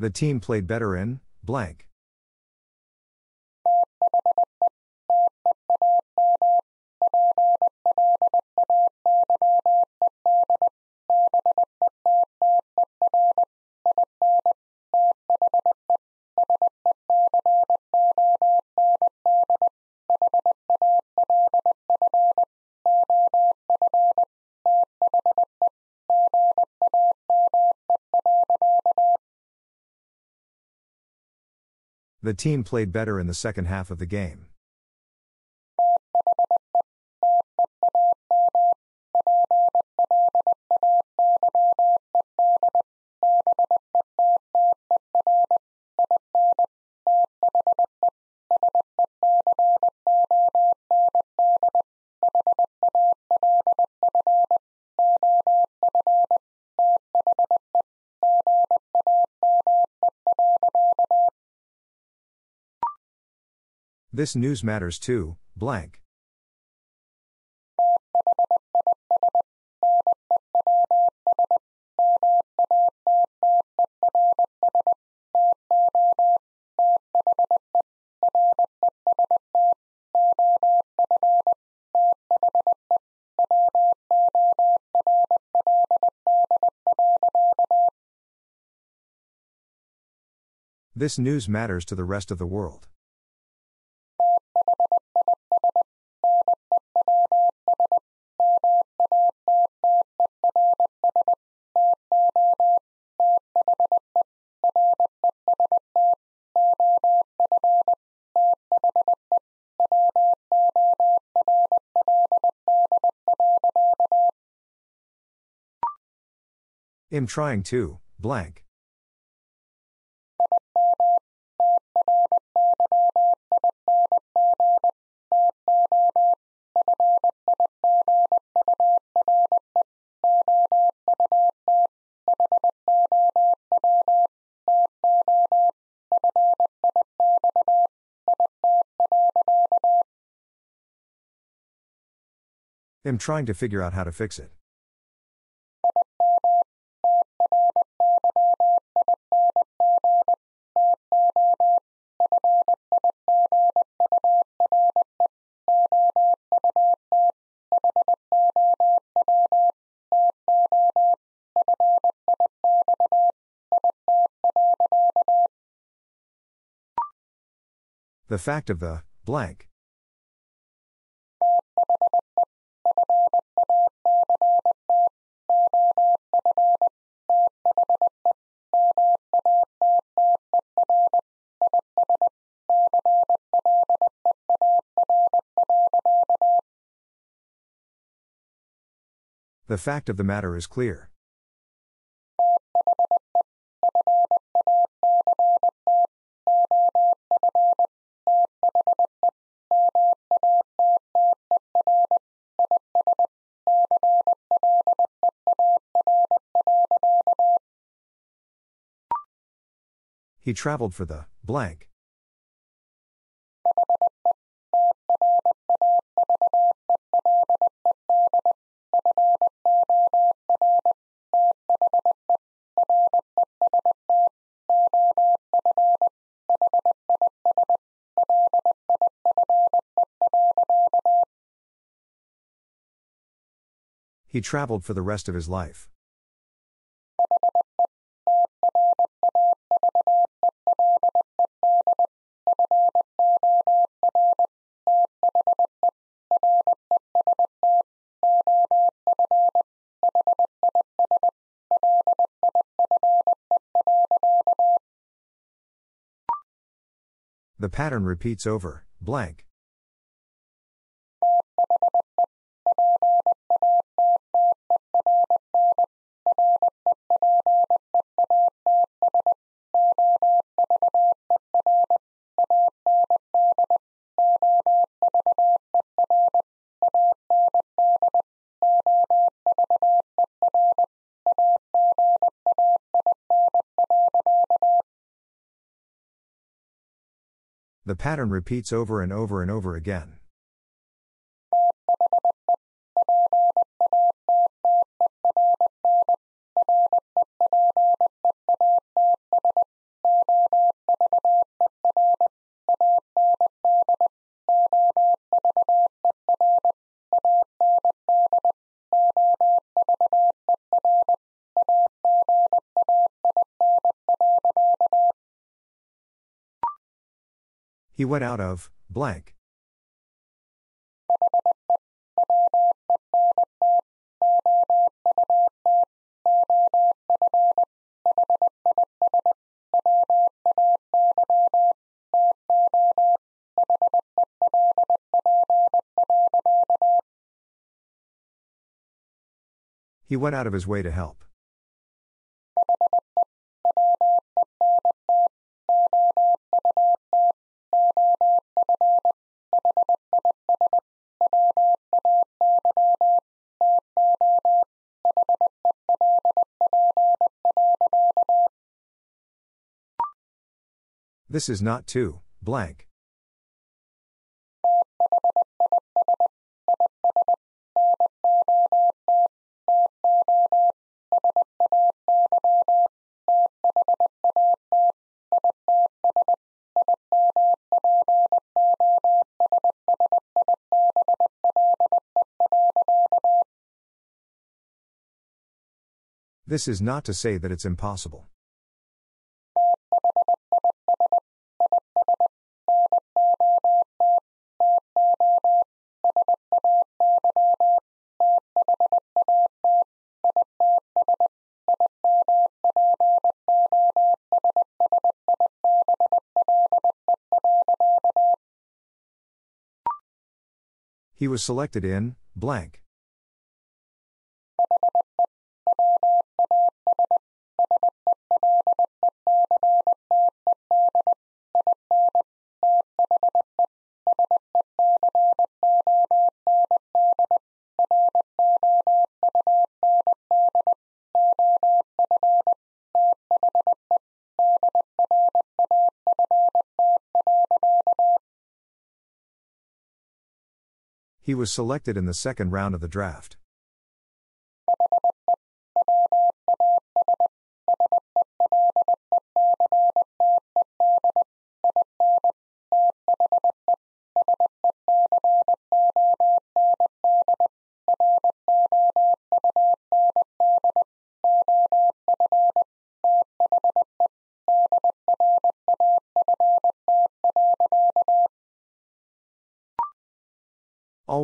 The team played better in blank. The team played better in the second half of the game. This news matters too, blank. This news matters to the rest of the world. Am trying to, blank. Am trying to figure out how to fix it. The fact of the blank. The fact of the matter is clear. He traveled for the blank. He traveled for the rest of his life. The pattern repeats over, blank. Pattern repeats over and over and over again. He went out of, blank. He went out of his way to help. This is not too, blank. This is not to say that it's impossible. He was selected in, blank. He was selected in the second round of the draft.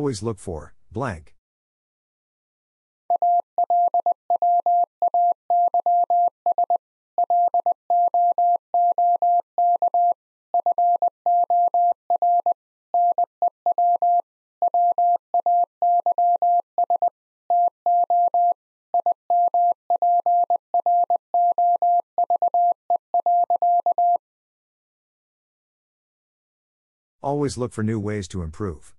Always look for, blank. Always look for new ways to improve.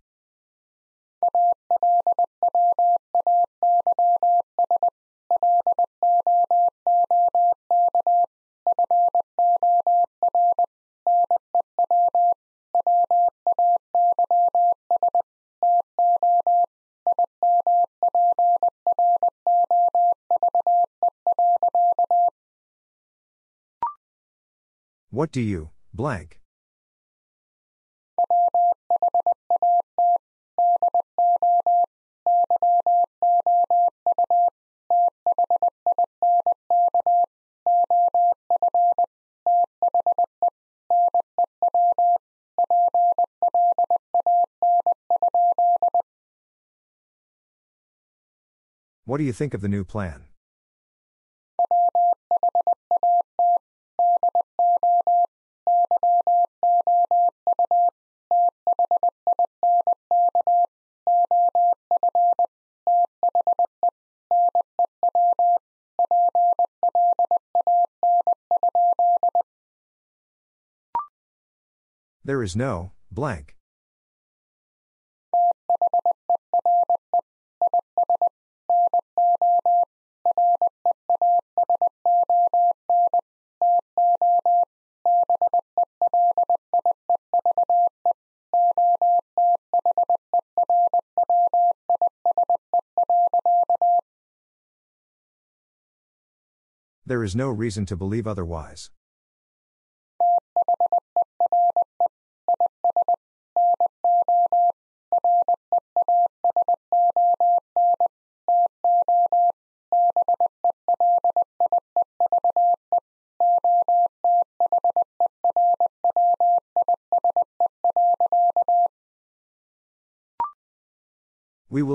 What do you, blank? What do you think of the new plan? There is no, blank. There is no reason to believe otherwise.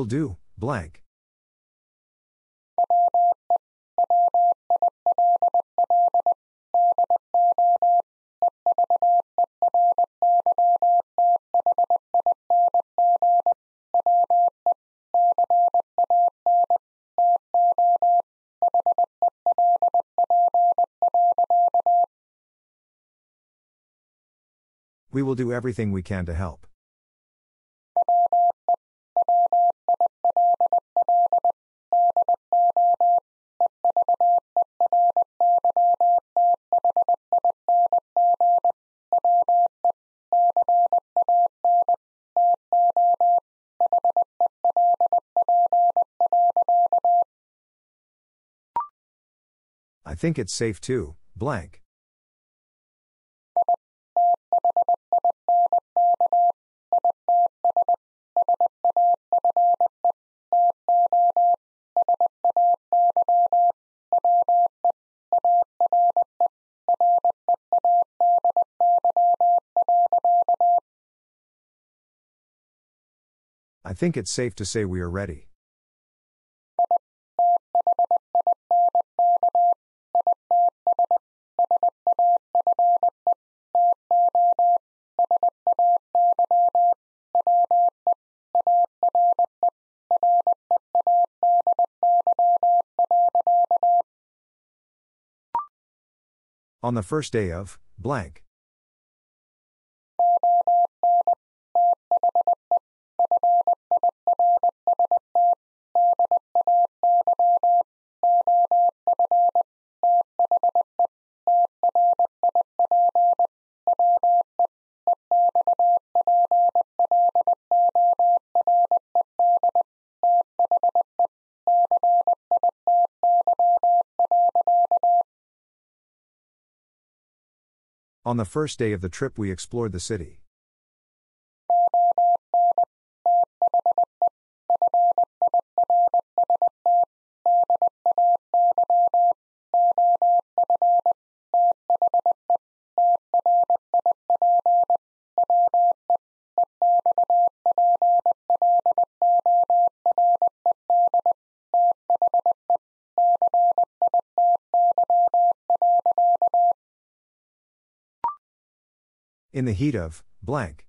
Will do, blank. We will do everything we can to help. Think it's safe too, blank. I think it's safe to say we are ready. On the first day of, blank. On the first day of the trip, we explored the city. In the heat of, blank.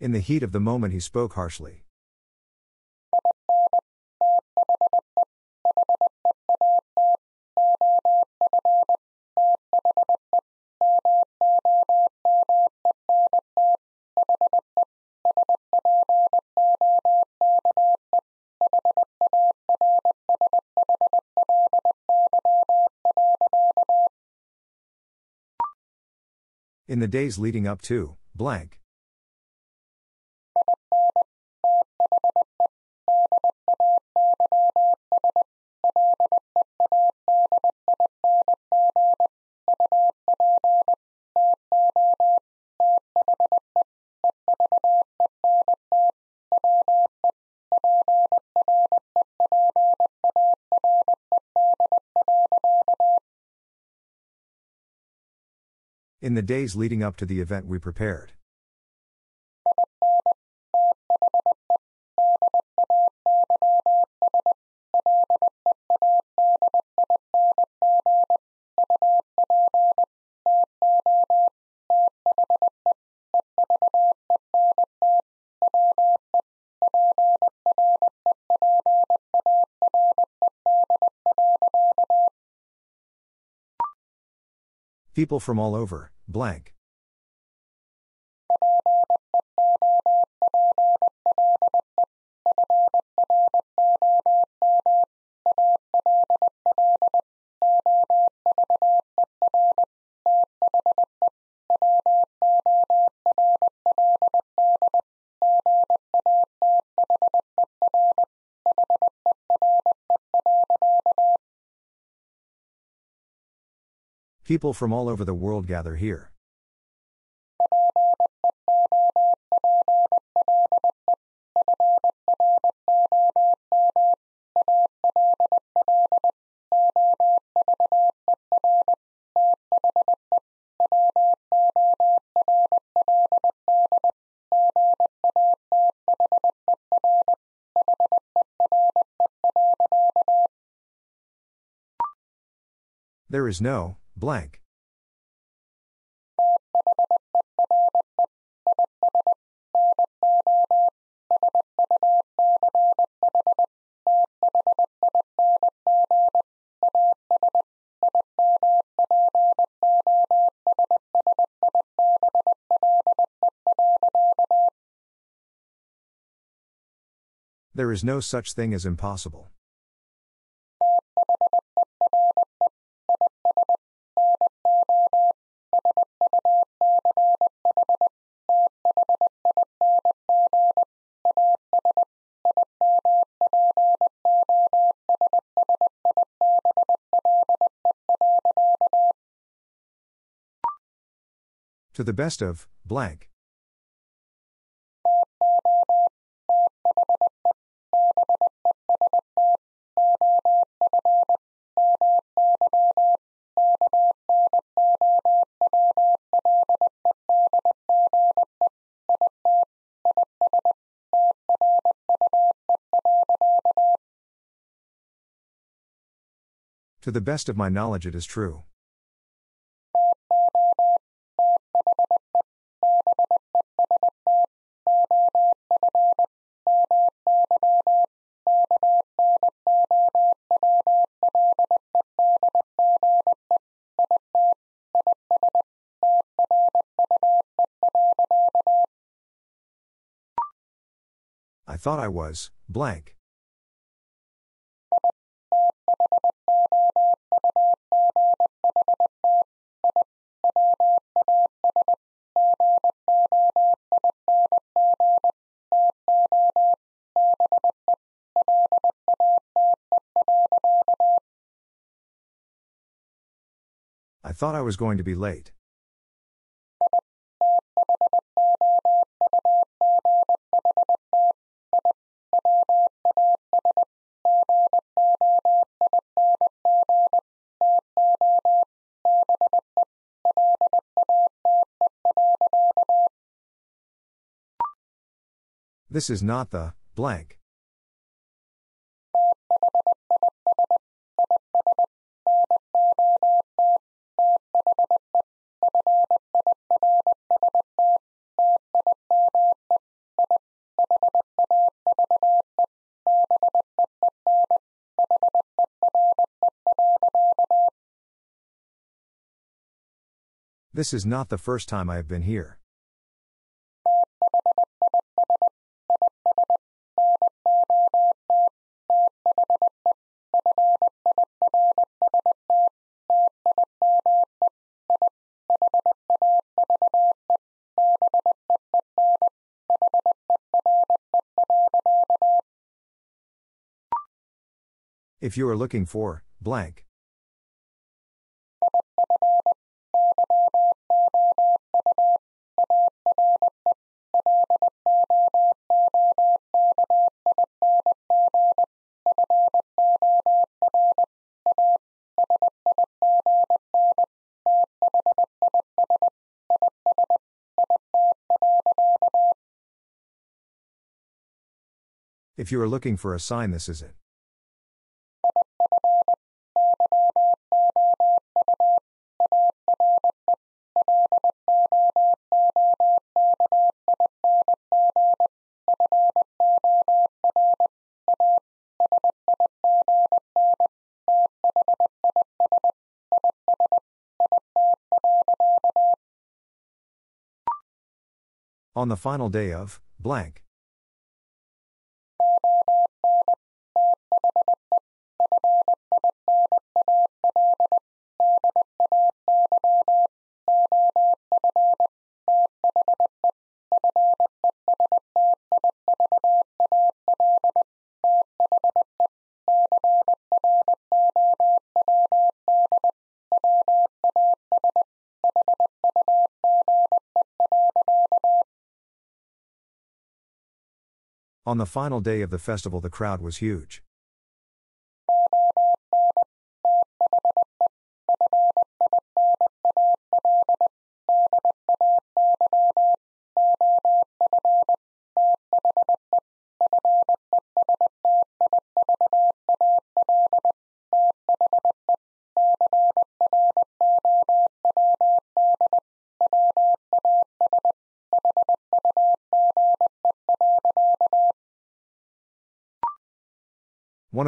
In the heat of the moment, he spoke harshly. In the days leading up to, blank. In the days leading up to the event, we prepared. People from all over, blank. People from all over the world gather here. There is no blank. There is no such thing as impossible. To the best of, blank. To the best of my knowledge, it is true. Thought I was, blank. I thought I was going to be late. This is not the blank. This is not the first time I have been here. If you are looking for blank. If you are looking for a sign, this is it. On the final day of blank. On the final day of the festival, the crowd was huge.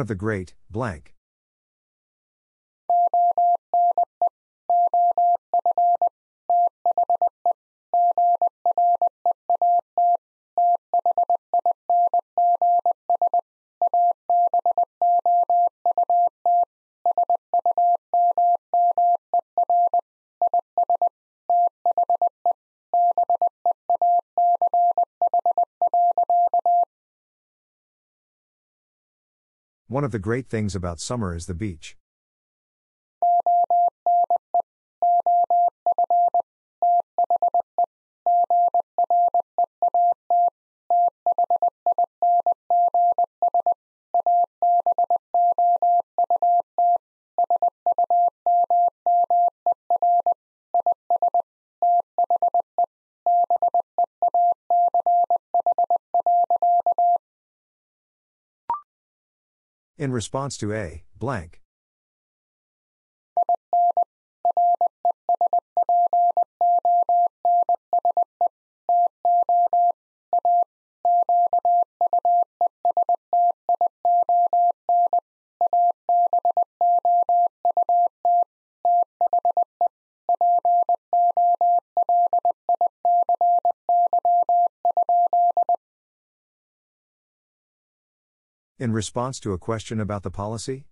Of the great, blank. One of the great things about summer is the beach. In response to a blank. In response to a question about the policy?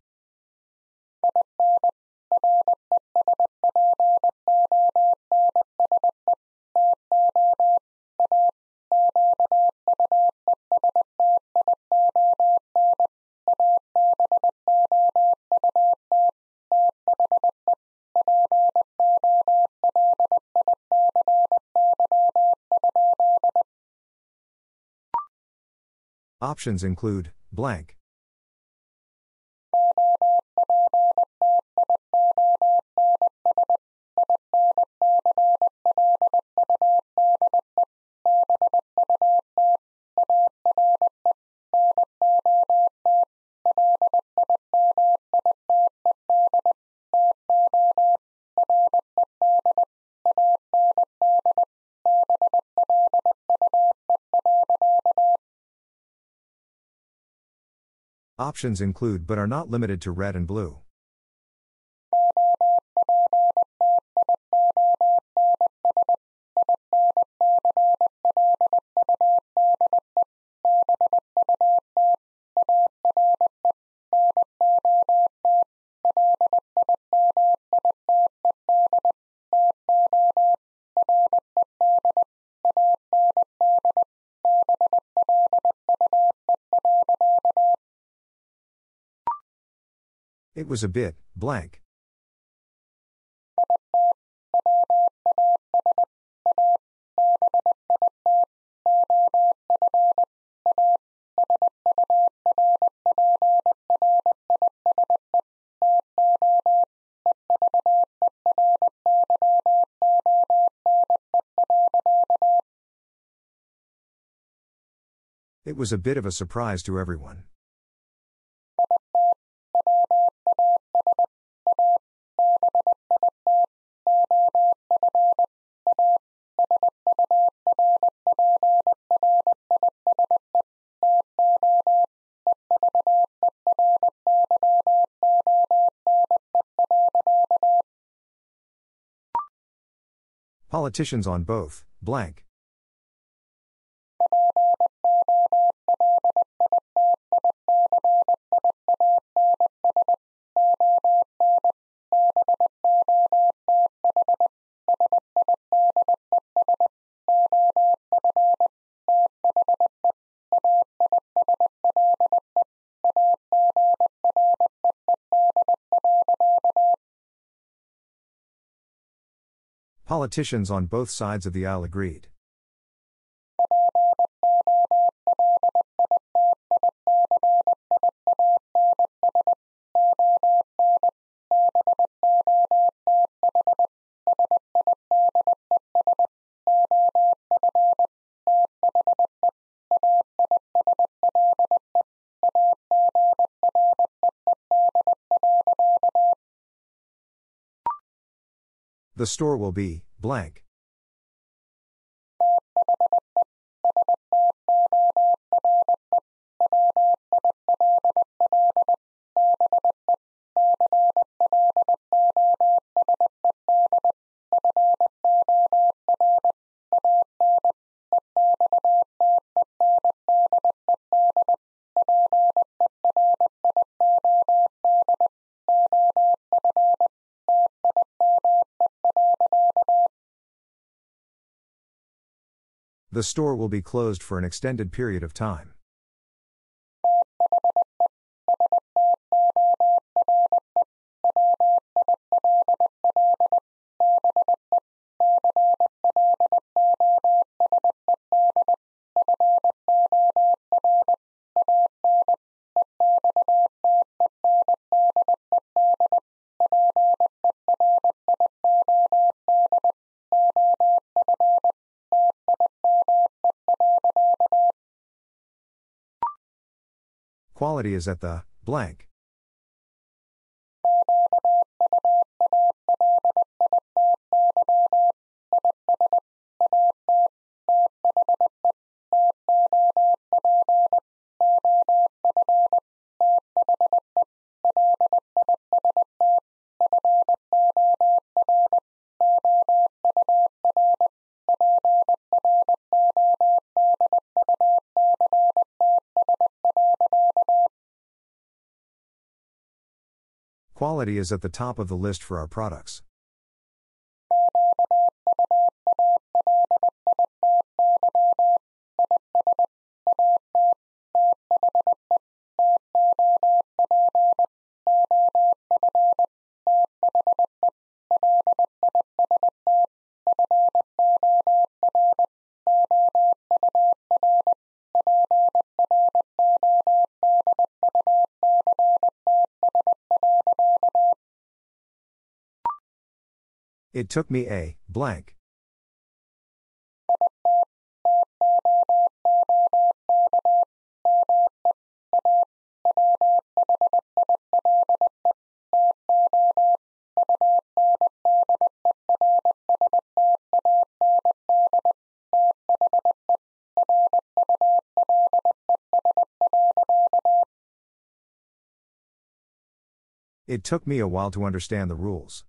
Options include blank. Options include but are not limited to red and blue. It was a bit blank. It was a bit of a surprise to everyone. Politicians on both, blank. Politicians on both sides of the aisle agreed. The store will be, blank. The store will be closed for an extended period of time. Quality is at the blank. Quality is at the top of the list for our products. It took me a blank. It took me a while to understand the rules.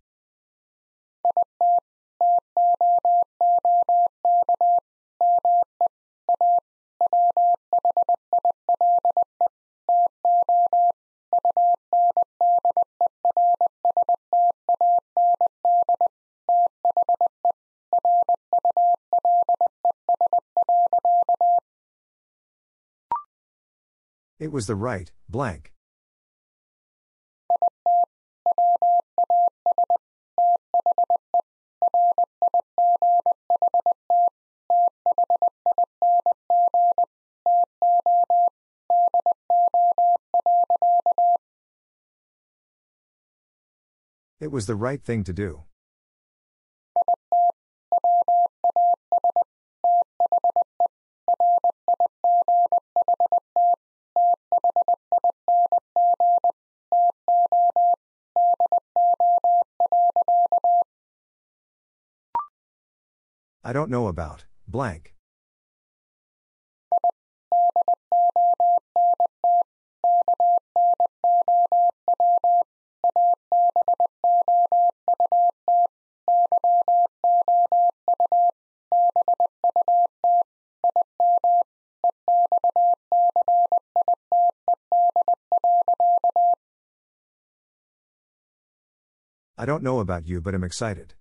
It was the right, blank. It was the right thing to do. Know about blank. I don't know about you, but I'm excited.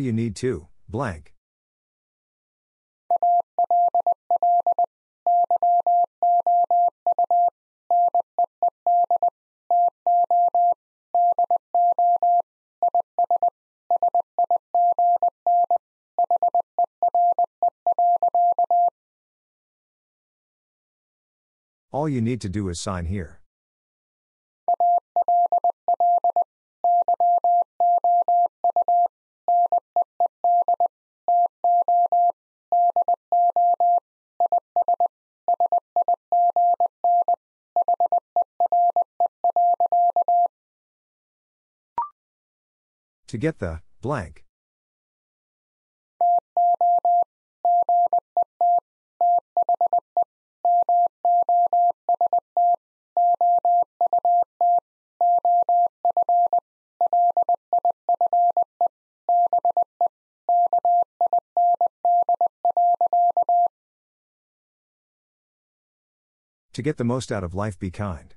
you need to, blank. All you need to do is sign here. To get the blank. To get the most out of life, be kind.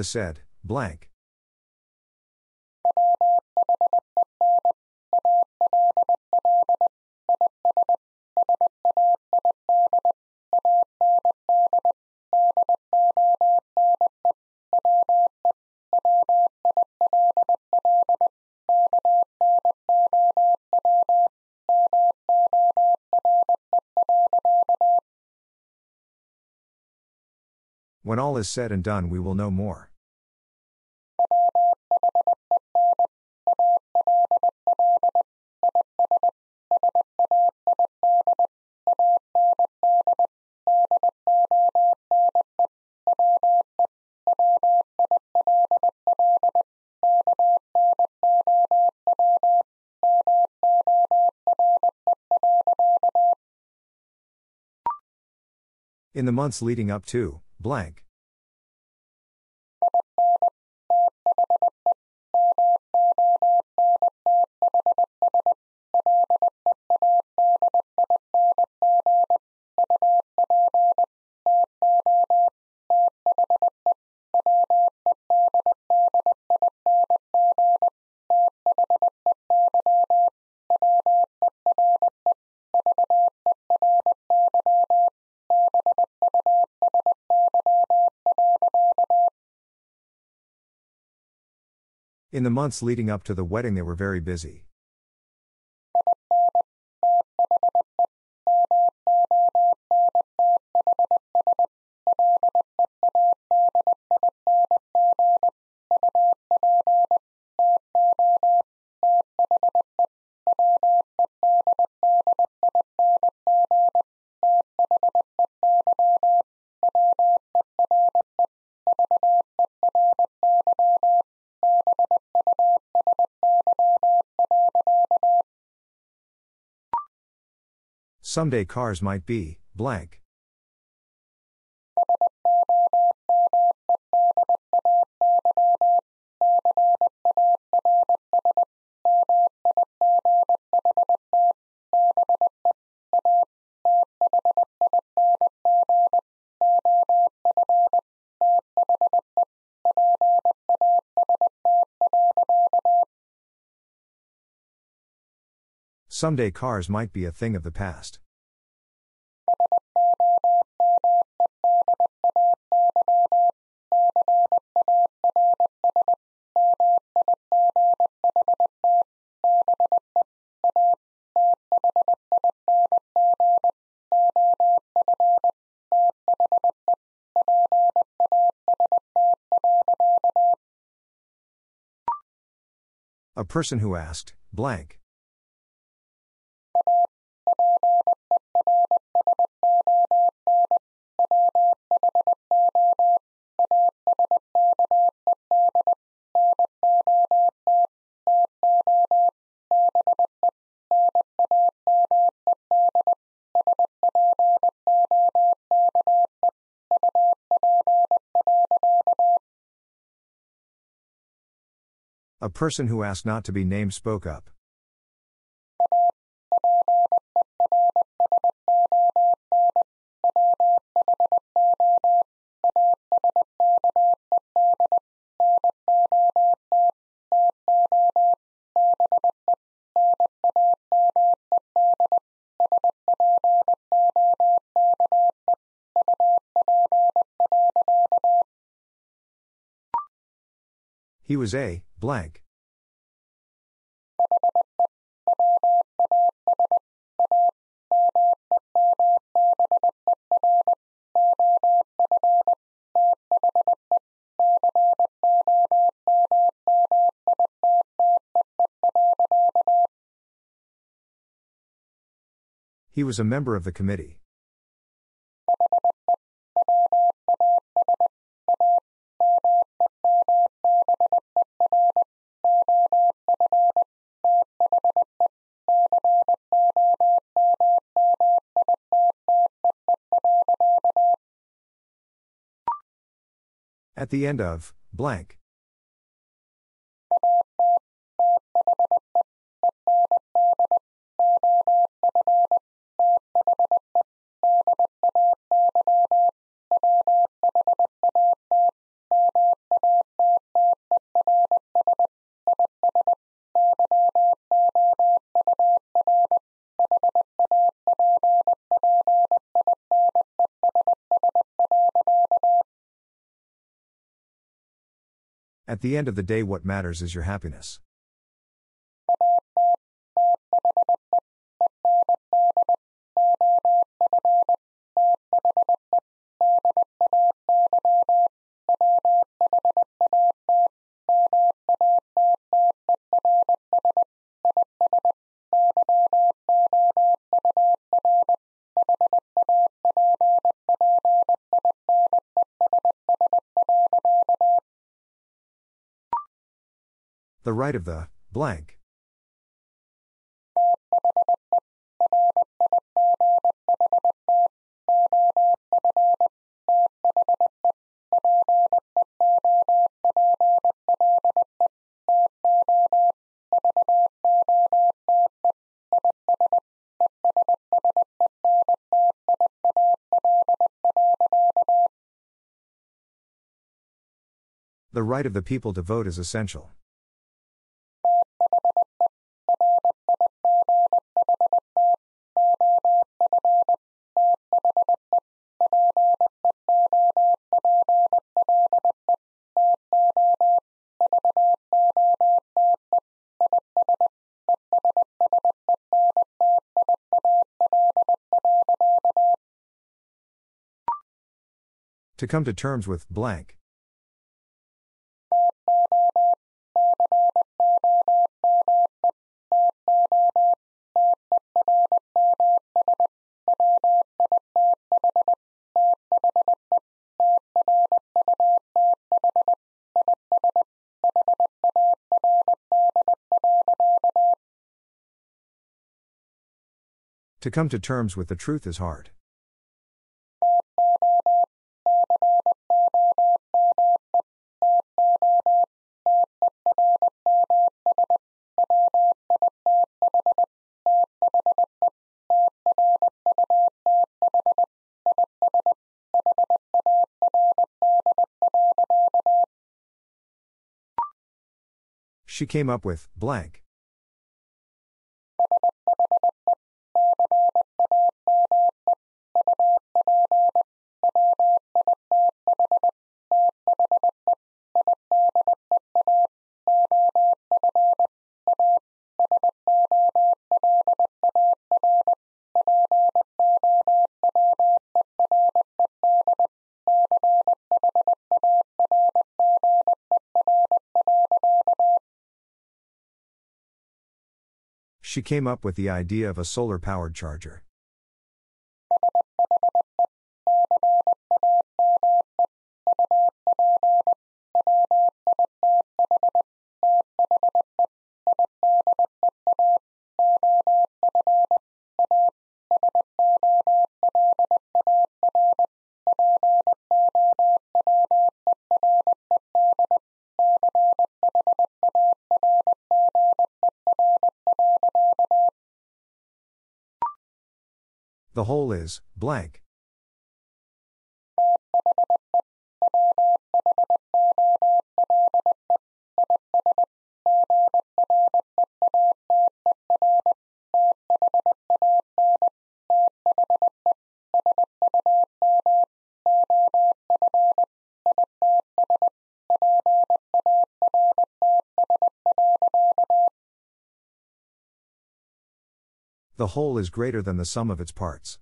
Is said, blank. When all is said and done, we will know more. In the months leading up to, blank. In the months leading up to the wedding, they were very busy. Someday cars might be, blank. Someday cars might be a thing of the past. A person who asked, blank. The person who asked not to be named spoke up. He was a blank. He was a member of the committee. The end of blank. At the end of the day, what matters is your happiness. Of the blank. The right of the people to vote is essential. Come to terms with blank. To come to terms with the truth is hard. Came up with blank. She came up with the idea of a solar powered charger. is, blank. The whole is greater than the sum of its parts.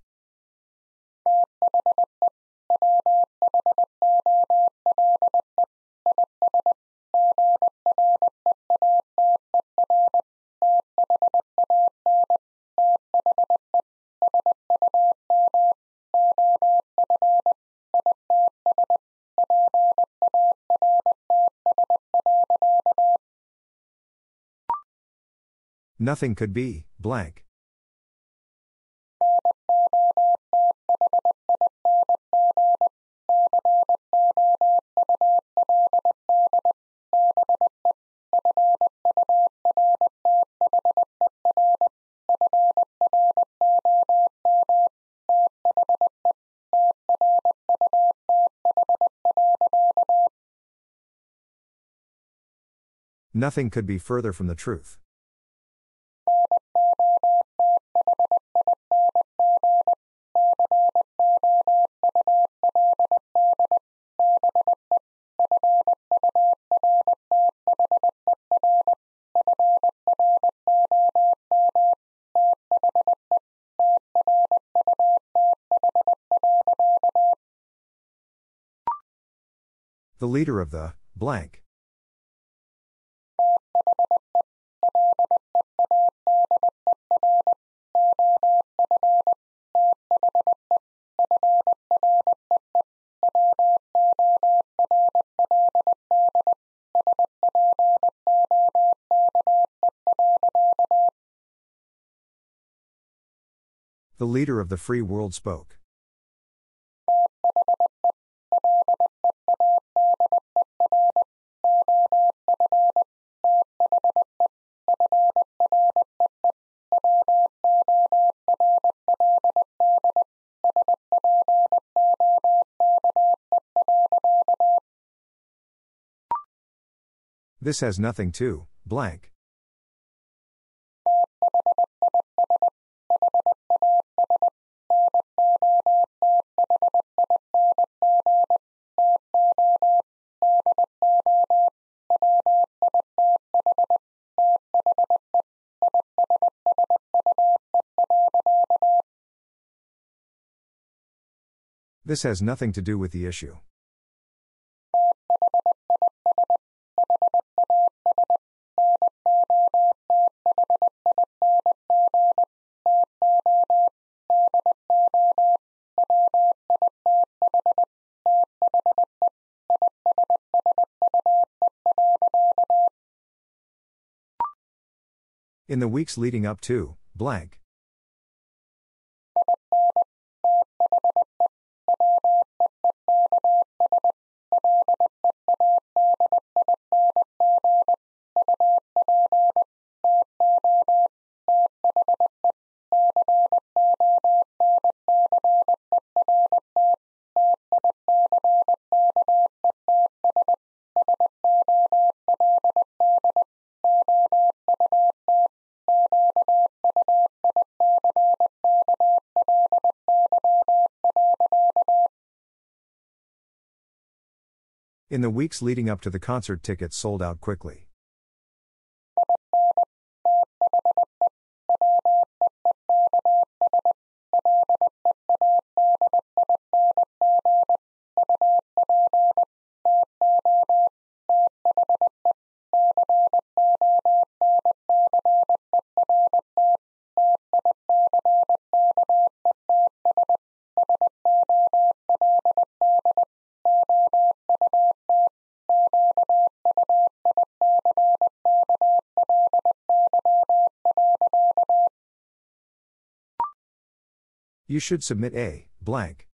Nothing could be, blank. Nothing could be further from the truth. Leader of the blank. The leader of the free world spoke. This has nothing to, blank. This has nothing to do with the issue. In the weeks leading up to, blank. In the weeks leading up to the concert, tickets sold out quickly. You should submit a blank.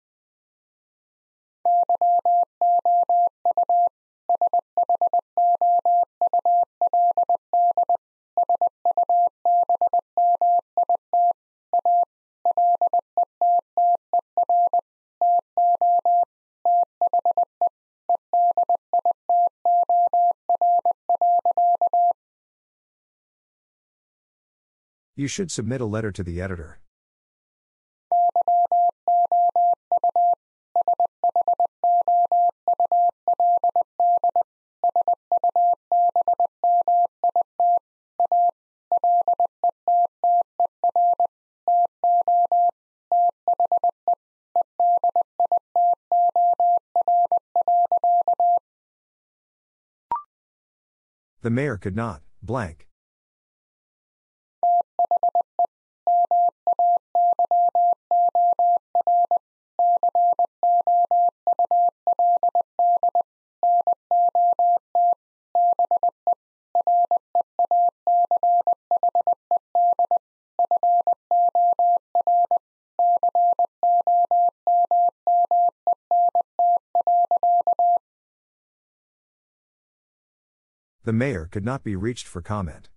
You should submit a letter to the editor. The mayor could not, blank. The mayor could not be reached for comment.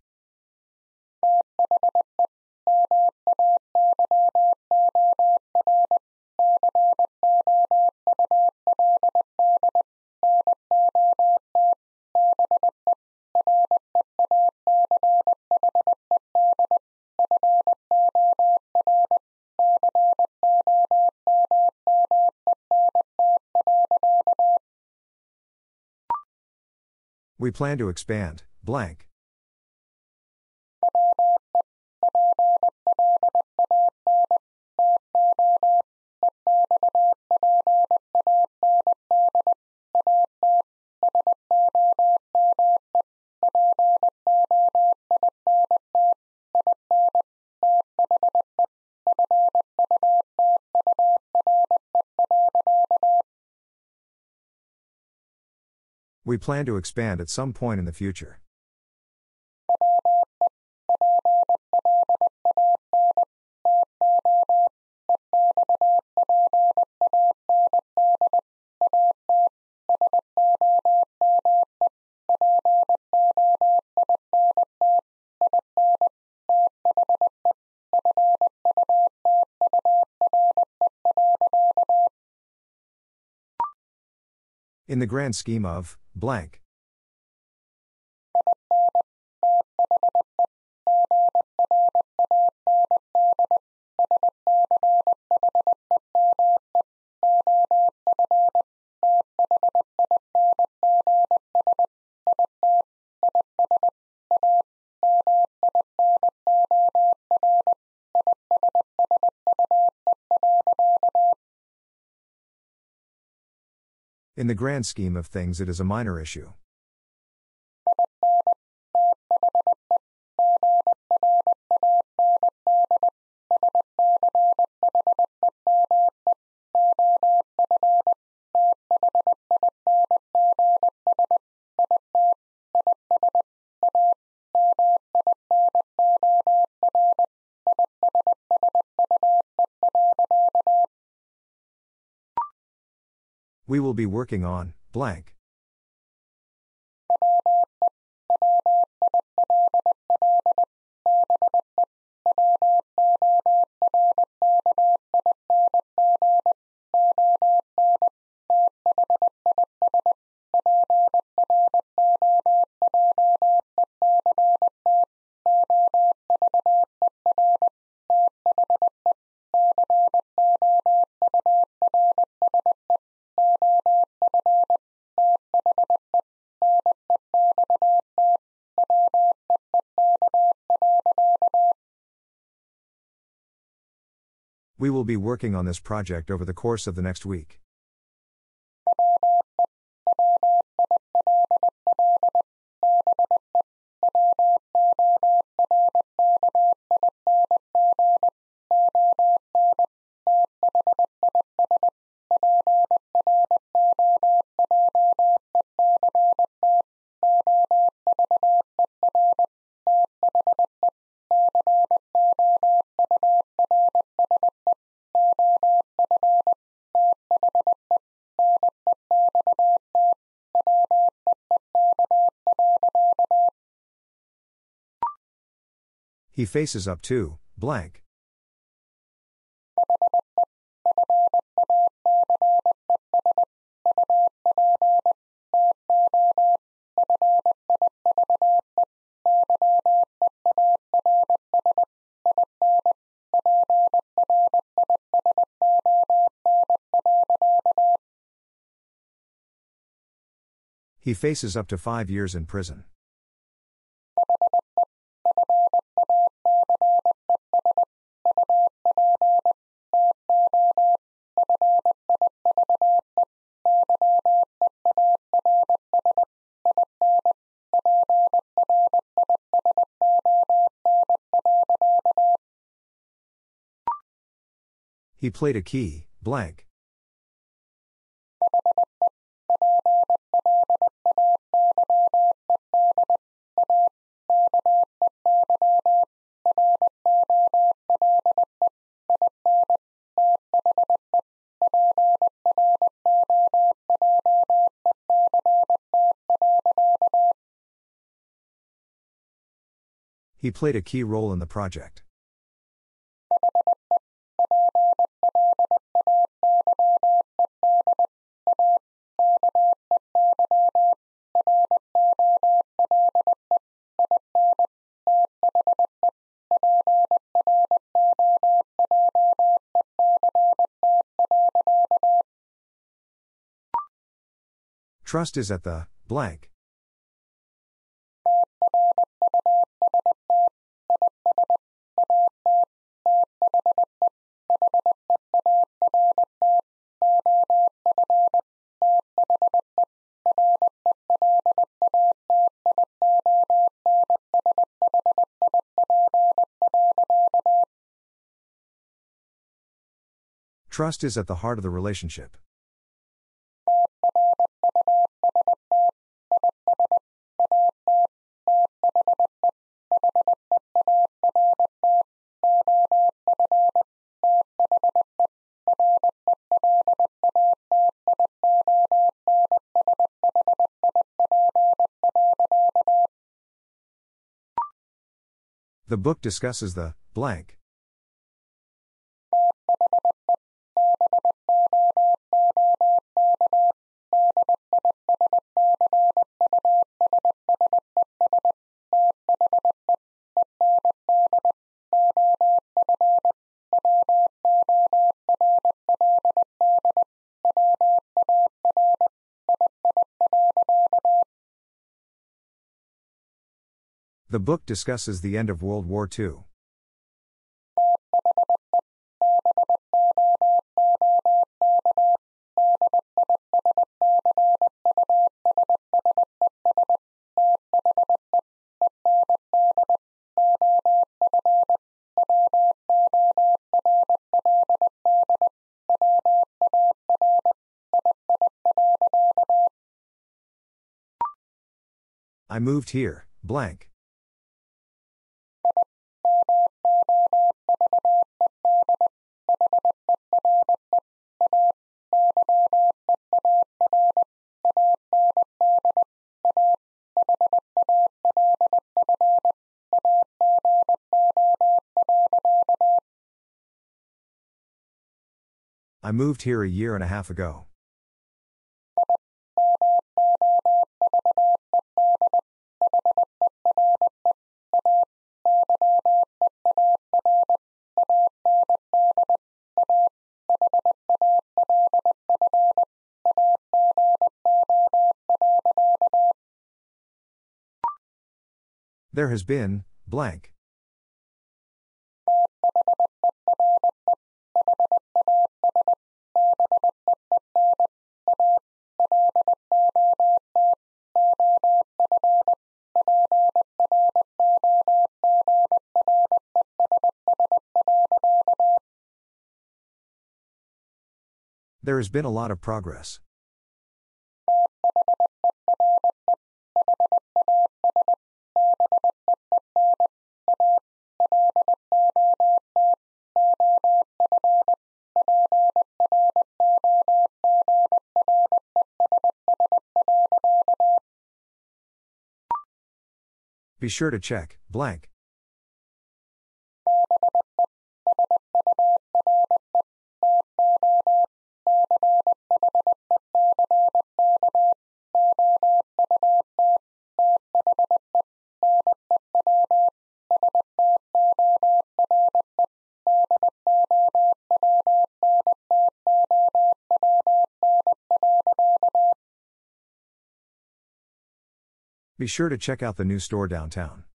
We plan to expand, blank. We plan to expand at some point in the future. In the grand scheme of, blank. The grand scheme of things, it is a minor issue. We will be working on, blank. We will be working on this project over the course of the next week. He faces up to, blank. He faces up to five years in prison. He played a key, blank. He played a key role in the project. Trust is at the blank. Trust is at the heart of the relationship. The book discusses the blank. Book discusses the end of World War II. I moved here, blank. I moved here a year and a half ago. There has been, blank. There has been a lot of progress. Be sure to check, blank. Be sure to check out the new store downtown.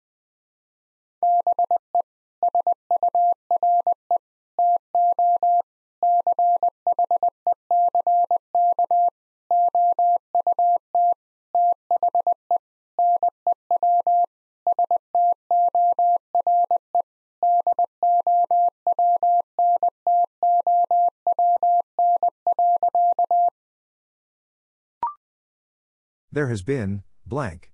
There has been, blank.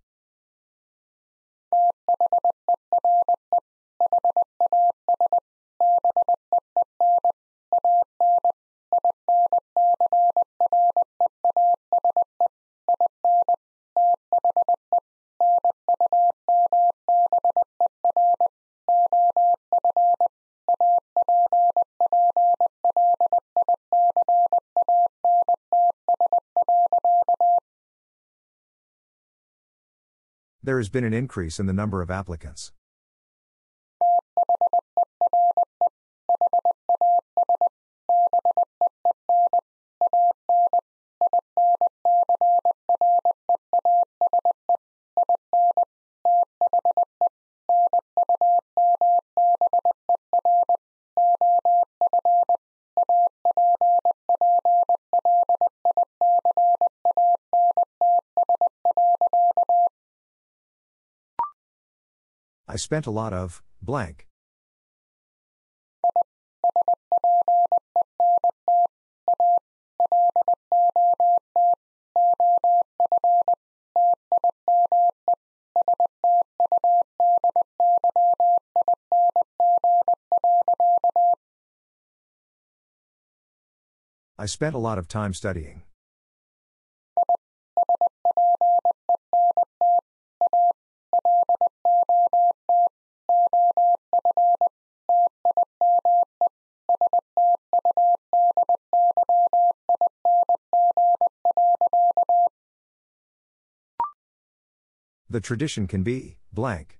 There has been an increase in the number of applicants. I spent a lot of, blank. I spent a lot of time studying. The tradition can be, blank.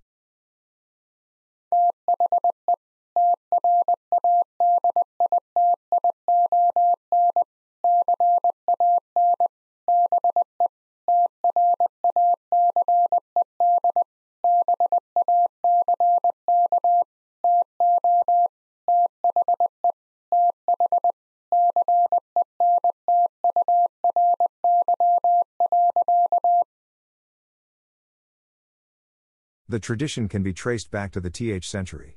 The tradition can be traced back to the th century.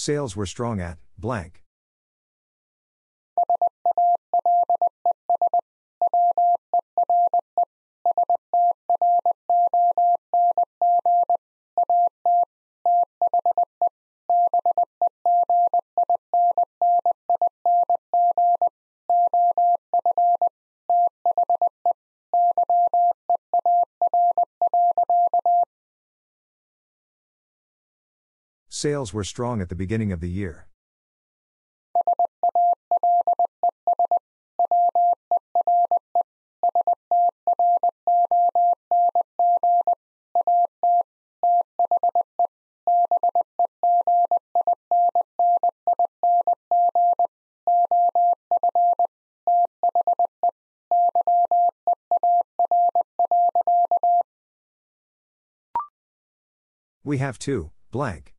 Sales were strong at, blank. Sales were strong at the beginning of the year. We have two, blank.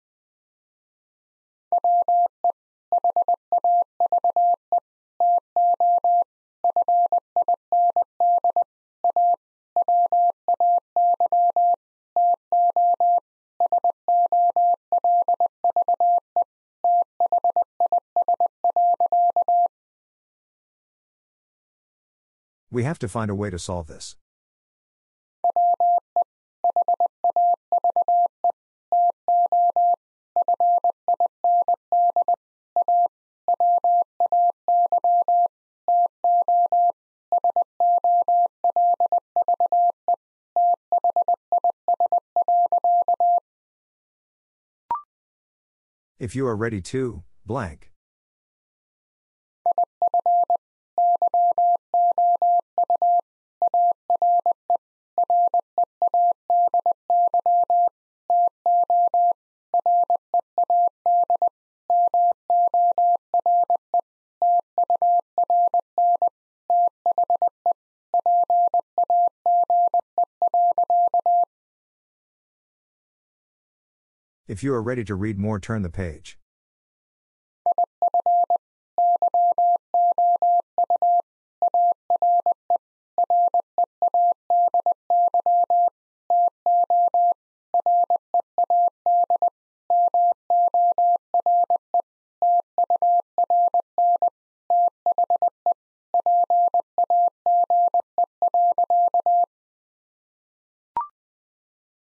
We have to find a way to solve this. If you are ready to, blank. If you are ready to read more, turn the page.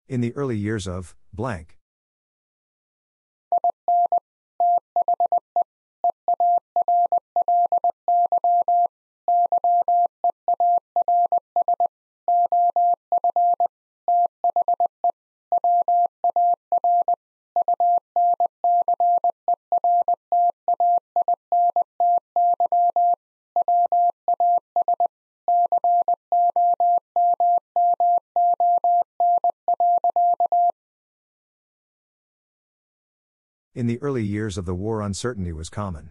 In the early years of, blank. Years of the war, uncertainty was common.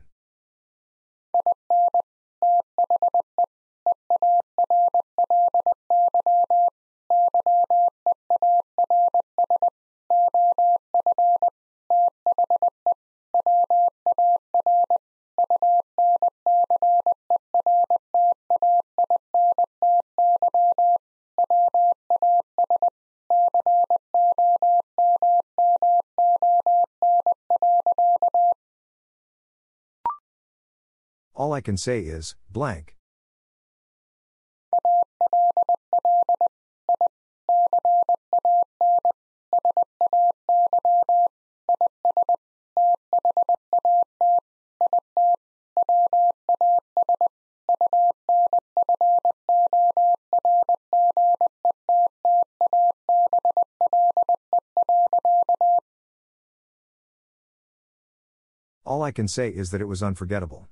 Can say is, blank. All I can say is that it was unforgettable.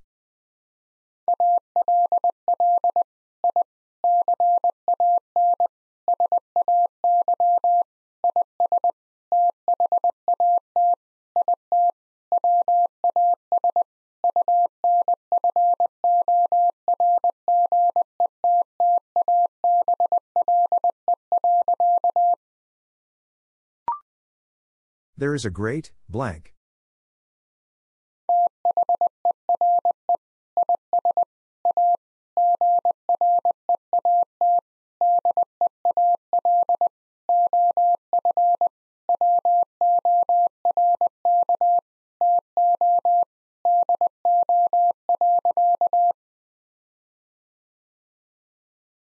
There is a great, blank.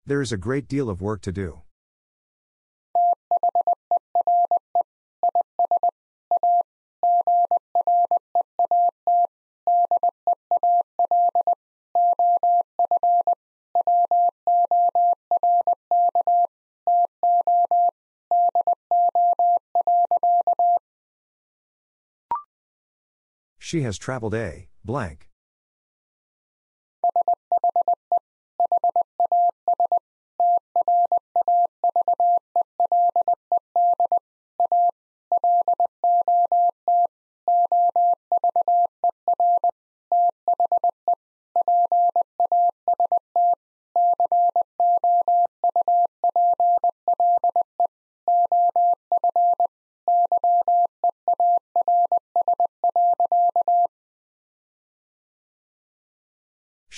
There is a great deal of work to do. She has traveled a blank.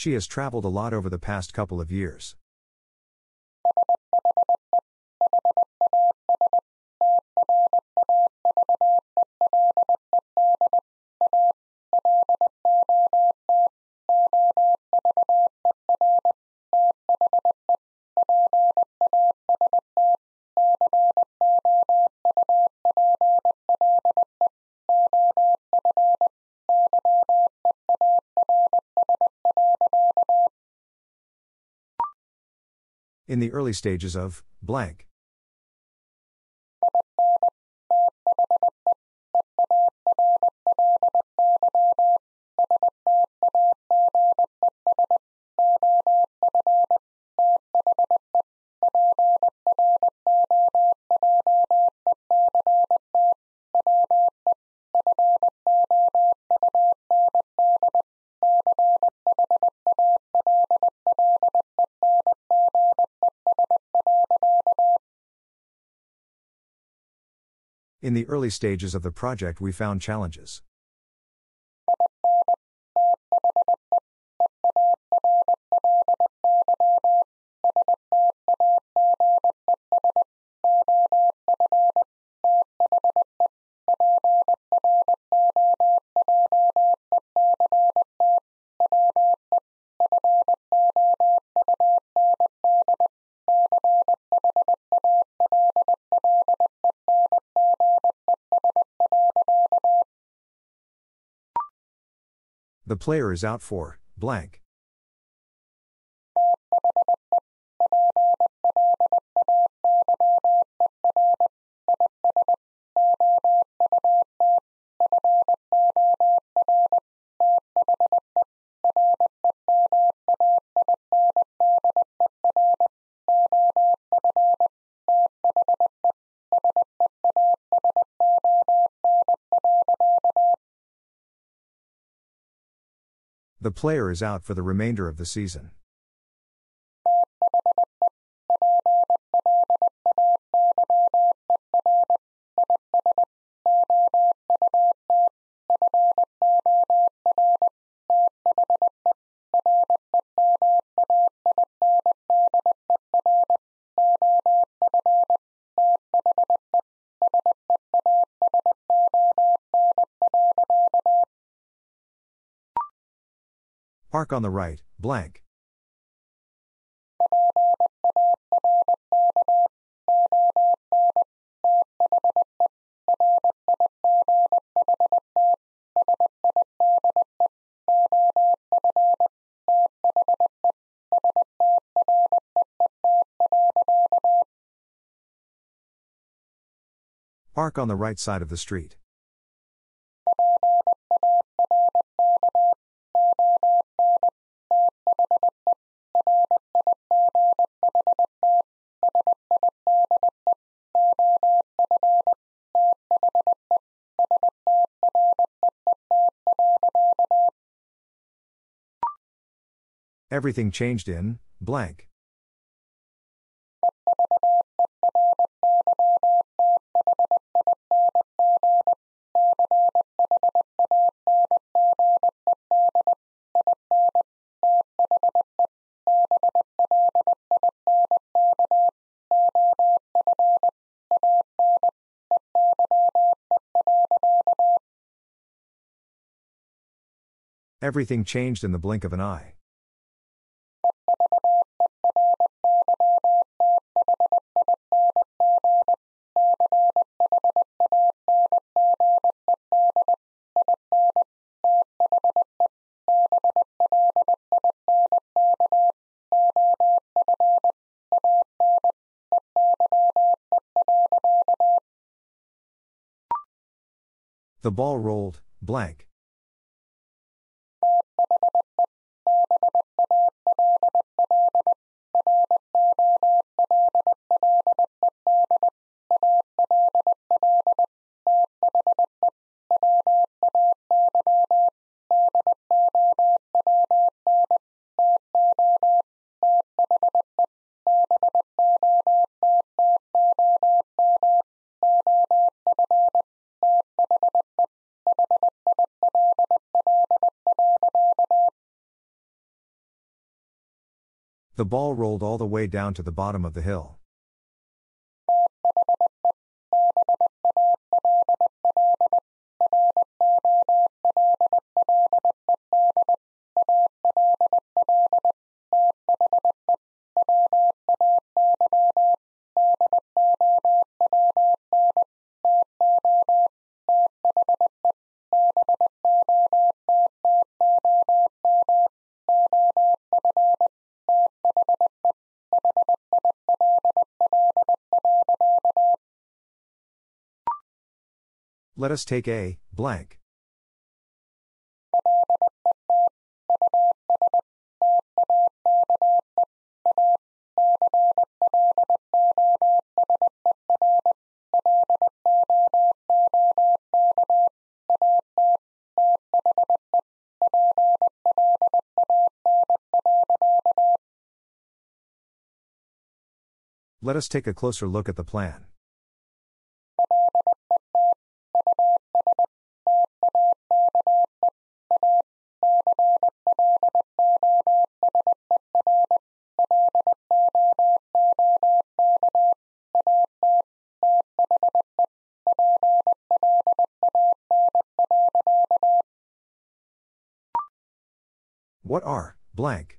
She has traveled a lot over the past couple of years. The early stages of, blank. Early stages of the project, we found challenges. Player is out for blank. The player is out for the remainder of the season. On the right, blank. Park on the right side of the street. Everything changed in blank. Everything changed in the blink of an eye. The ball rolled, blank. The ball rolled all the way down to the bottom of the hill. Let us take a blank. Let us take a closer look at the plan. What are, blank?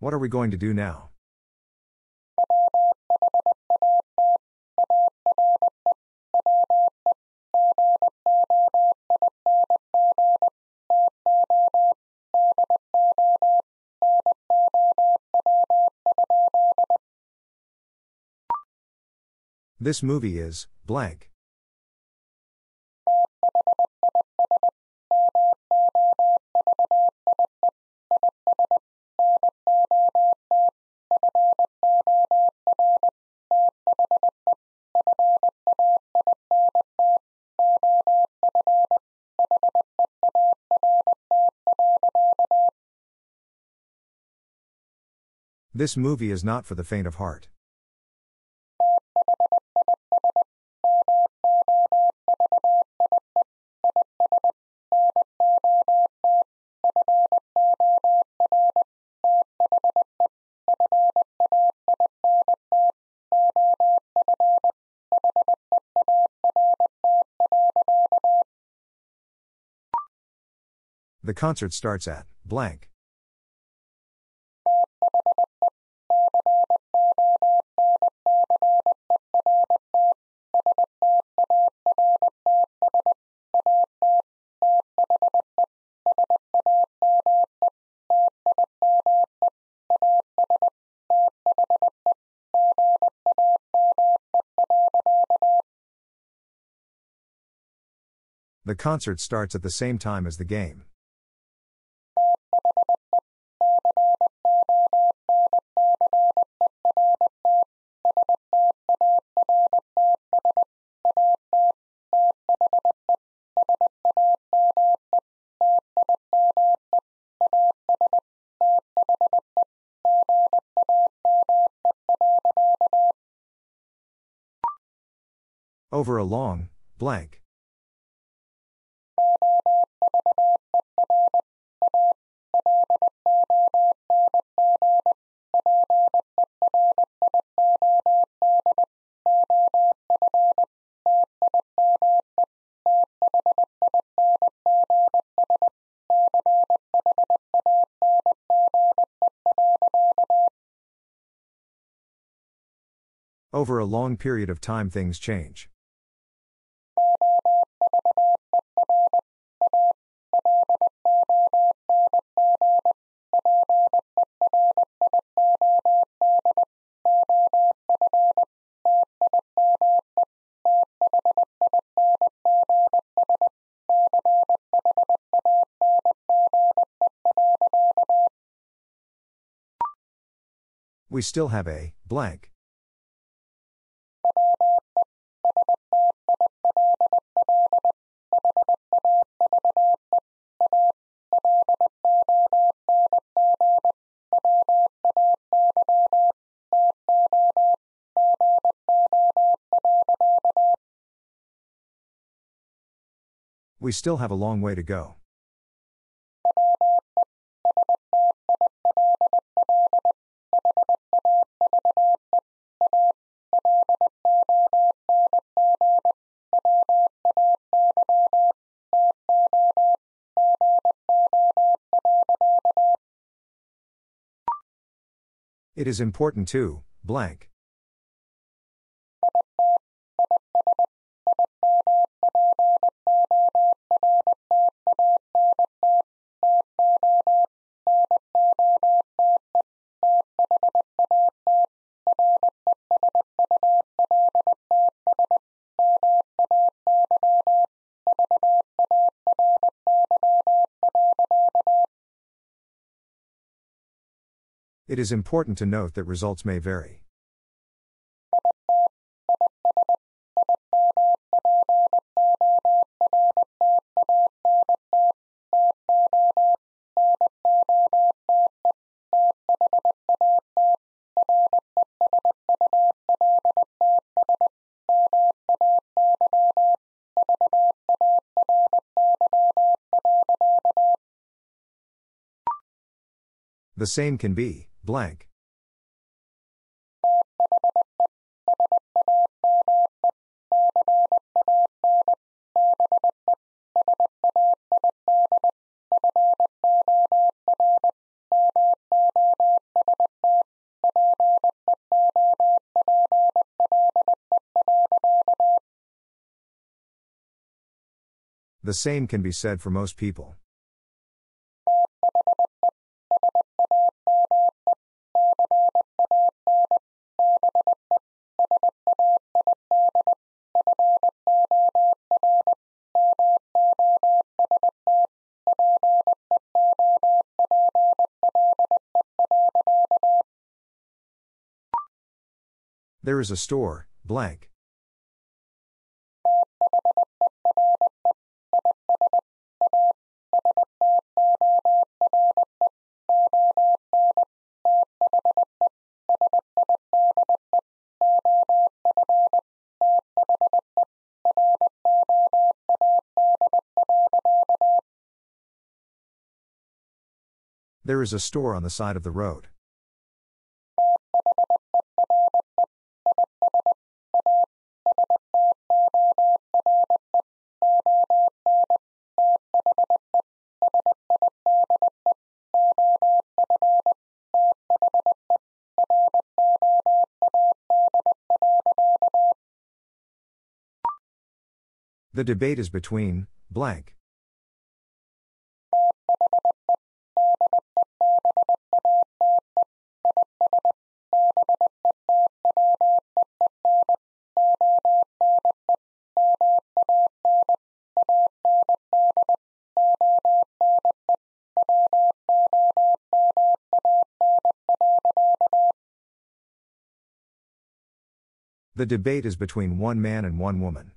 What are we going to do now? This movie is blank. This movie is not for the faint of heart. The concert starts at blank. The concert starts at the same time as the game. Over a long, blank. Over a long period of time, things change. We still have a blank. We still have a long way to go. It is important to, blank. It is important to note that results may vary. The same can be blank. The same can be said for most people. There is a store, blank. There is a store on the side of the road. The debate is between, blank. The debate is between one man and one woman.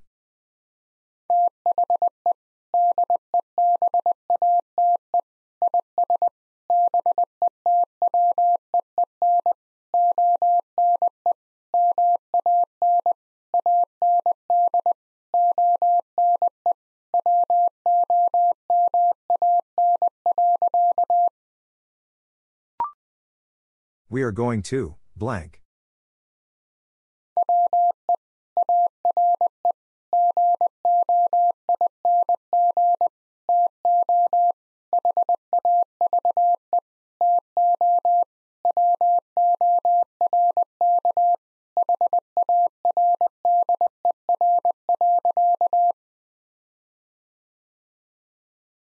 We are going to, blank.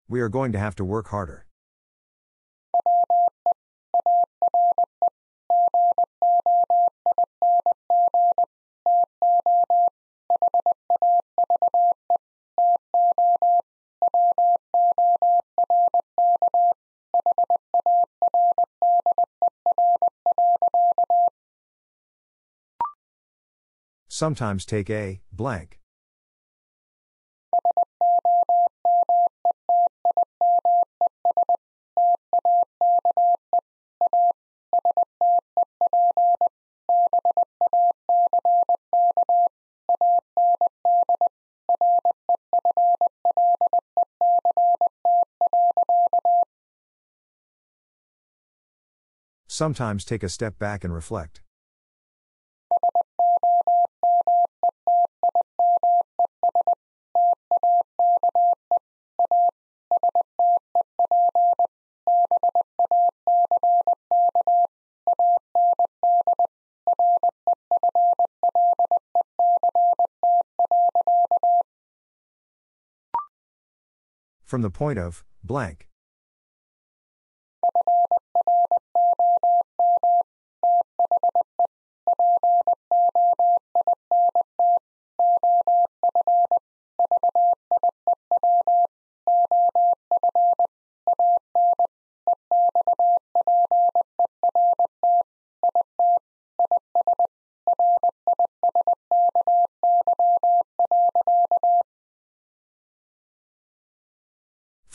We are going to have to work harder. Sometimes take a, blank. Sometimes take a step back and reflect. From the point of, blank.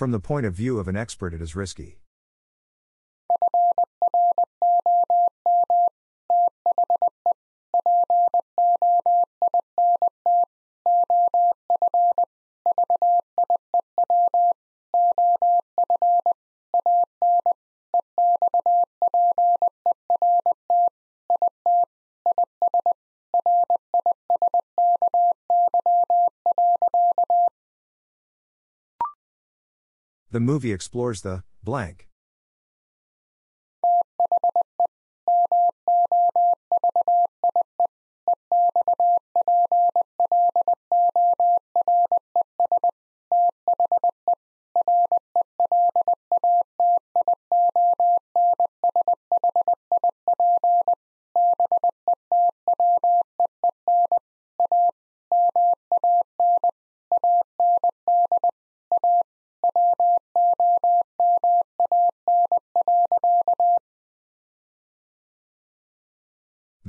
From the point of view of an expert, it is risky. The movie explores the blank.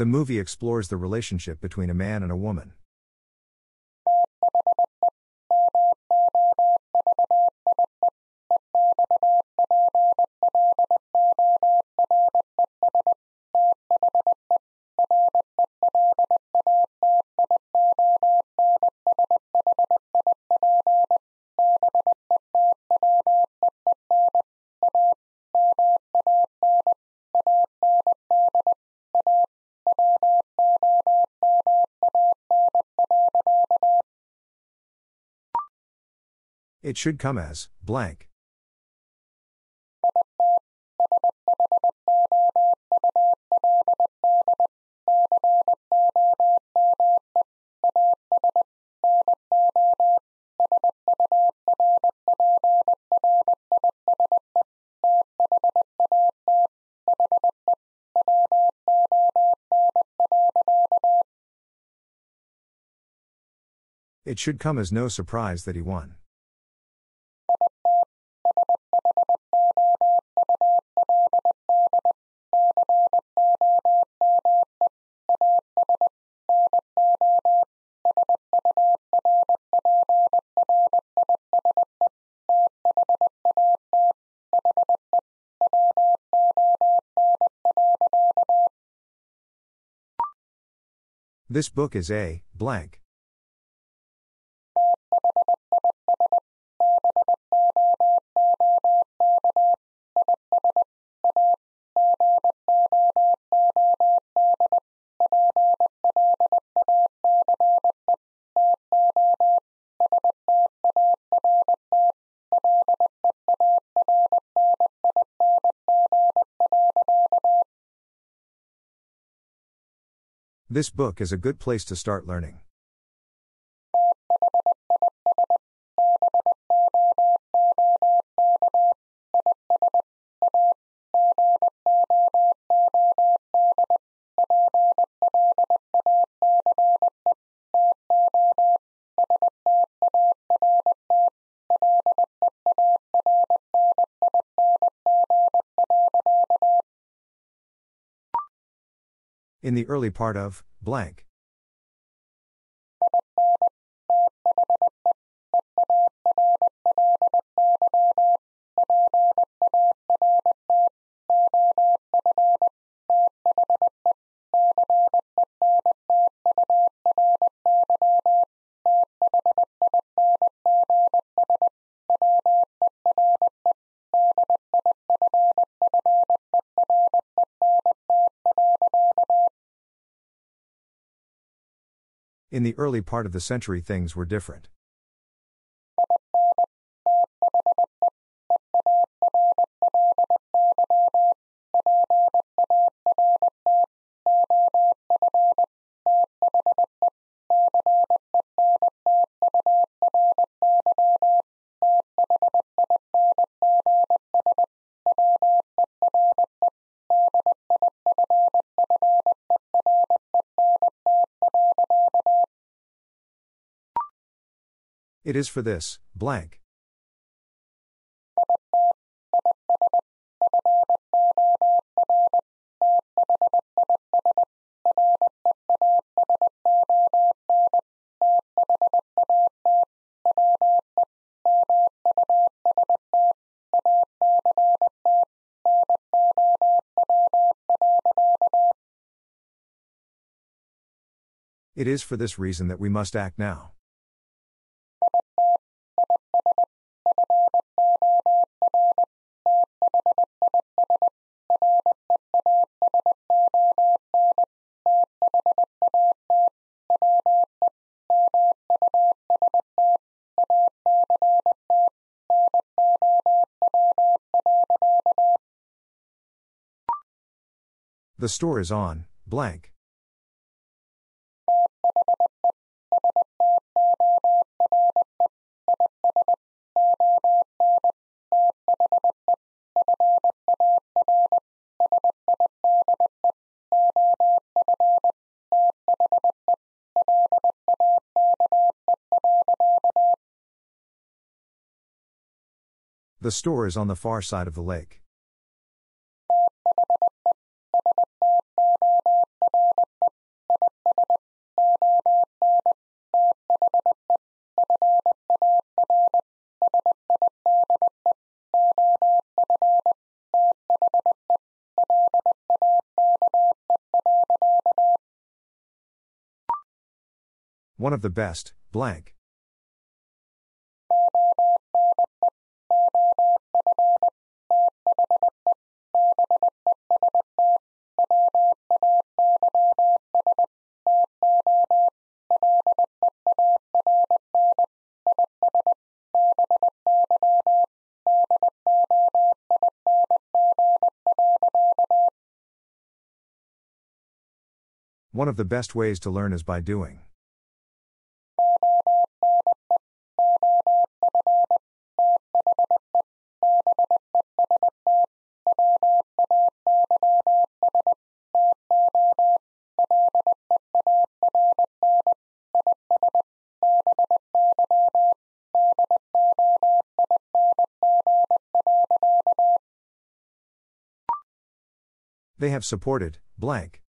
The movie explores the relationship between a man and a woman. It should come as blank. It should come as no surprise that he won. This book is a blank. This book is a good place to start learning. Early part of blank. The early part of the century, things were different. It is for this, blank. It is for this reason that we must act now. The store is on, blank. The store is on the far side of the lake. Of the best, blank. One of the best ways to learn is by doing. They have supported, blank.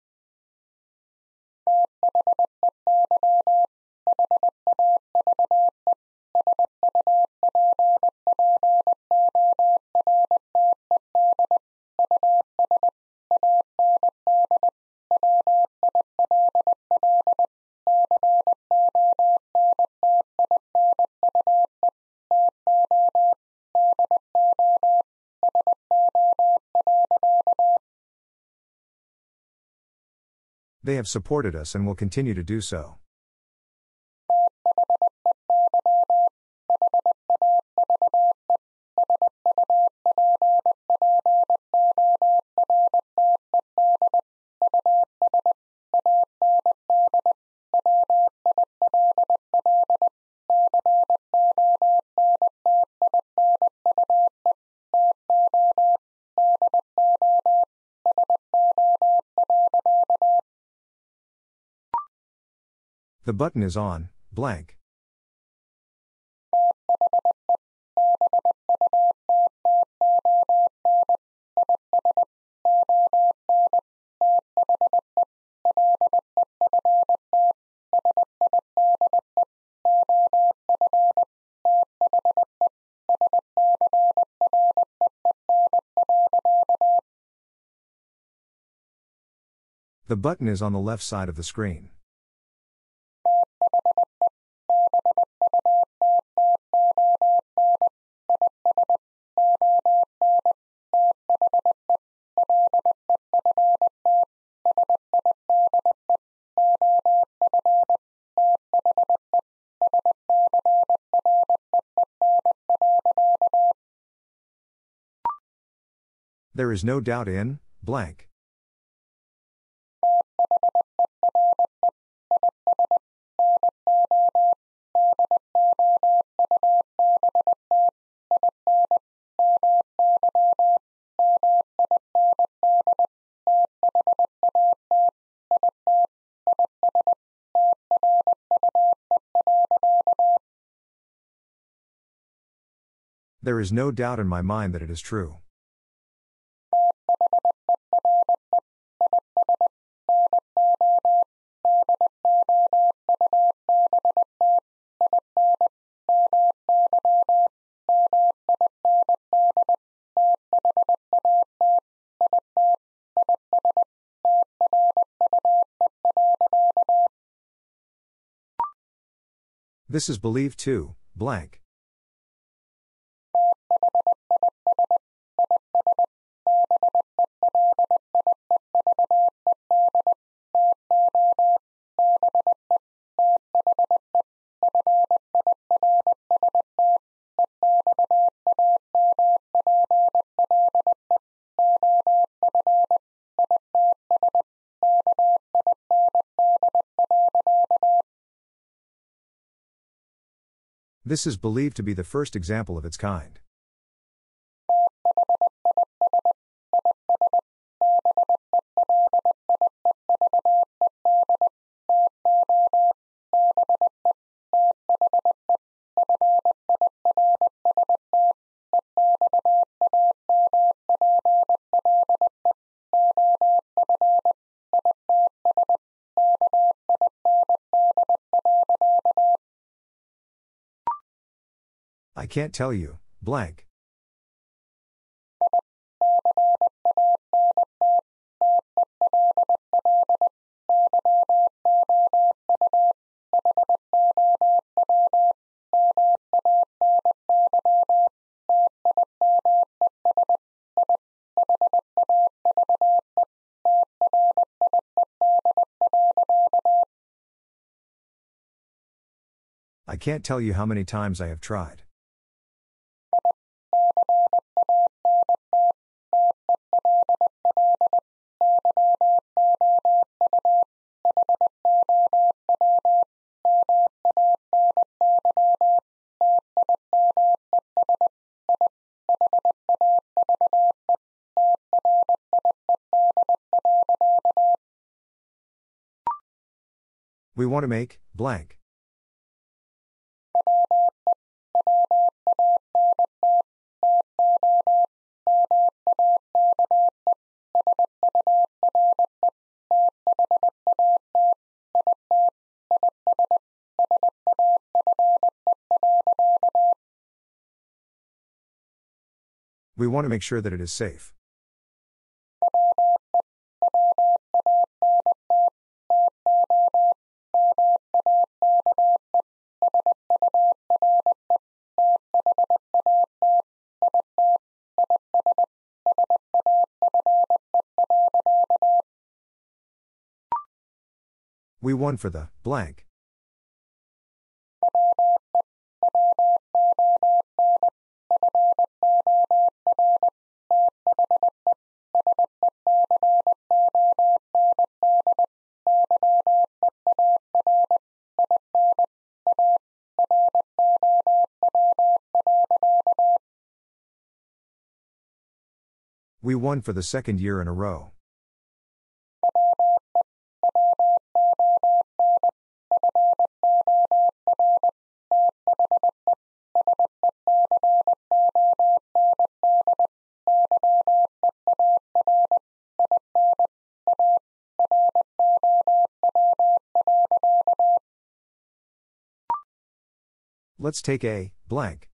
They have supported us and will continue to do so. The button is on, blank. The button is on the left side of the screen. Is no doubt in, blank. There is no doubt in my mind that it is true. This is believed to, blank. This is believed to be the first example of its kind. Can't tell you, blank. I can't tell you how many times I have tried. We want to make, blank. We want to make sure that it is safe. We won for the blank. We won for the second year in a row. Let's take a blank.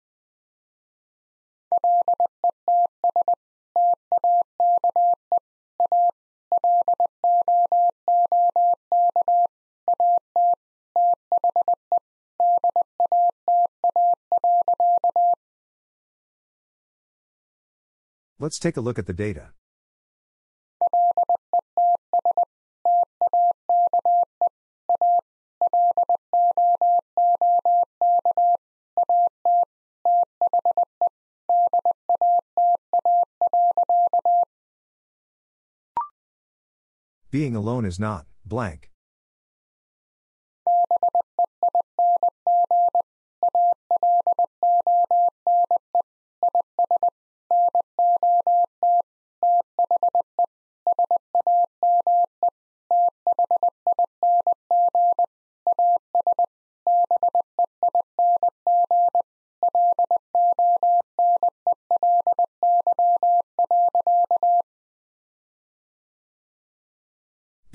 Let's take a look at the data. Being alone is not, blank.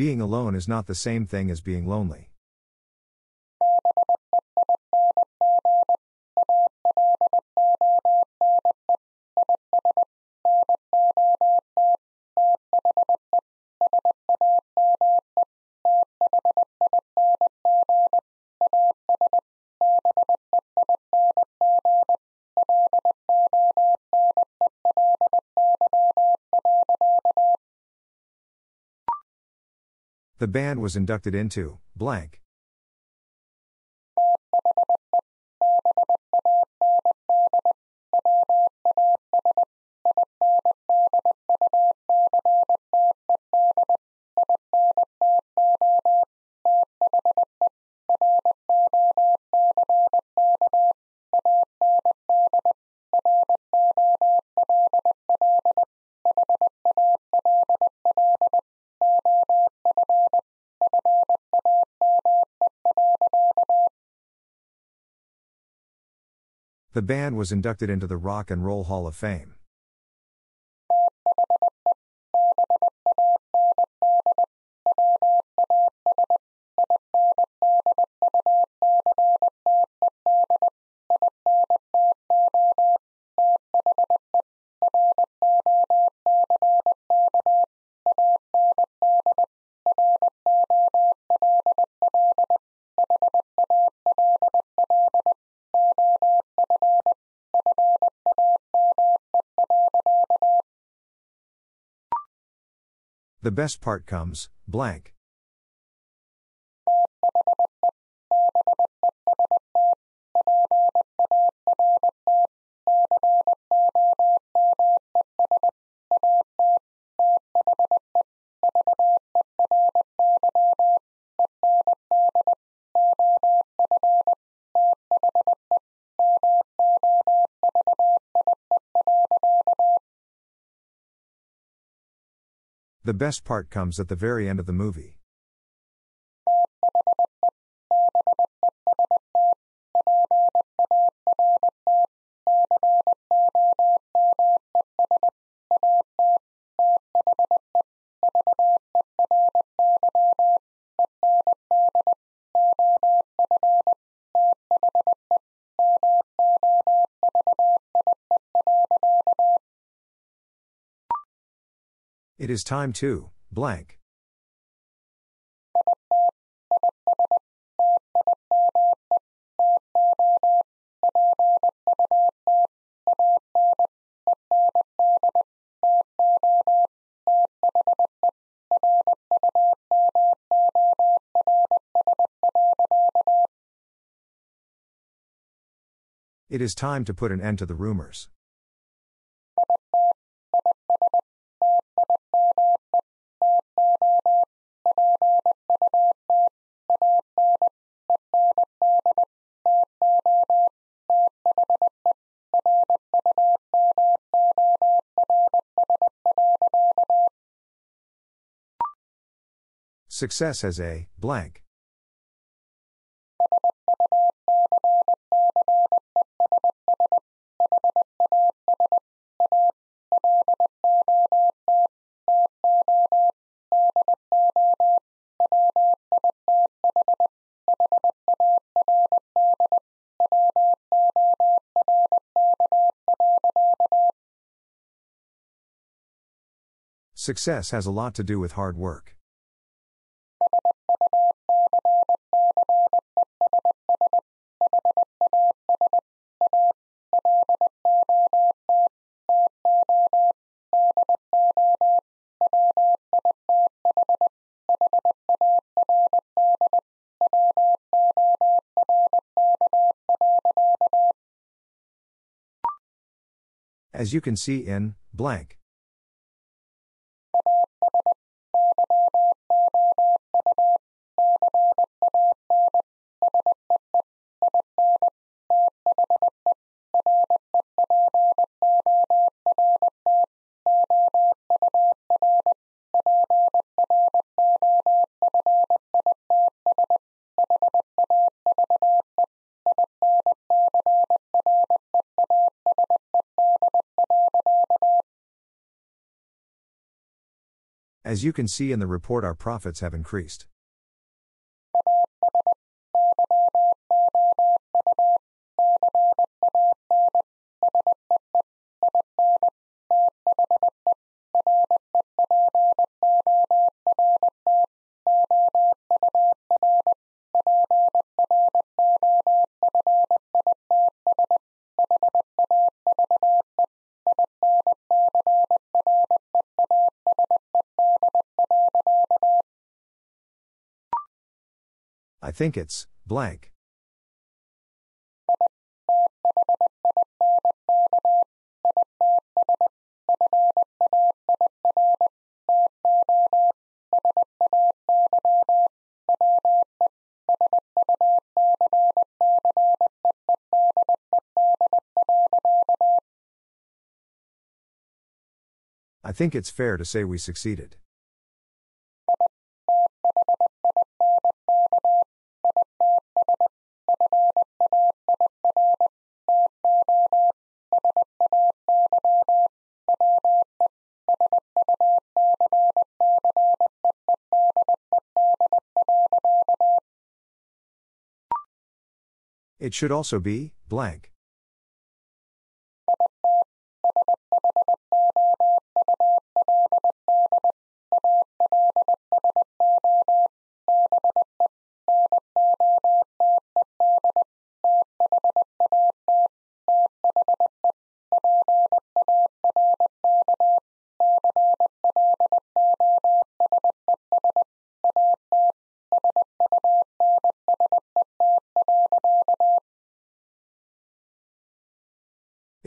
Being alone is not the same thing as being lonely. The band was inducted into blank. The band was inducted into the Rock and Roll Hall of Fame. The best part comes, blank. The best part comes at the very end of the movie. It is time to, blank. It is time to put an end to the rumors. Success has a blank. Success has a lot to do with hard work. As you can see in blank. As you can see in the report, our profits have increased. Think it's blank. I think it's fair to say we succeeded. It should also be, blank.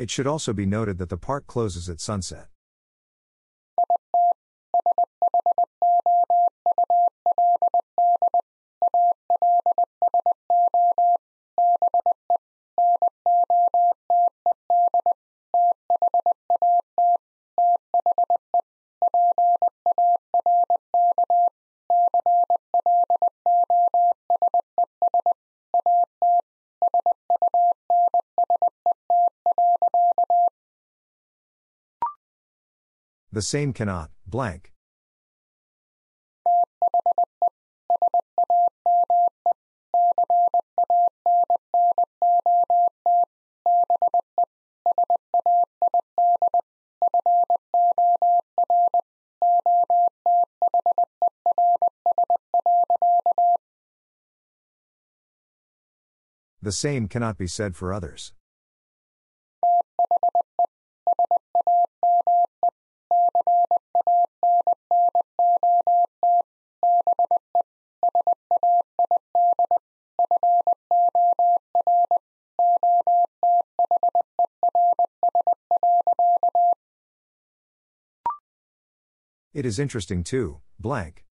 It should also be noted that the park closes at sunset. The same cannot, blank. The same cannot be said for others. It is interesting to, blank.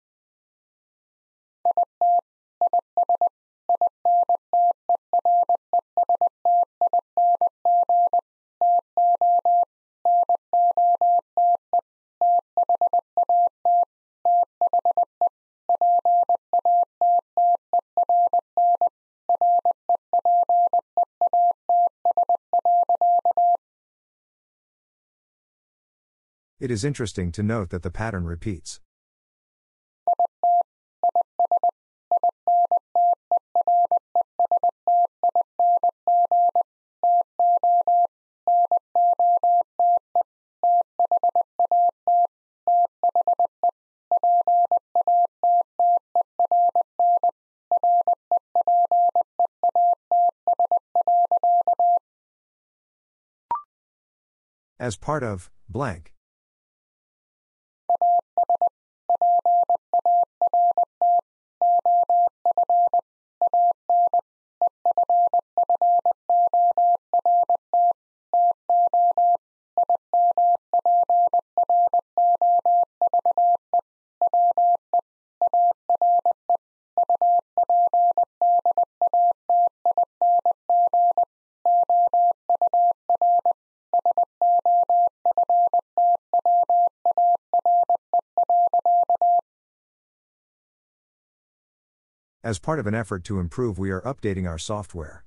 It is interesting to note that the pattern repeats. As part of, blank. As part of an effort to improve, we are updating our software.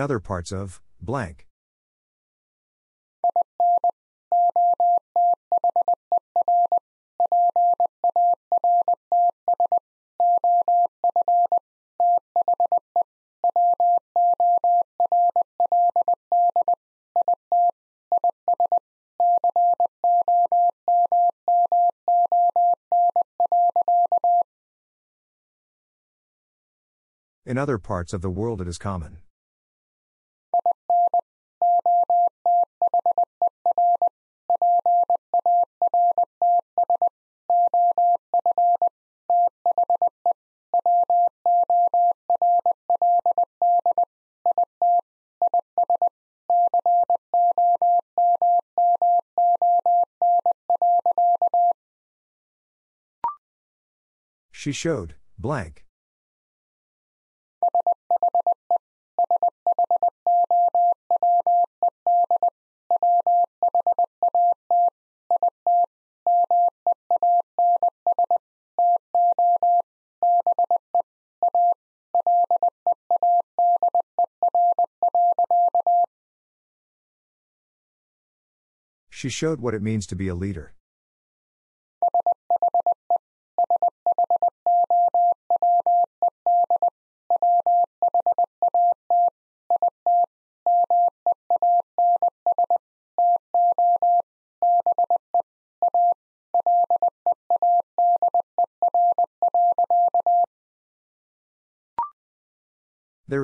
In other parts of, blank. In other parts of the world, it is common. She showed, blank. She showed what it means to be a leader.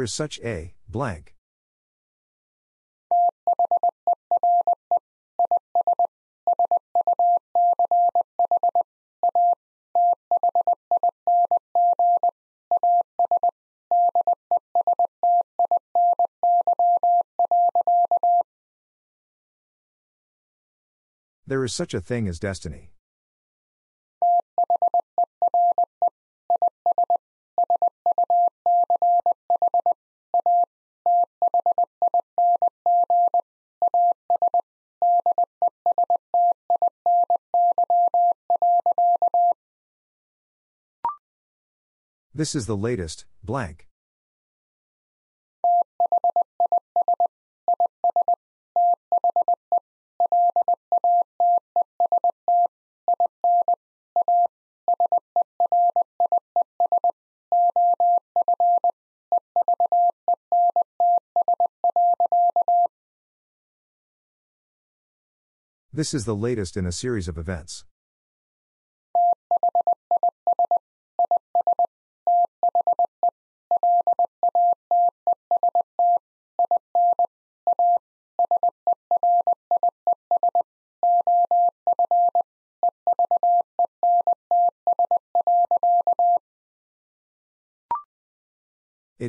Is such a blank. There is such a thing as destiny. This is the latest, blank. This is the latest in a series of events.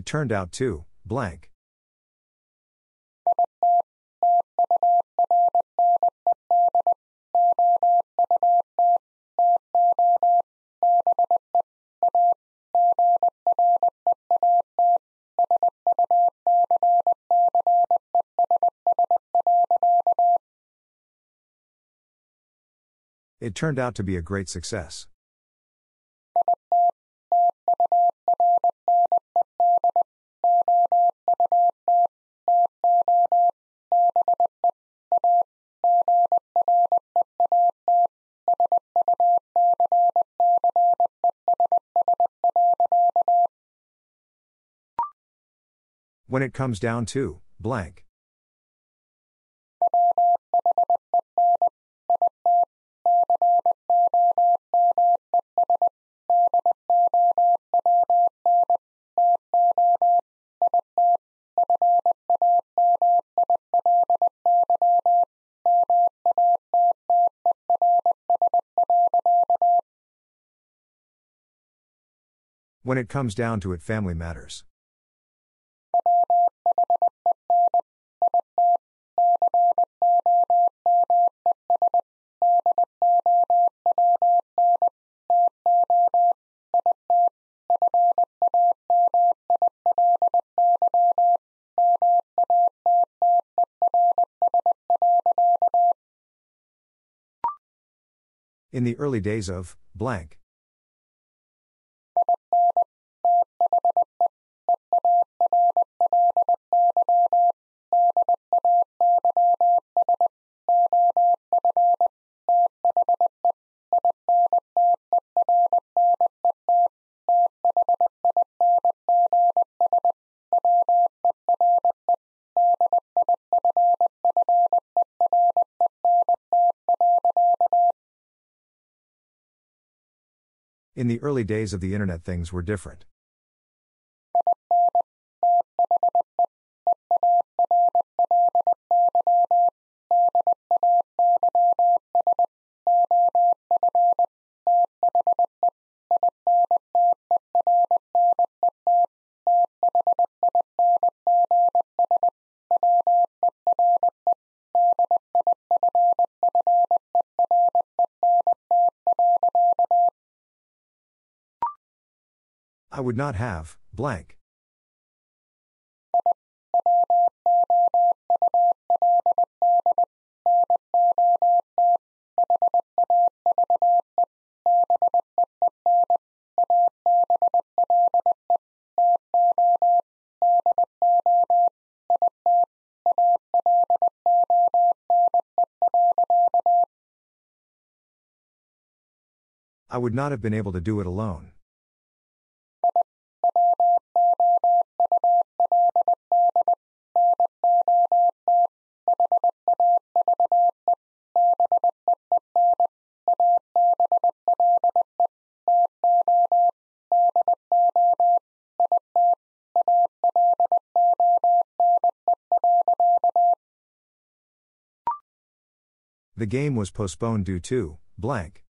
Turned out to, blank. It turned out to be a great success. When it comes down to, blank. When it comes down to it, family matters. In the early days of, blank. In the early days of the internet, things were different. Would not have, blank. I would not have been able to do it alone. The game was postponed due to blank.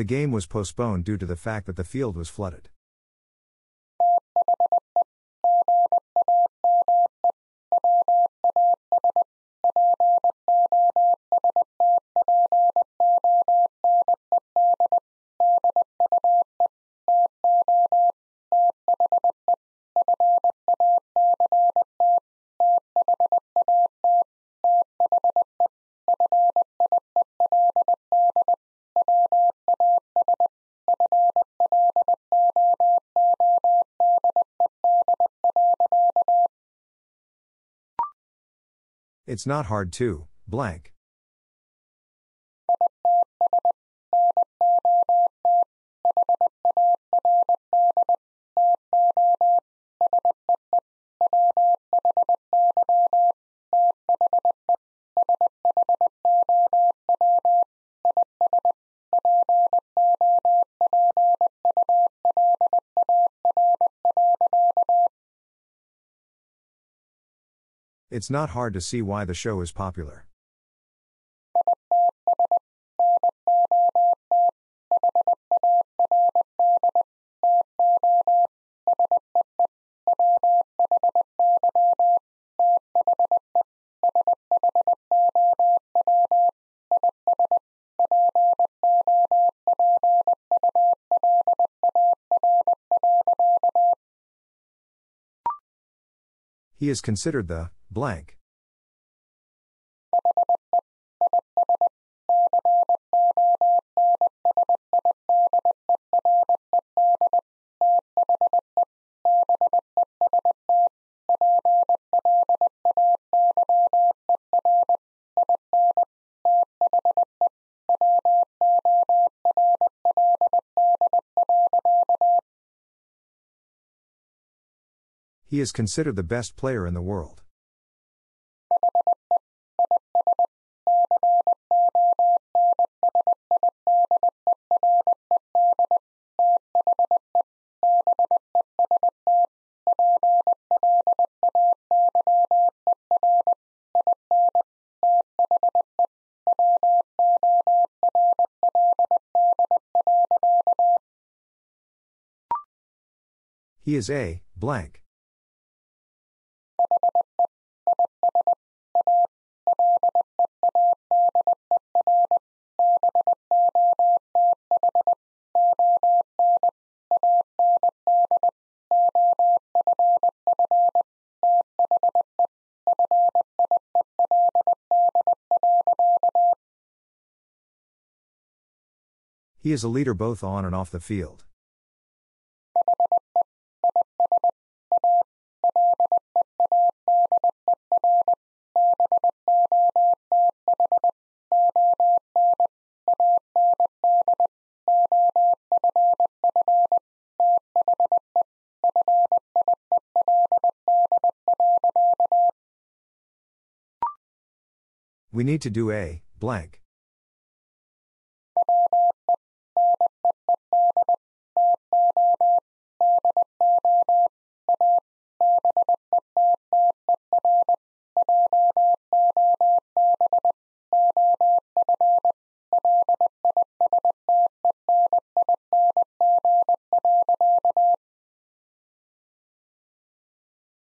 The game was postponed due to the fact that the field was flooded. It's not hard to, blank. It's not hard to see why the show is popular. He is considered the blank. He is considered the best player in the world. He is a blank. He is a leader both on and off the field. We need to do a blank.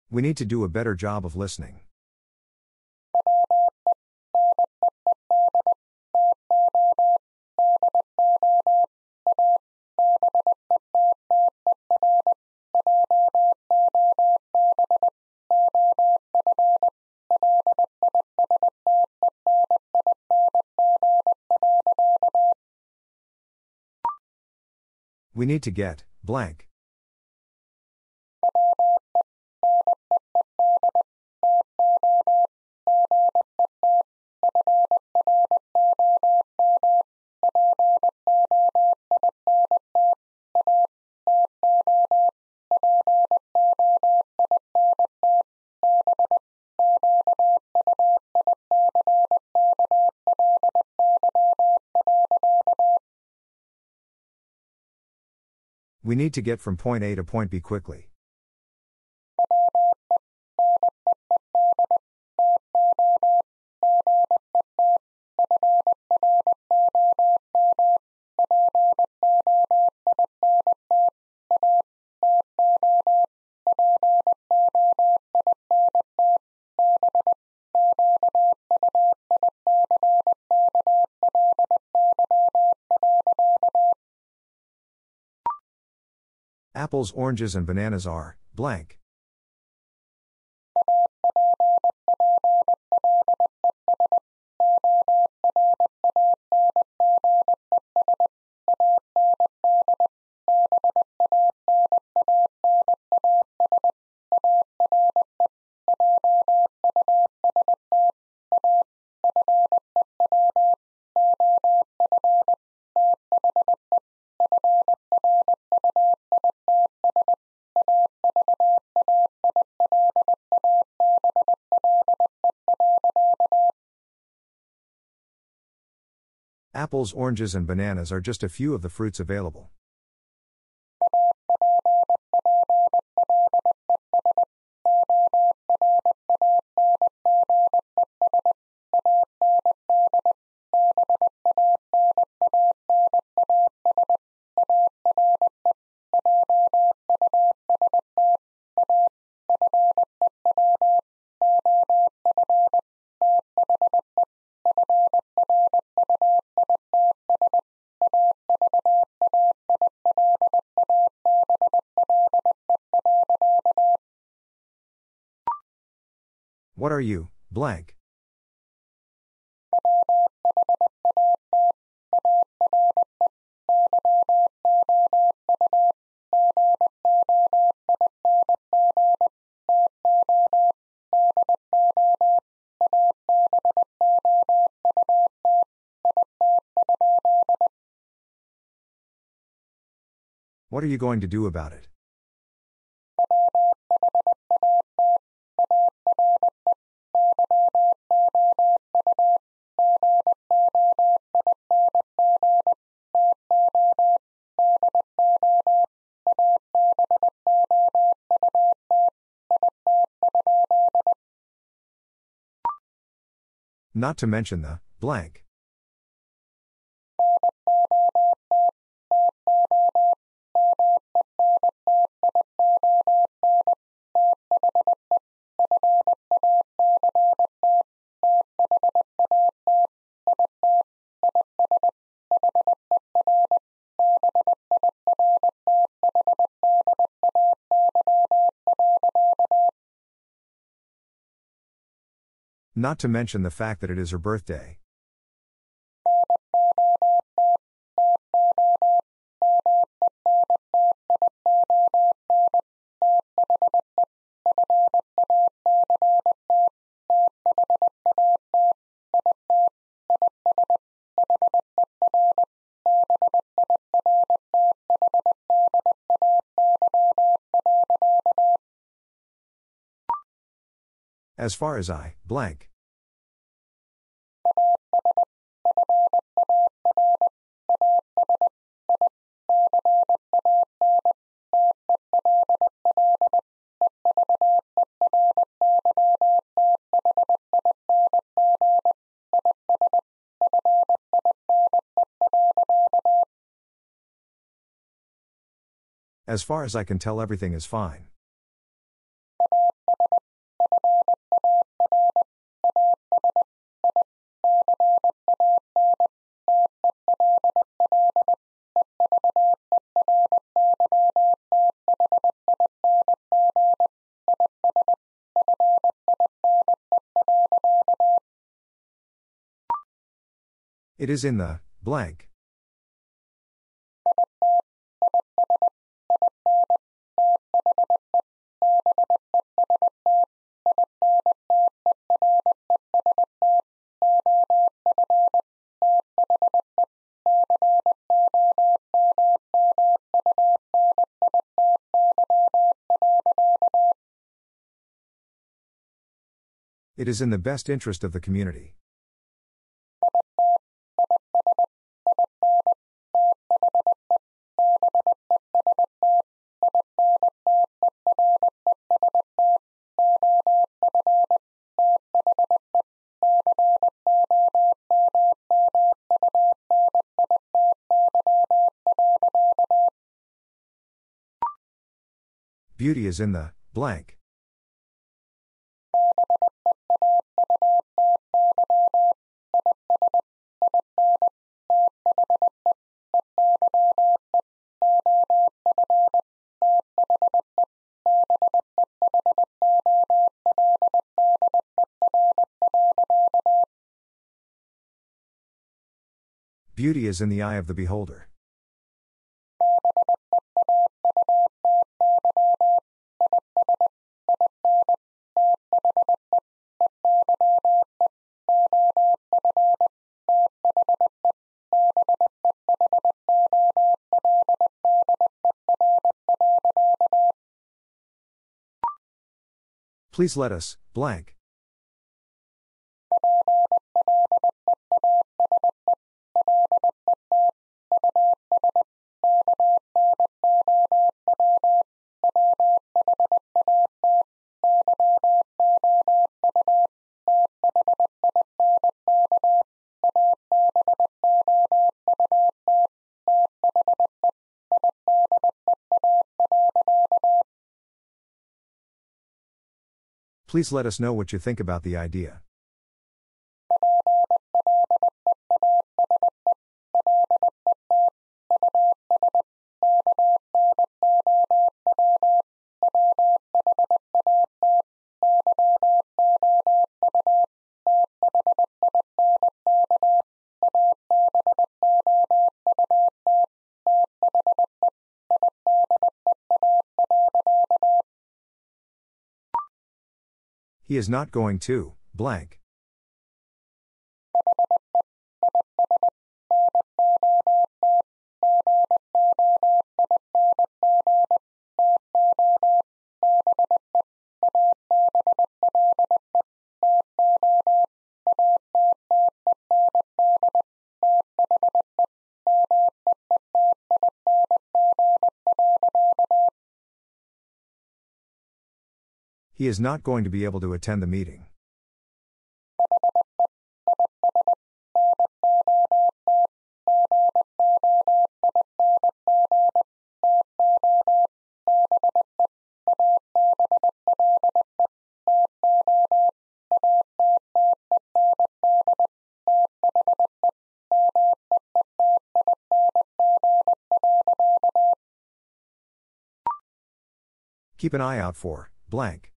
We need to do a better job of listening. We need to get blank. We need to get from point A to point B quickly. Apples, oranges, and bananas are blank. Apples, oranges, and bananas are just a few of the fruits available. Blank? What are you going to do about it? Not to mention the blank. Not to mention the fact that it is her birthday. As far as I, blank. As far as I can tell, everything is fine. It is in the blank. It is in the best interest of the community. Beauty is in the blank. Is in the eye of the beholder. Please let us, blank. Please let us know what you think about the idea. He is not going to, blank. He is not going to be able to attend the meeting. Keep an eye out for, blank.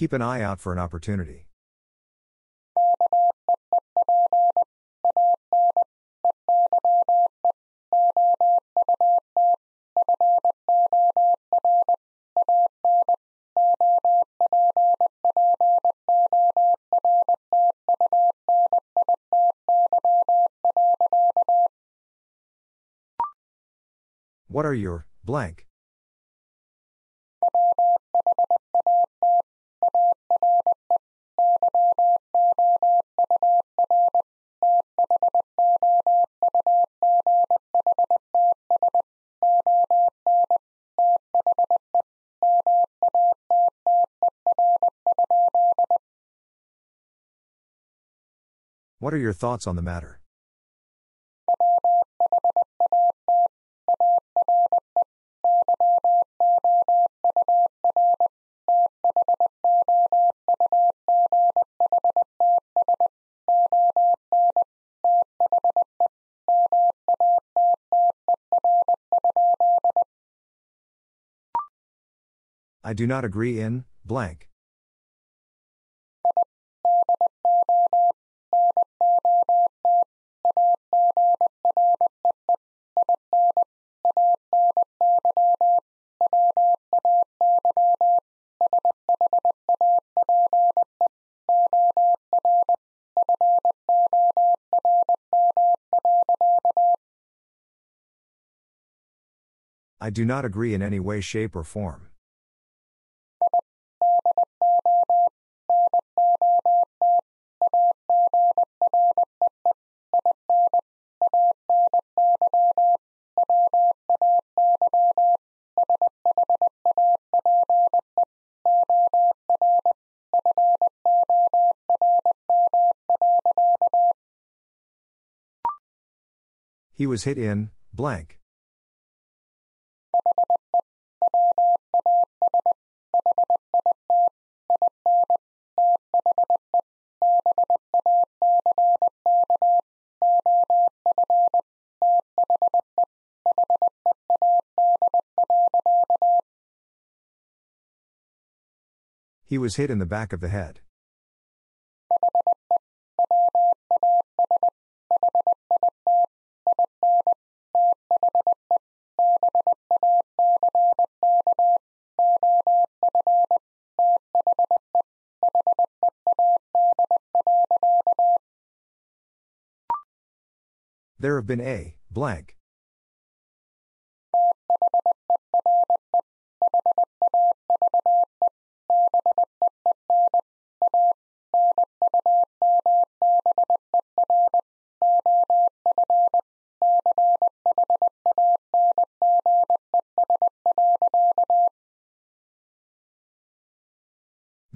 Keep an eye out for an opportunity. What are your blank? What are your thoughts on the matter? I do not agree in, blank. I do not agree in any way, shape, or form. He was hit in, blank. He was hit in the back of the head. There have been a blank.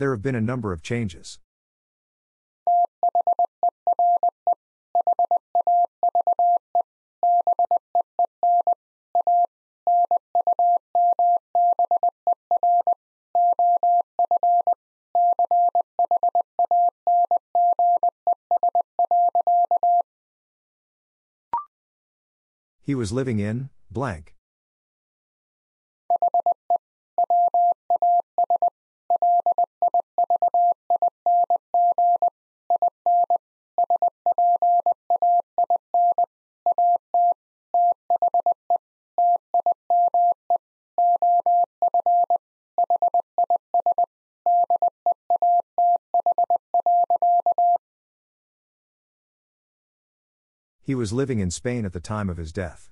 There have been a number of changes. He was living in, blank. He was living in Spain at the time of his death.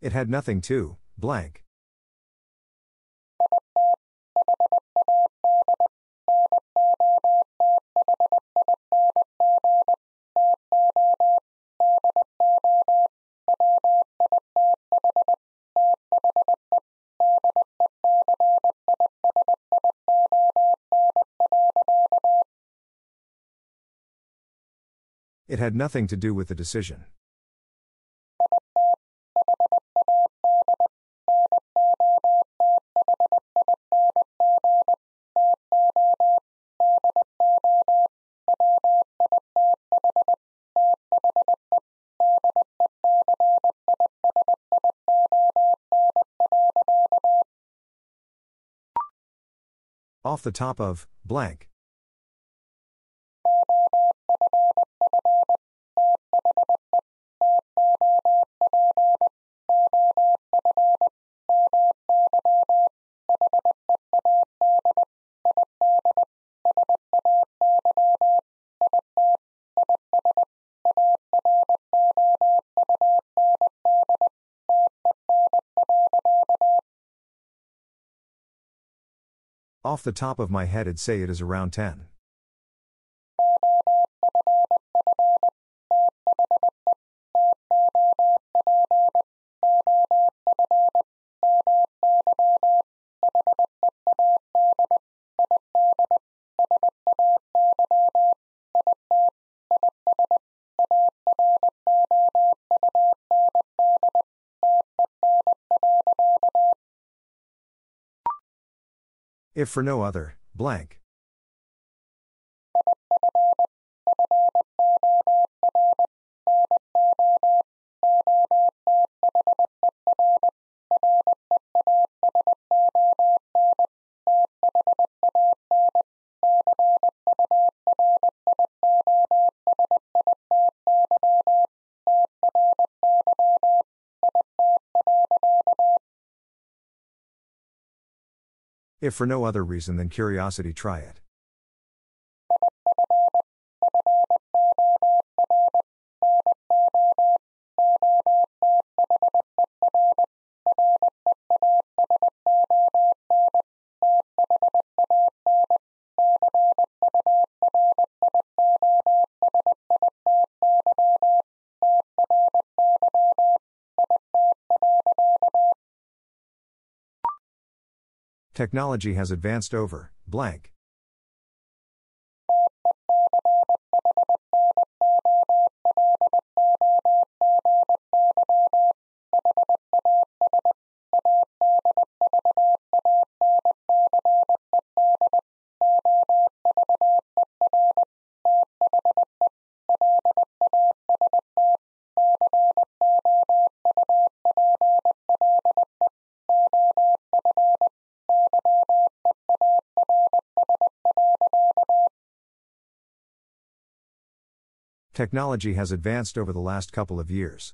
It had nothing to, blank. It had nothing to do with the decision. Off the top of, blank. Off the top of my head, I'd say it is around 10. If for no other, blank. If for no other reason than curiosity, try it. Technology has advanced over, blank. Technology has advanced over the last couple of years.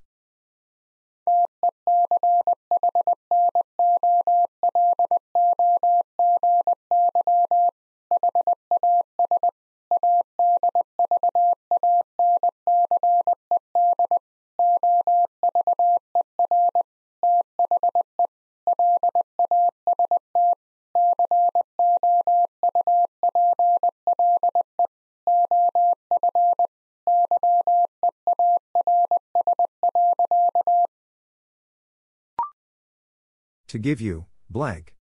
Give you, blank.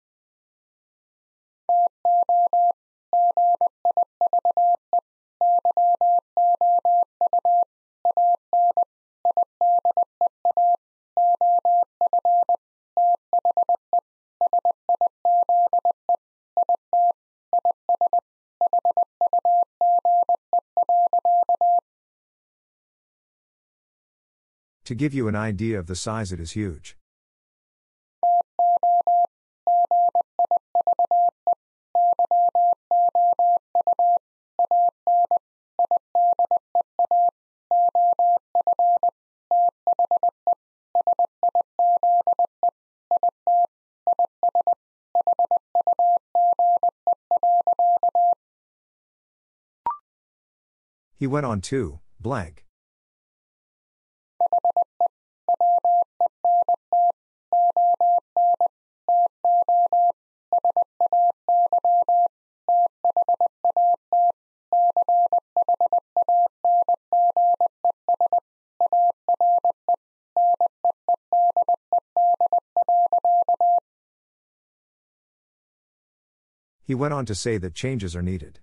To give you an idea of the size, it is huge. He went on to, blank. He went on to say that changes are needed.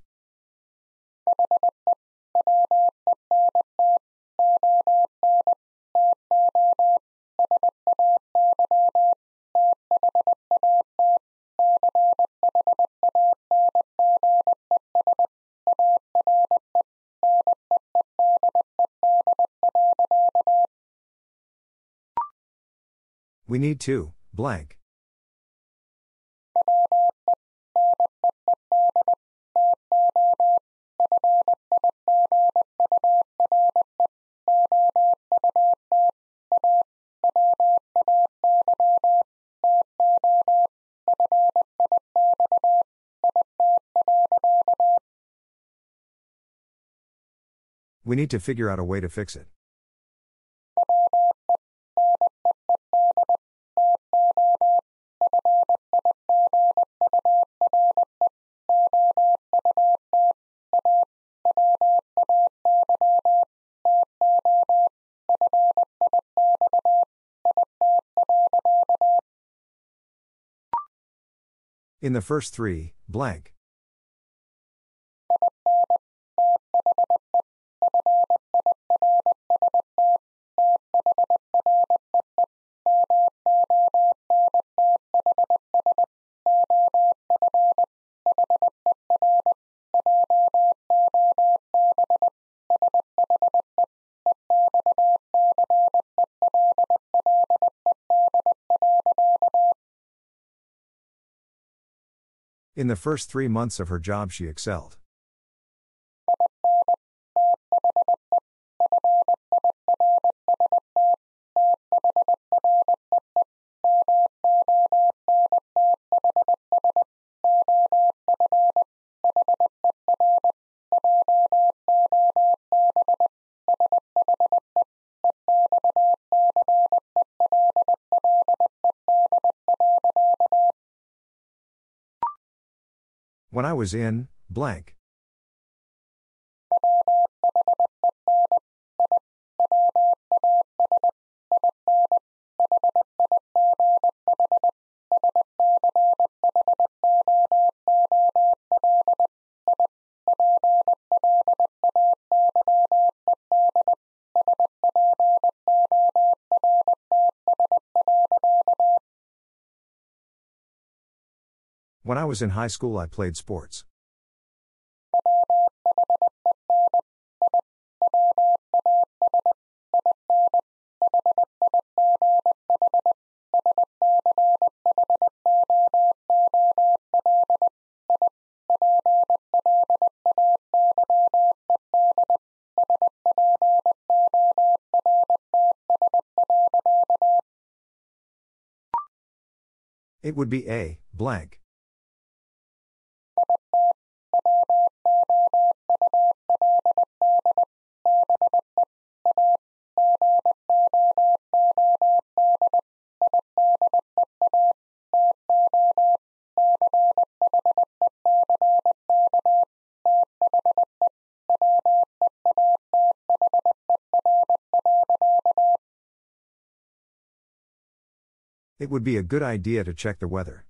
We need to, blank. We need to figure out a way to fix it. In the first three, blank. In the first three months of her job, she excelled. Was in, blank. Was in high school, I played sports. It would be a blank. It would be a good idea to check the weather.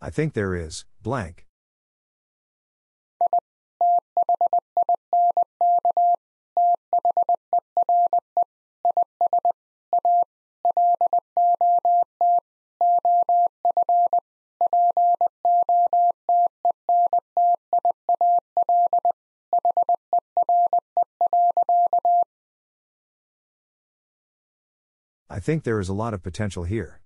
I think there is, blank. Think there is a lot of potential here.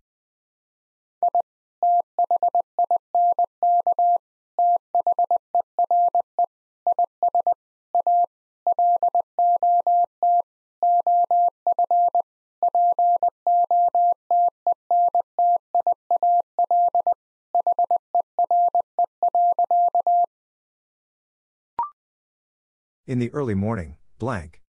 In the early morning, blank.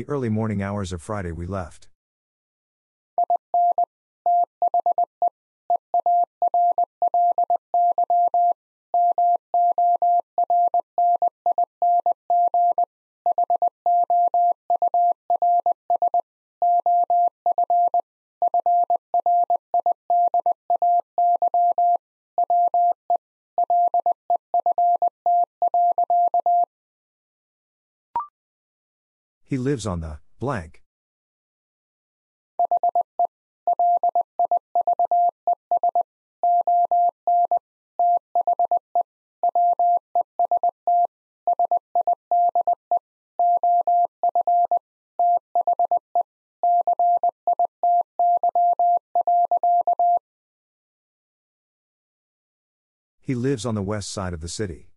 The early morning hours of Friday, we left. He lives on the blank. He lives on the west side of the city.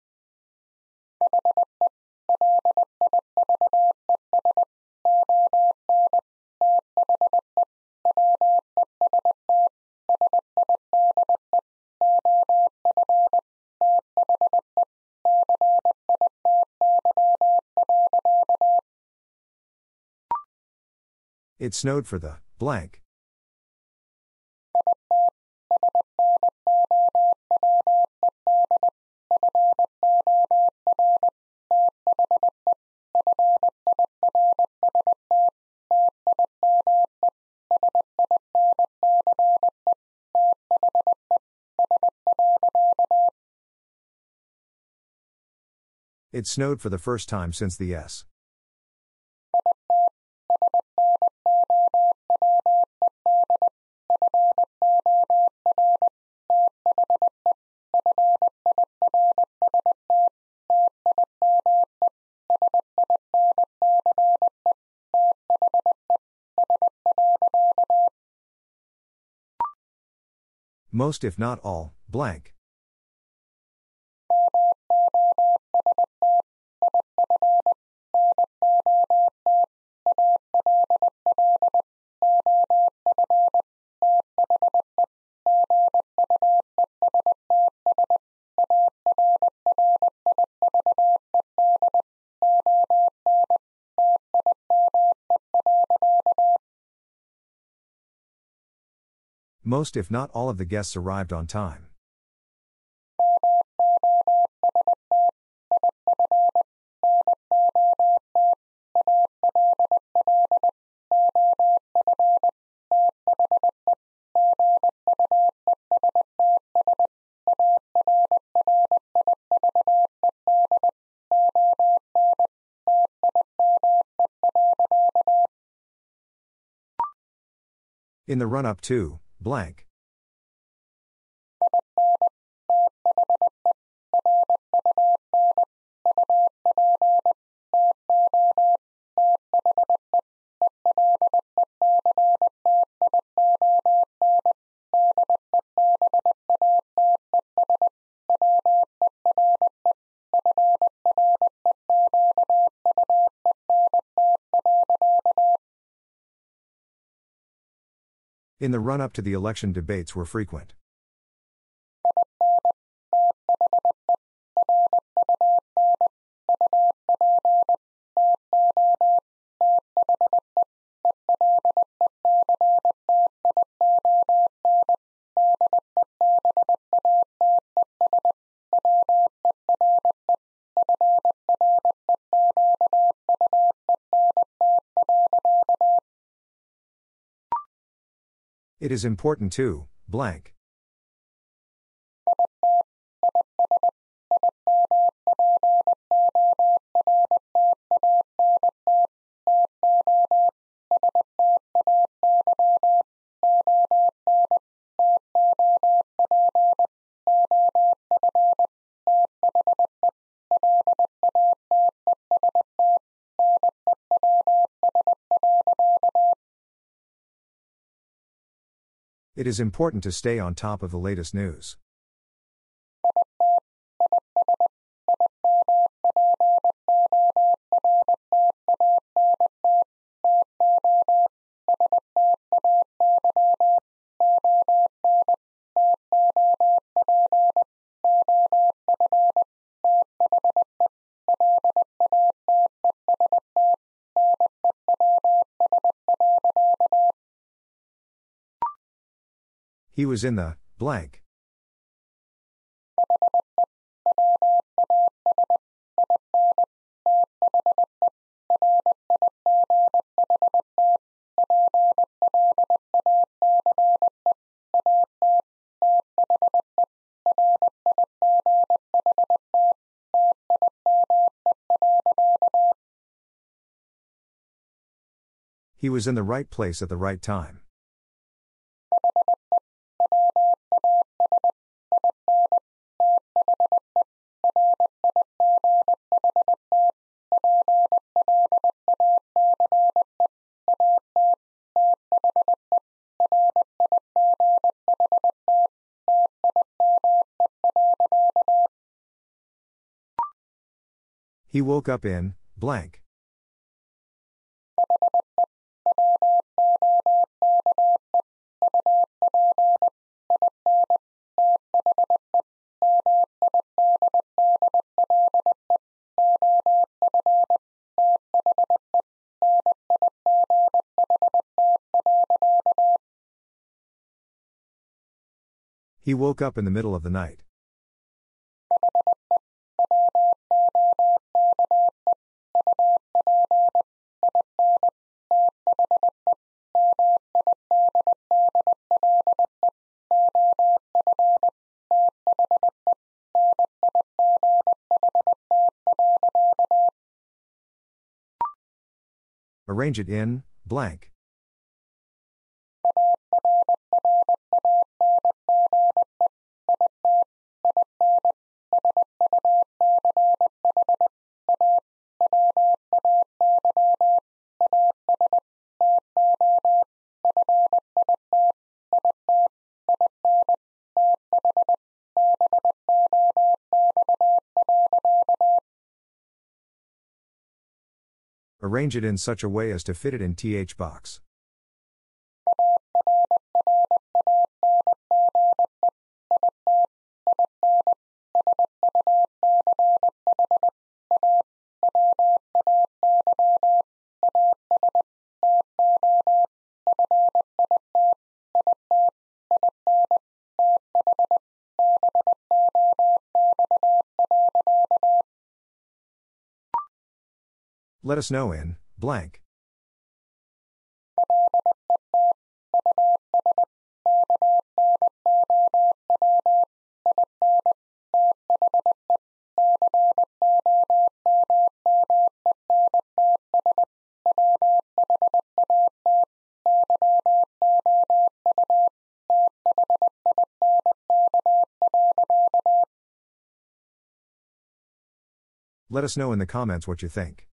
It snowed for the blank. It snowed for the first time since the S. Most, if not all, blank. Most, if not all, of the guests arrived on time. In the run up to, blank. In the run up to the election, debates were frequent. It is important to, blank. It is important to stay on top of the latest news. He was in the blank. He was in the right place at the right time. He woke up in, blank. He woke up in the middle of the night. Arrange it in, blank. Arrange it in such a way as to fit it in TH box. Let us know in blank. Let us know in the comments what you think.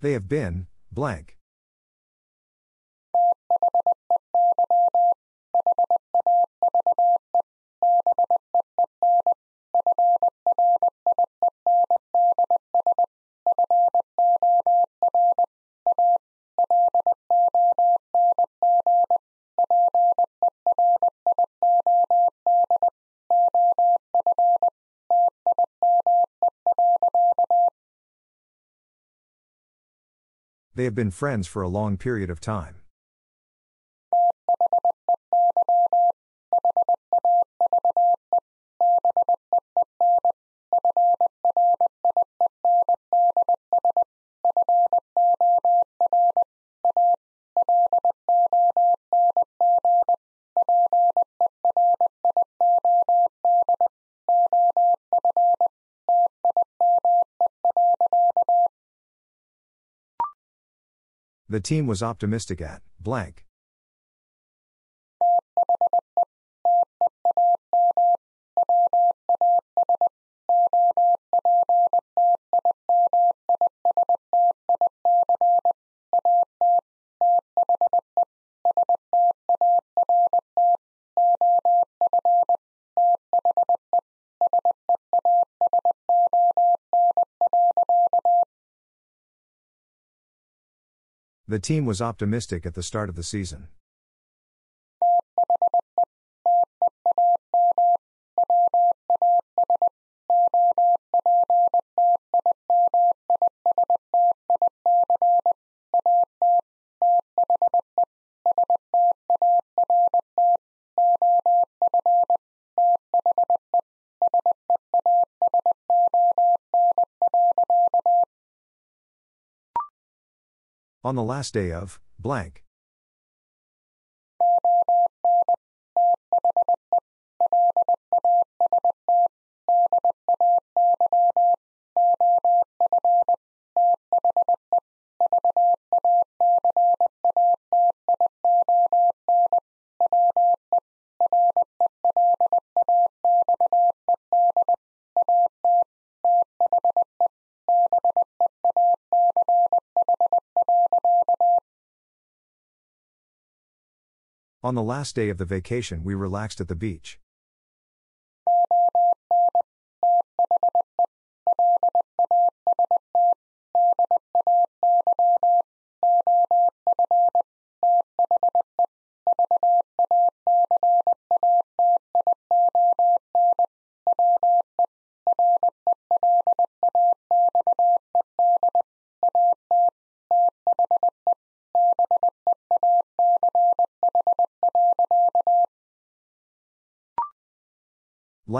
They have been, blank. Have been friends for a long period of time. The team was optimistic at blank. The team was optimistic at the start of the season. On the last day of, blank. On the last day of the vacation, we relaxed at the beach.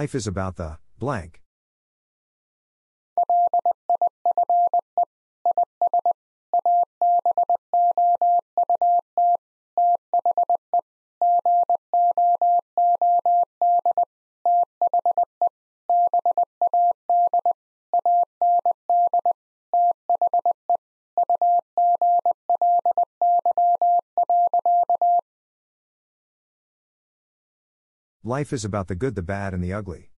Life is about the blank. Life is about the good, the bad, and the ugly.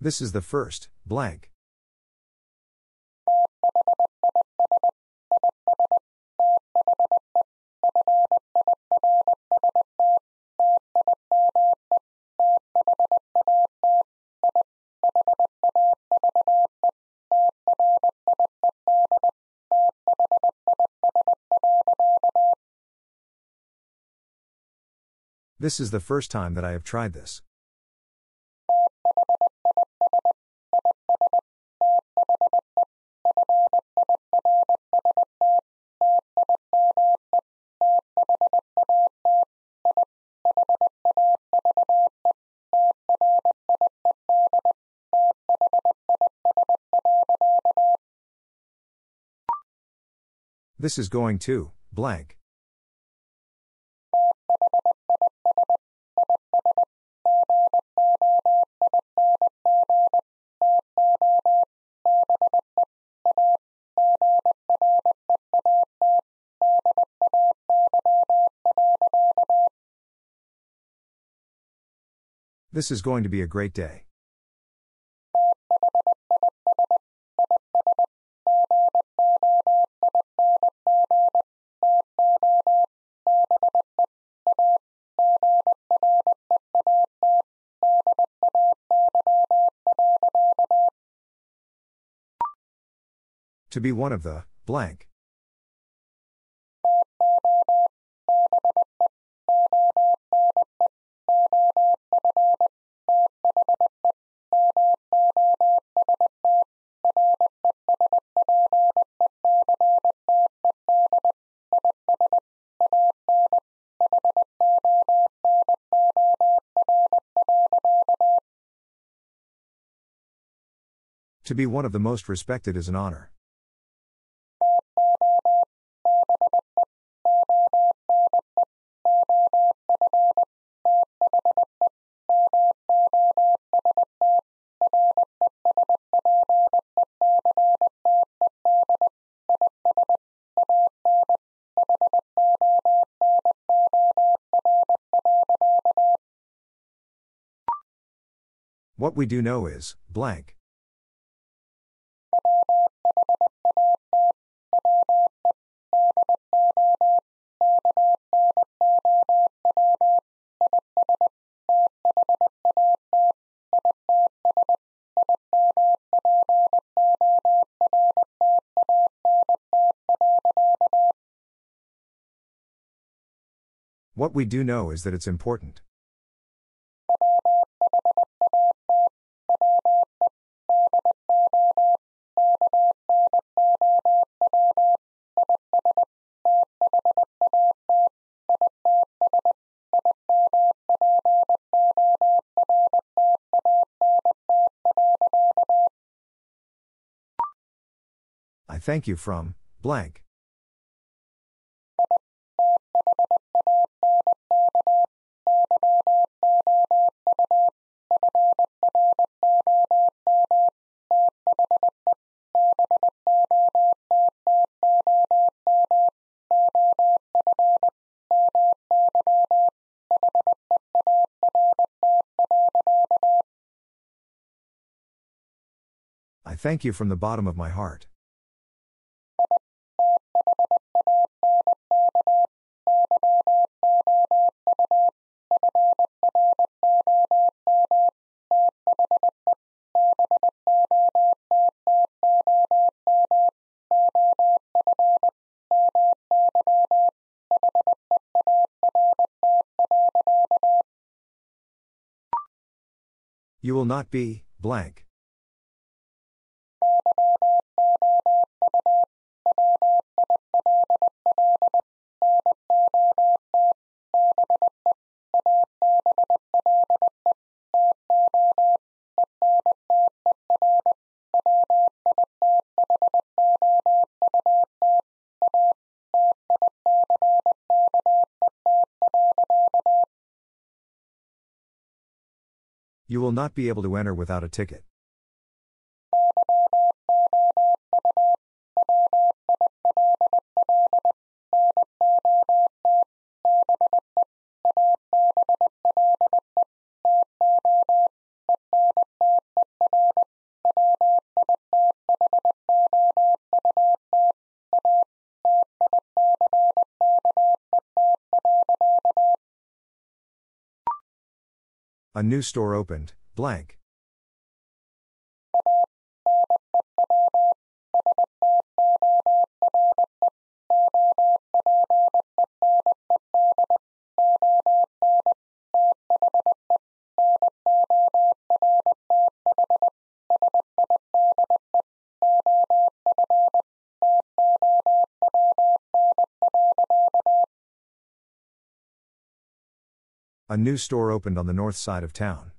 This is the first, blank. This is the first time that I have tried this. This is going to, blank. This is going to be a great day. To be one of the, blank. To be one of the most respected is an honor. What we do know is, blank. What we do know is that it's important. I thank you from, blank. Thank you from the bottom of my heart. You will not be, blank. Not be able to enter without a ticket. A new store opened, blank. A new store opened on the north side of town.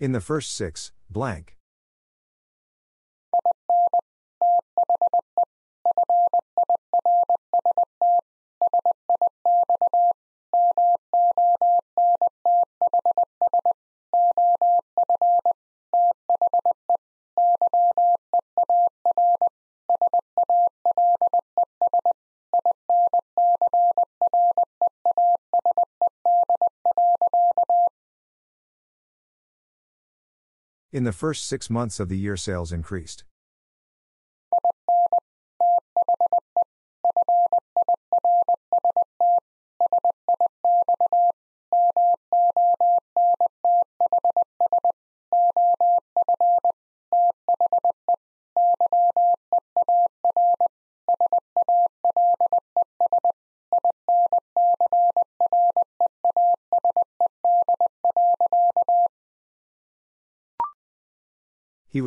In the first six, blank. In the first six months of the year, sales increased.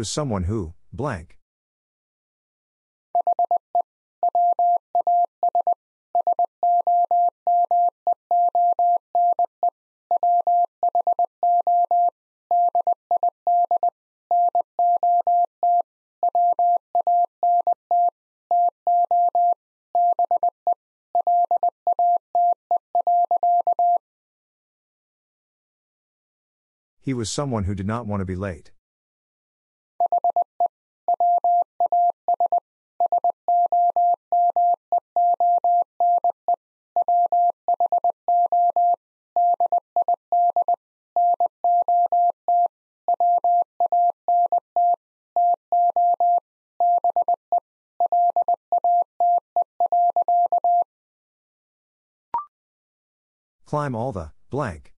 Was someone who, blank. He was someone who did not want to be late. Climb all the, blank.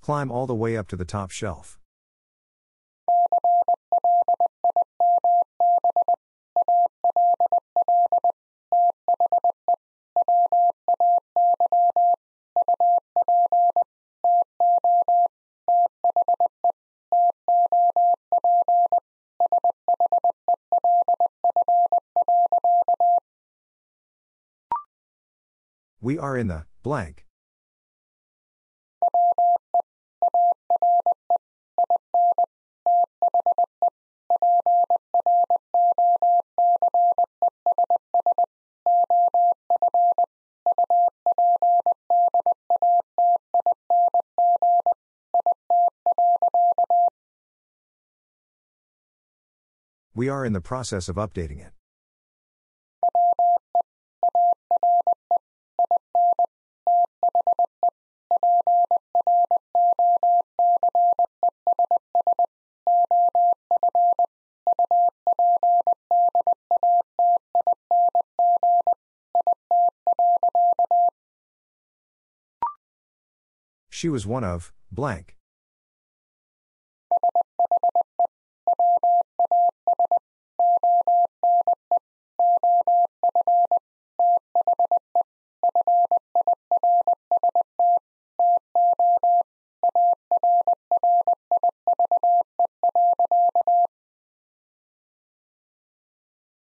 Climb all the way up to the top shelf. We are in the blank. We are in the process of updating it. She was one of, blank.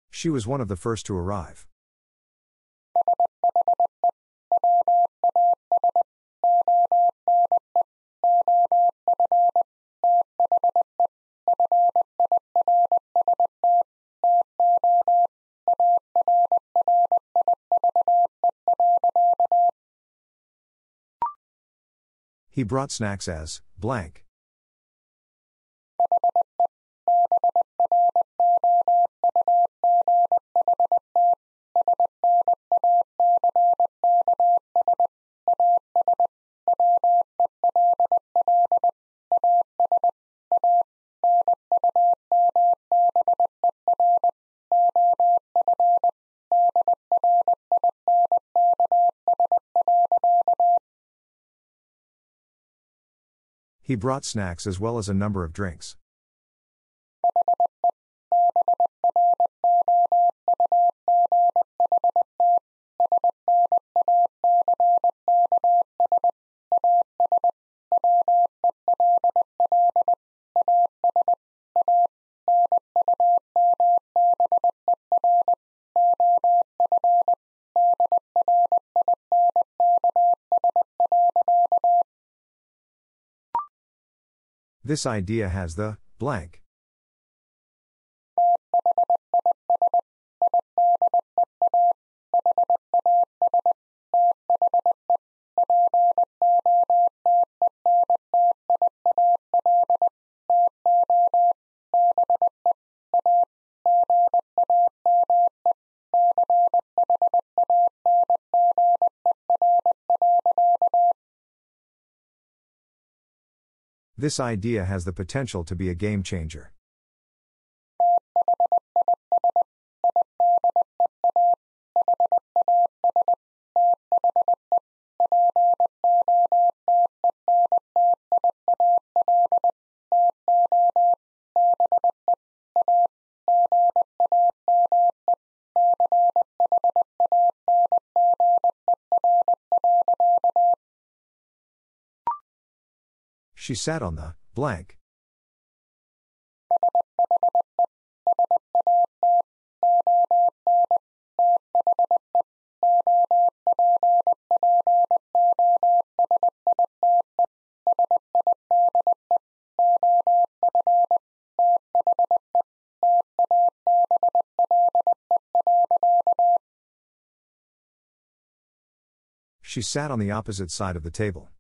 She was one of the first to arrive. He brought snacks as blank. He brought snacks as well as a number of drinks. This idea has the blank. This idea has the potential to be a game changer. She sat on the blank. She sat on the opposite side of the table.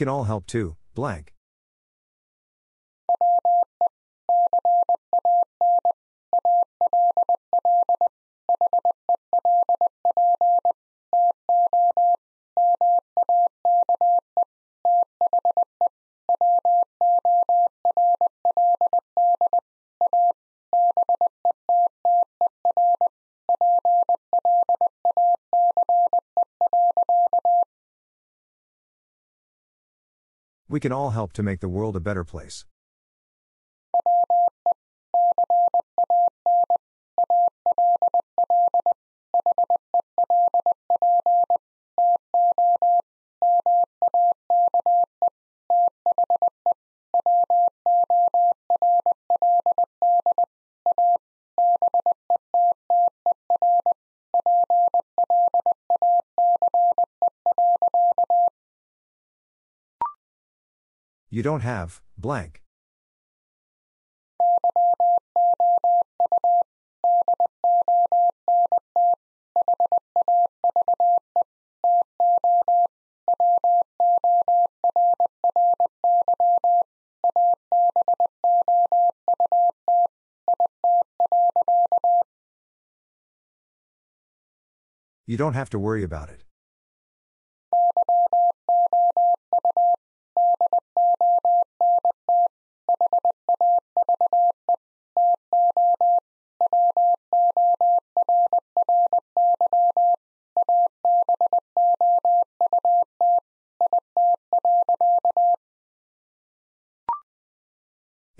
Can all help too, blank. We can all help to make the world a better place. You don't have, blank. You don't have to worry about it.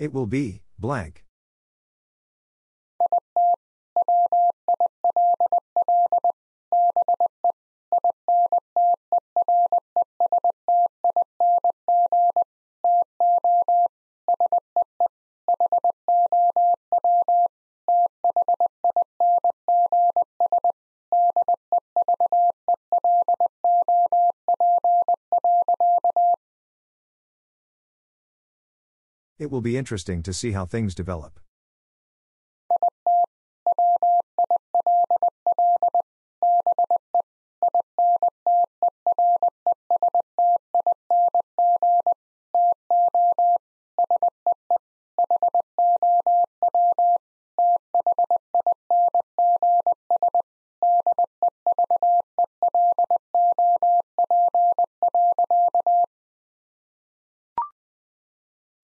It will be, blank. It will be interesting to see how things develop.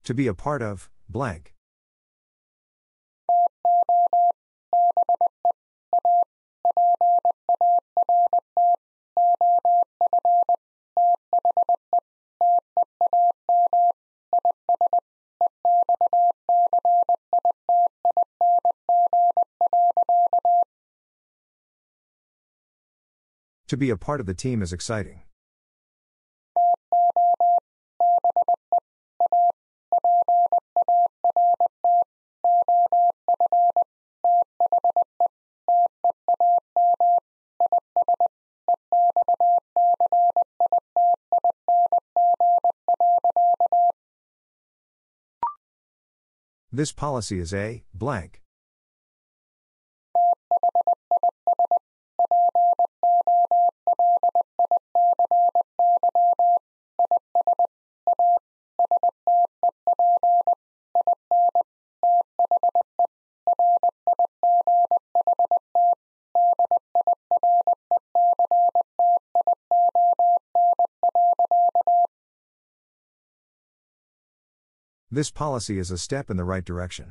To be a part of, blank. To be a part of the team is exciting. This policy is a blank. This policy is a step in the right direction.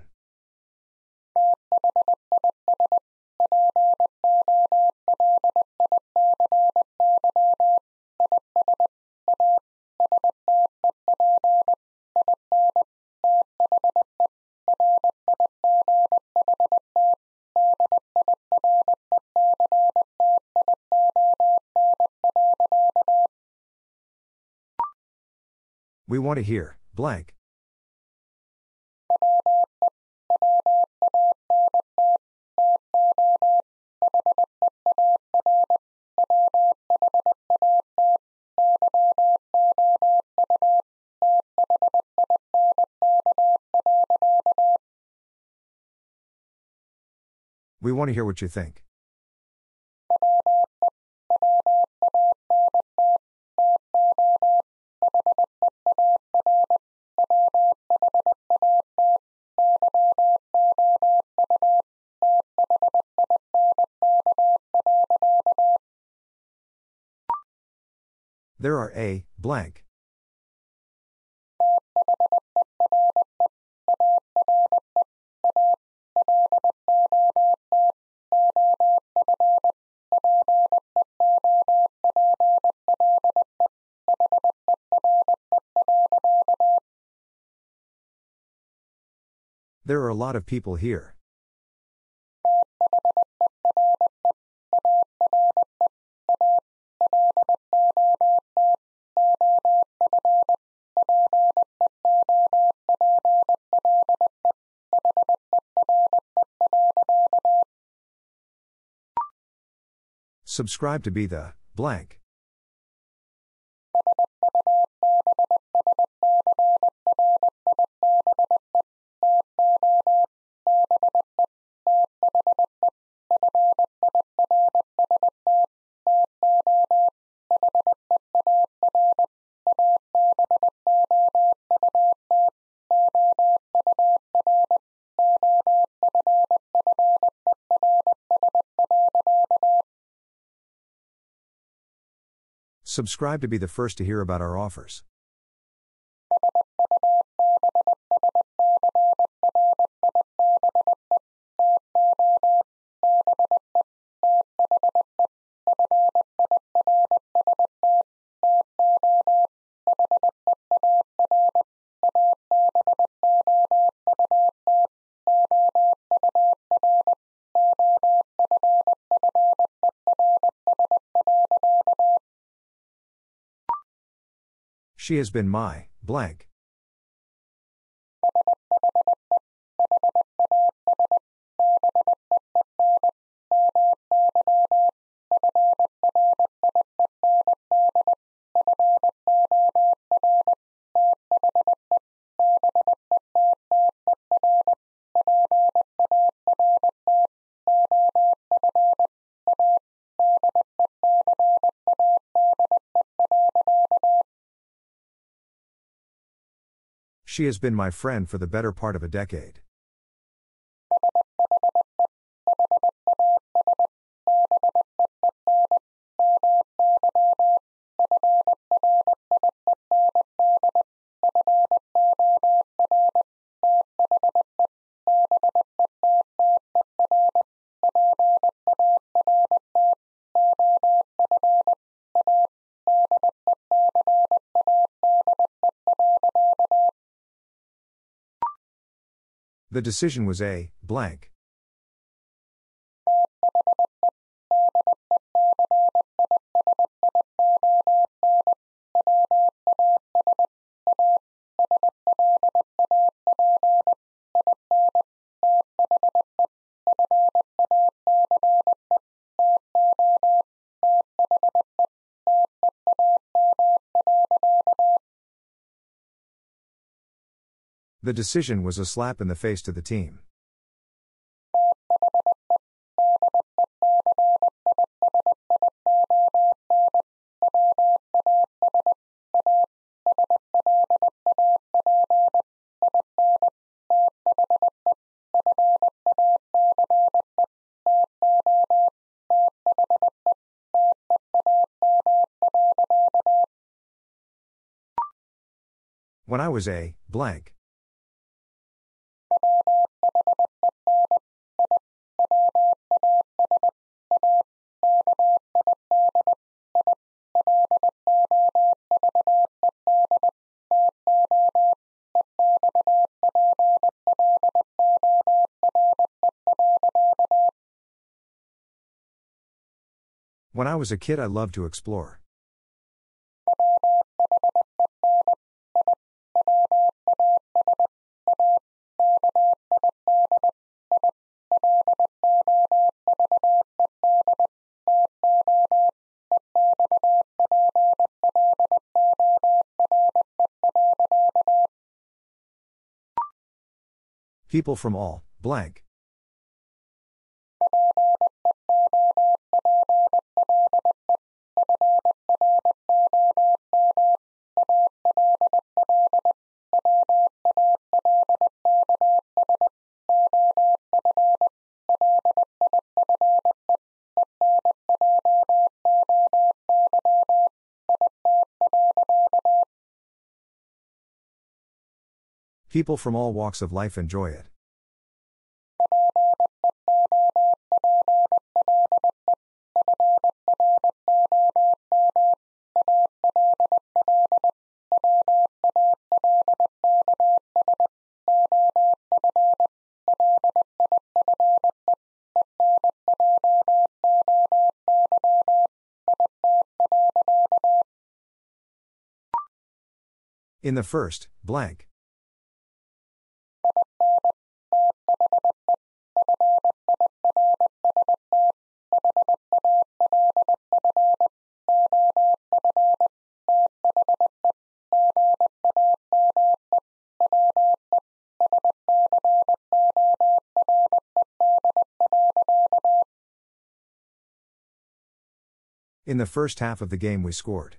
We want to hear, blank. We want to hear what you think. There are a blank. There are a lot of people here. Subscribe to be the blank. Subscribe to be the first to hear about our offers. She has been my blank. She has been my friend for the better part of a decade. The decision was a blank. The decision was a slap in the face to the team. When I was a blank. Was a kid, I loved to explore. People from all, blank. People from all walks of life enjoy it. In the first, blank. In the first half of the game, we scored.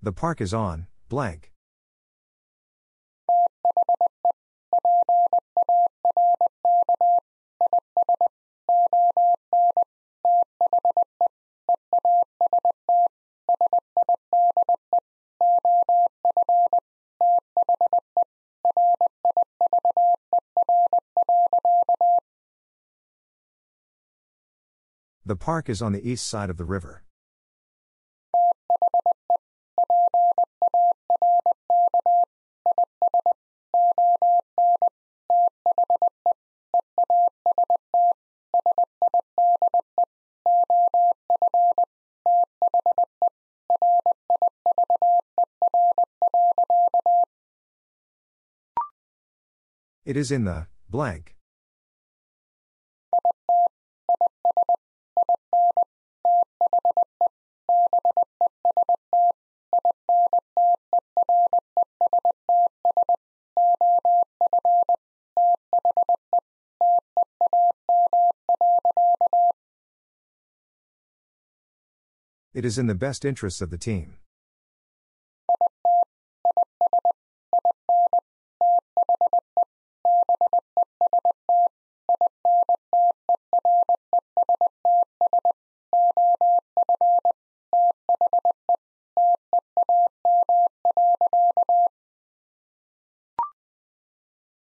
The park is on, blank. The park is on the east side of the river. It is in the blank. It is in the best interests of the team.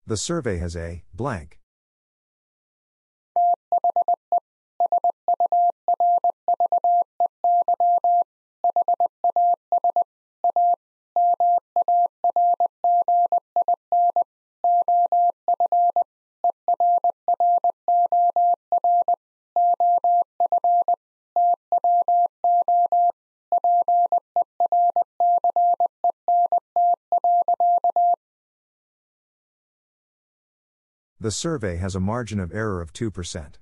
The survey has a blank. The survey has a margin of error of 2%.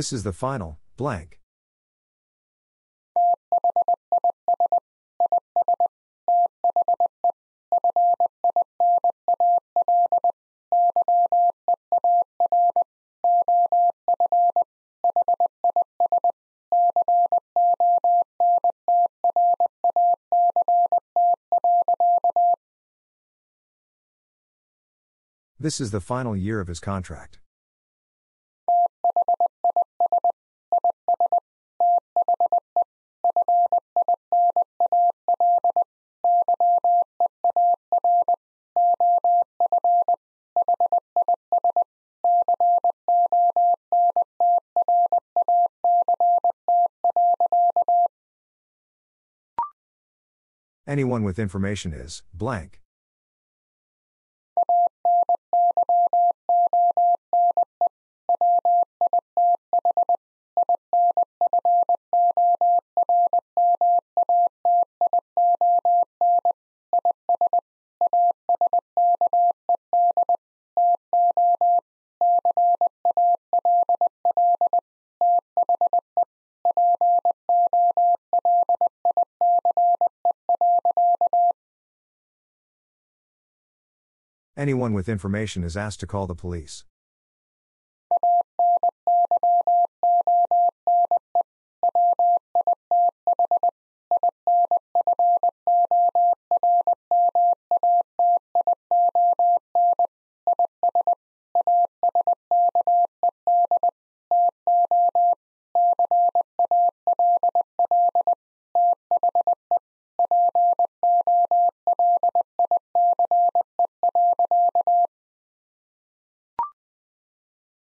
This is the final, blank. This is the final year of his contract. Anyone with information is blank. Anyone with information is asked to call the police.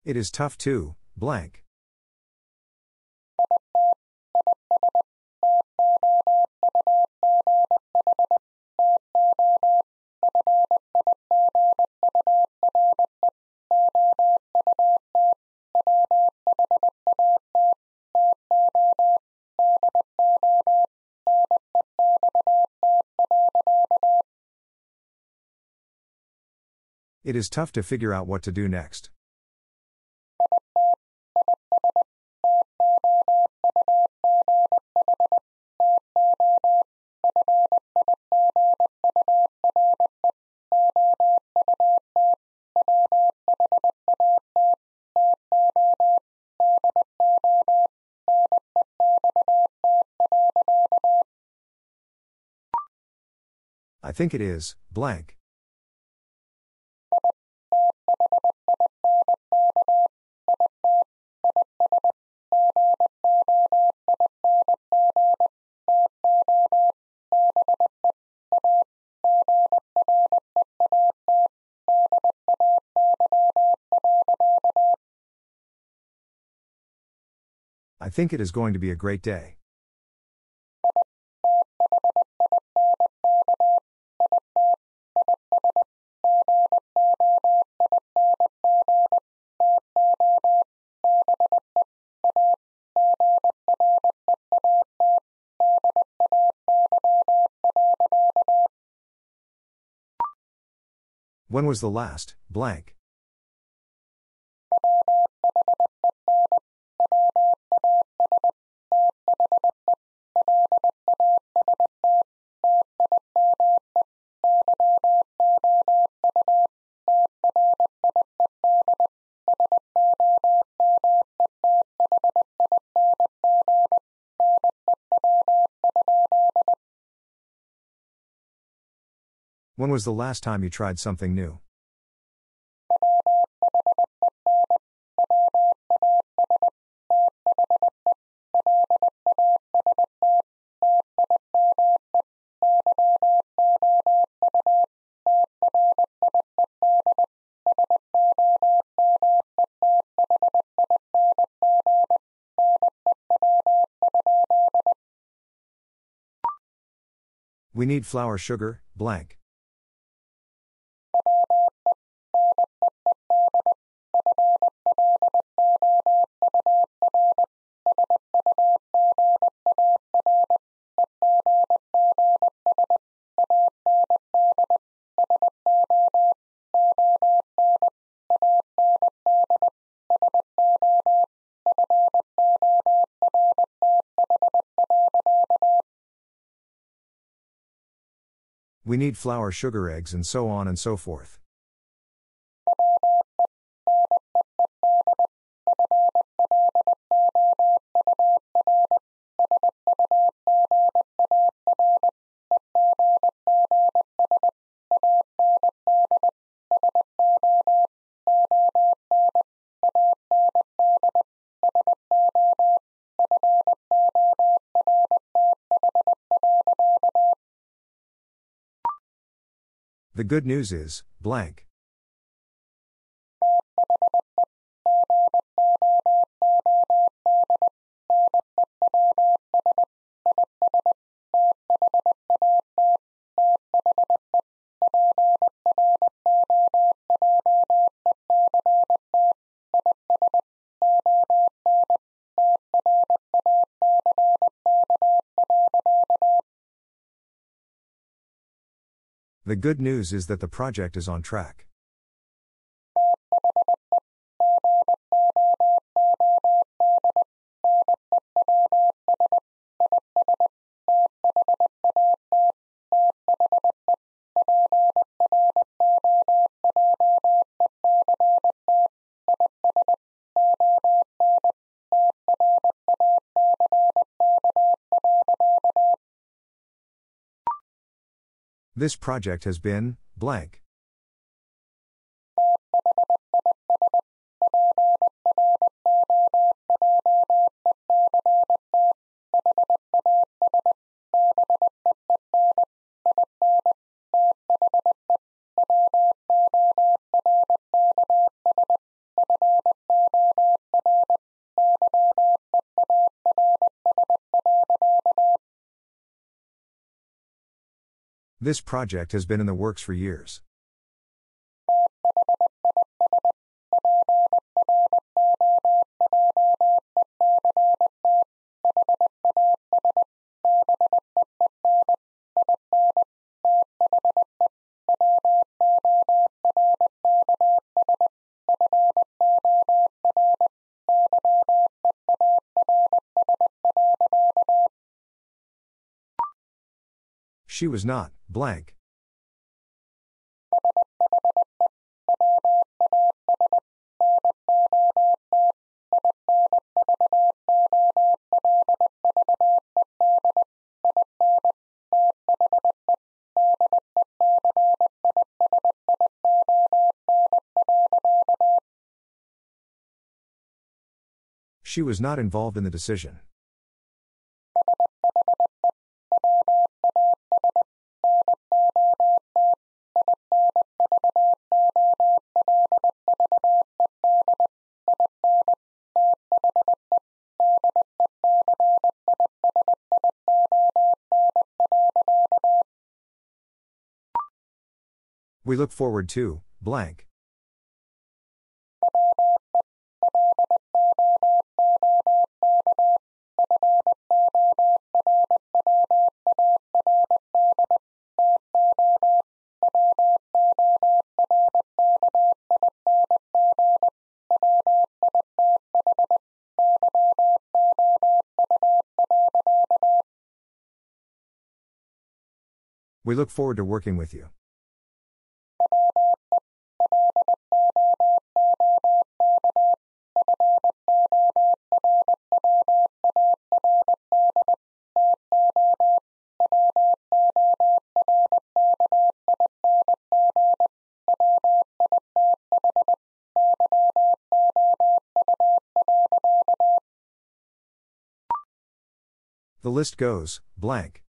It is tough to, blank. It is tough to figure out what to do next. Think it is, blank. I think it is going to be a great day. Was the last, blank? Was the last time you tried something new? We need flour sugar, blank. We need flour sugar eggs and so on and so forth. The good news is, blank. The good news is that the project is on track. This project has been, blank. This project has been in the works for years. She was not, blank. She was not involved in the decision. We look forward to, blank. We look forward to working with you. List goes, blank.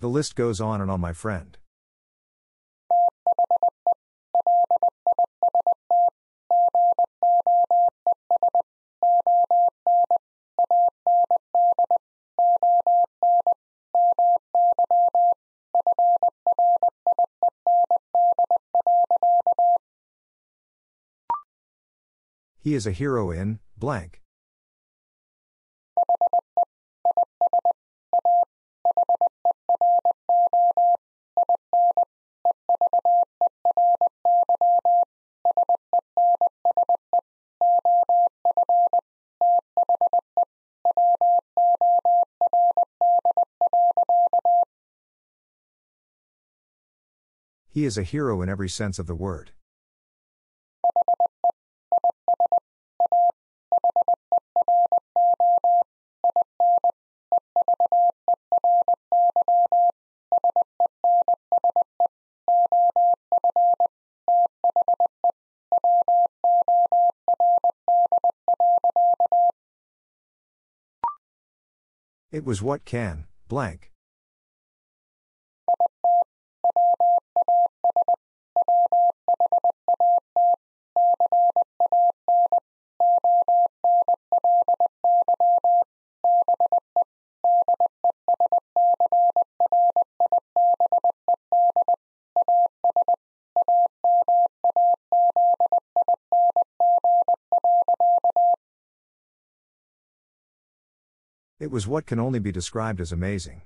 The list goes on and on, my friend. Is a hero in, blank. He is a hero in every sense of the word. It was what can, blank. Was what can only be described as amazing.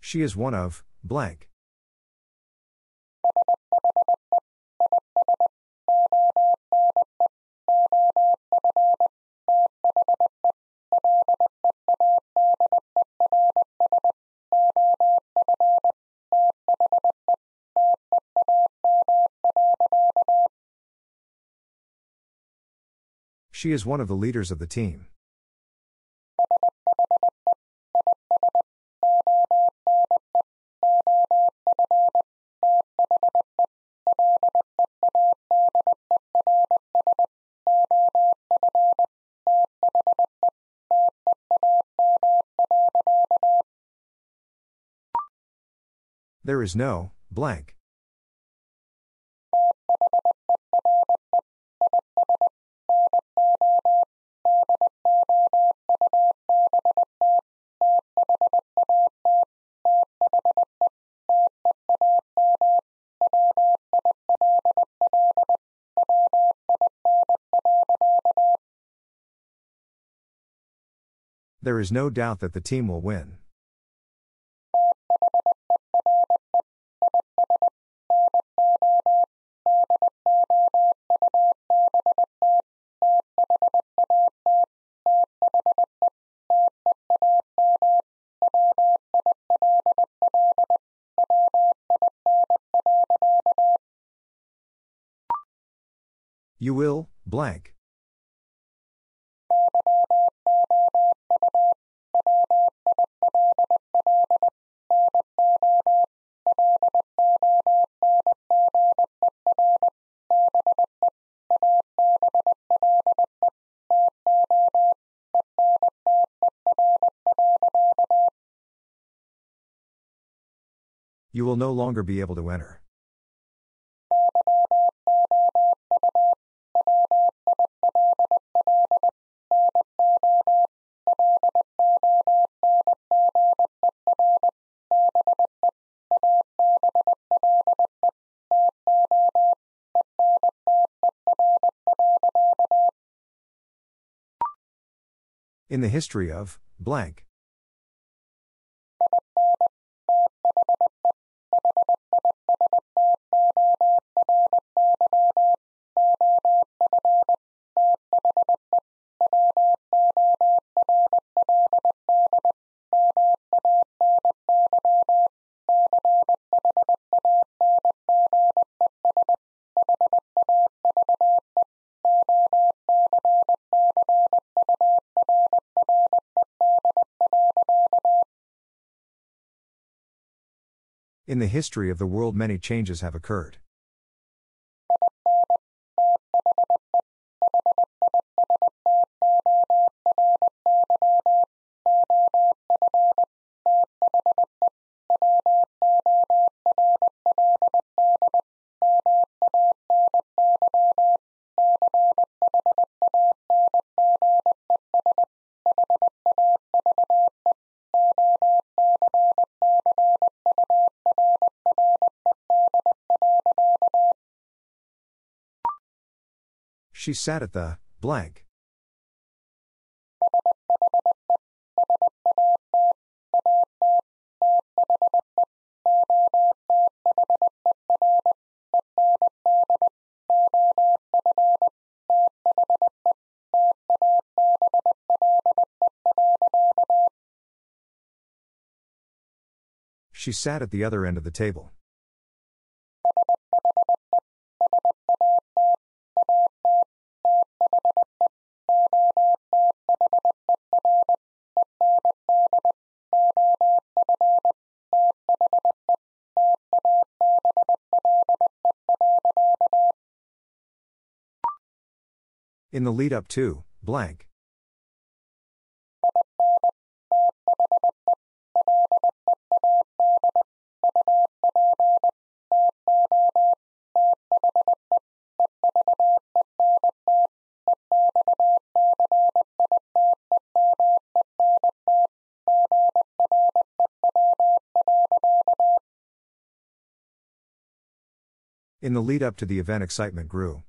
She is one of, blank. She is one of the leaders of the team. There is no blank. There is no doubt that the team will win. No longer be able to enter. In the history of blank. In the history of the world, many changes have occurred. She sat at the blank. She sat at the other end of the table. In the lead up to, blank. In the lead up to the event, excitement grew.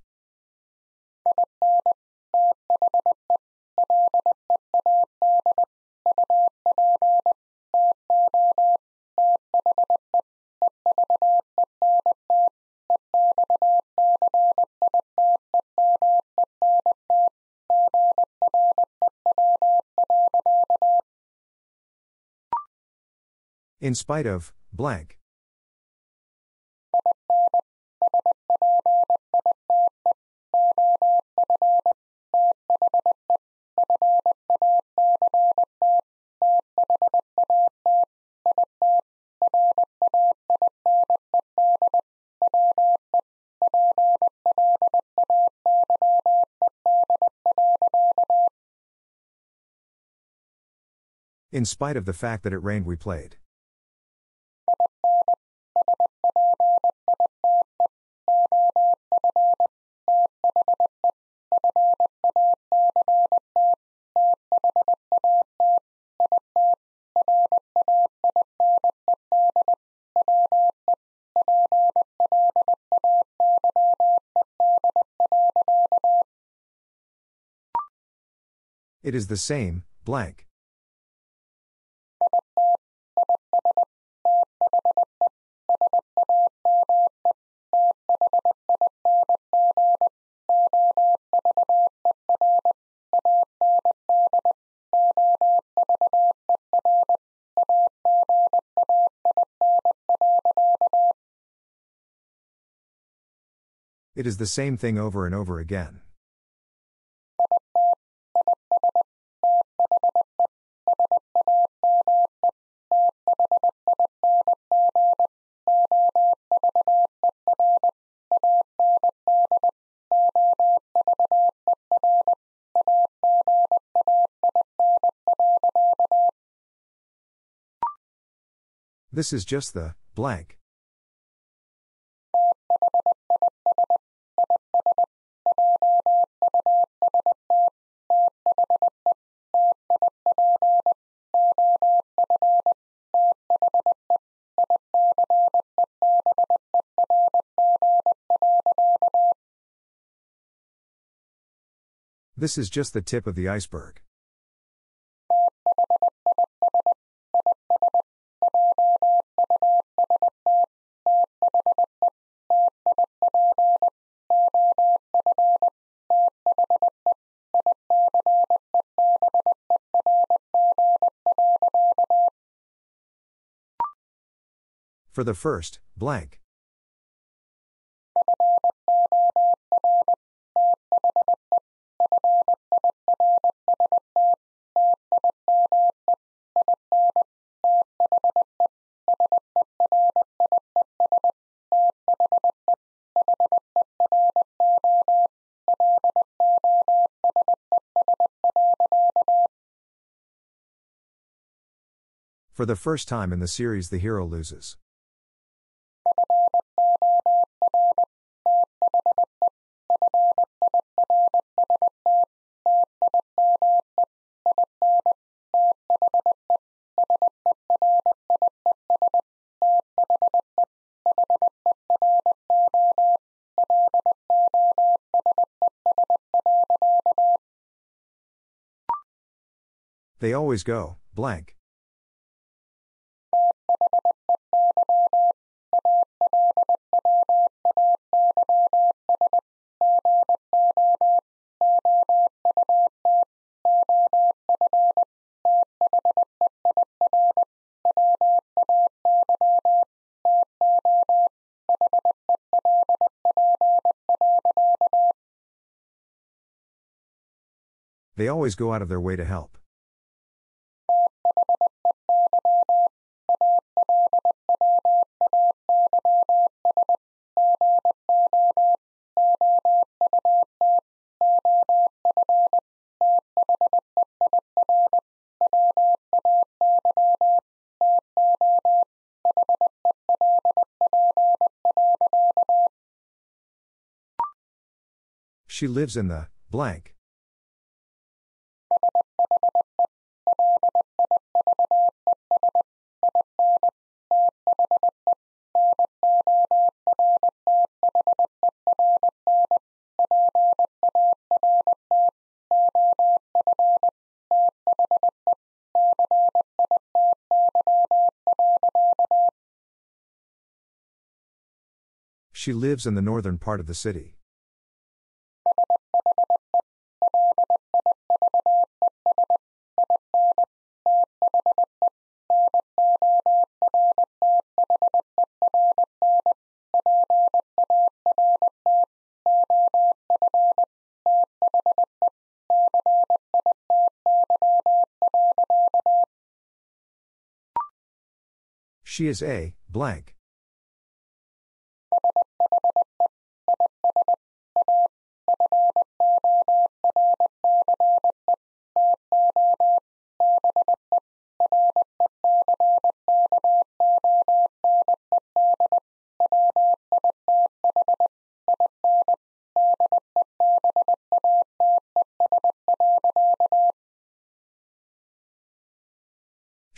In spite of, blank. In spite of the fact that it rained, we played. It is the same, blank. It is the same thing over and over again. This is just the blank. This is just the tip of the iceberg. For the first, blank. For the first time in the series, the hero loses. They always go, blank. They always go out of their way to help. She lives in the blank. She lives in the northern part of the city. She is a blank.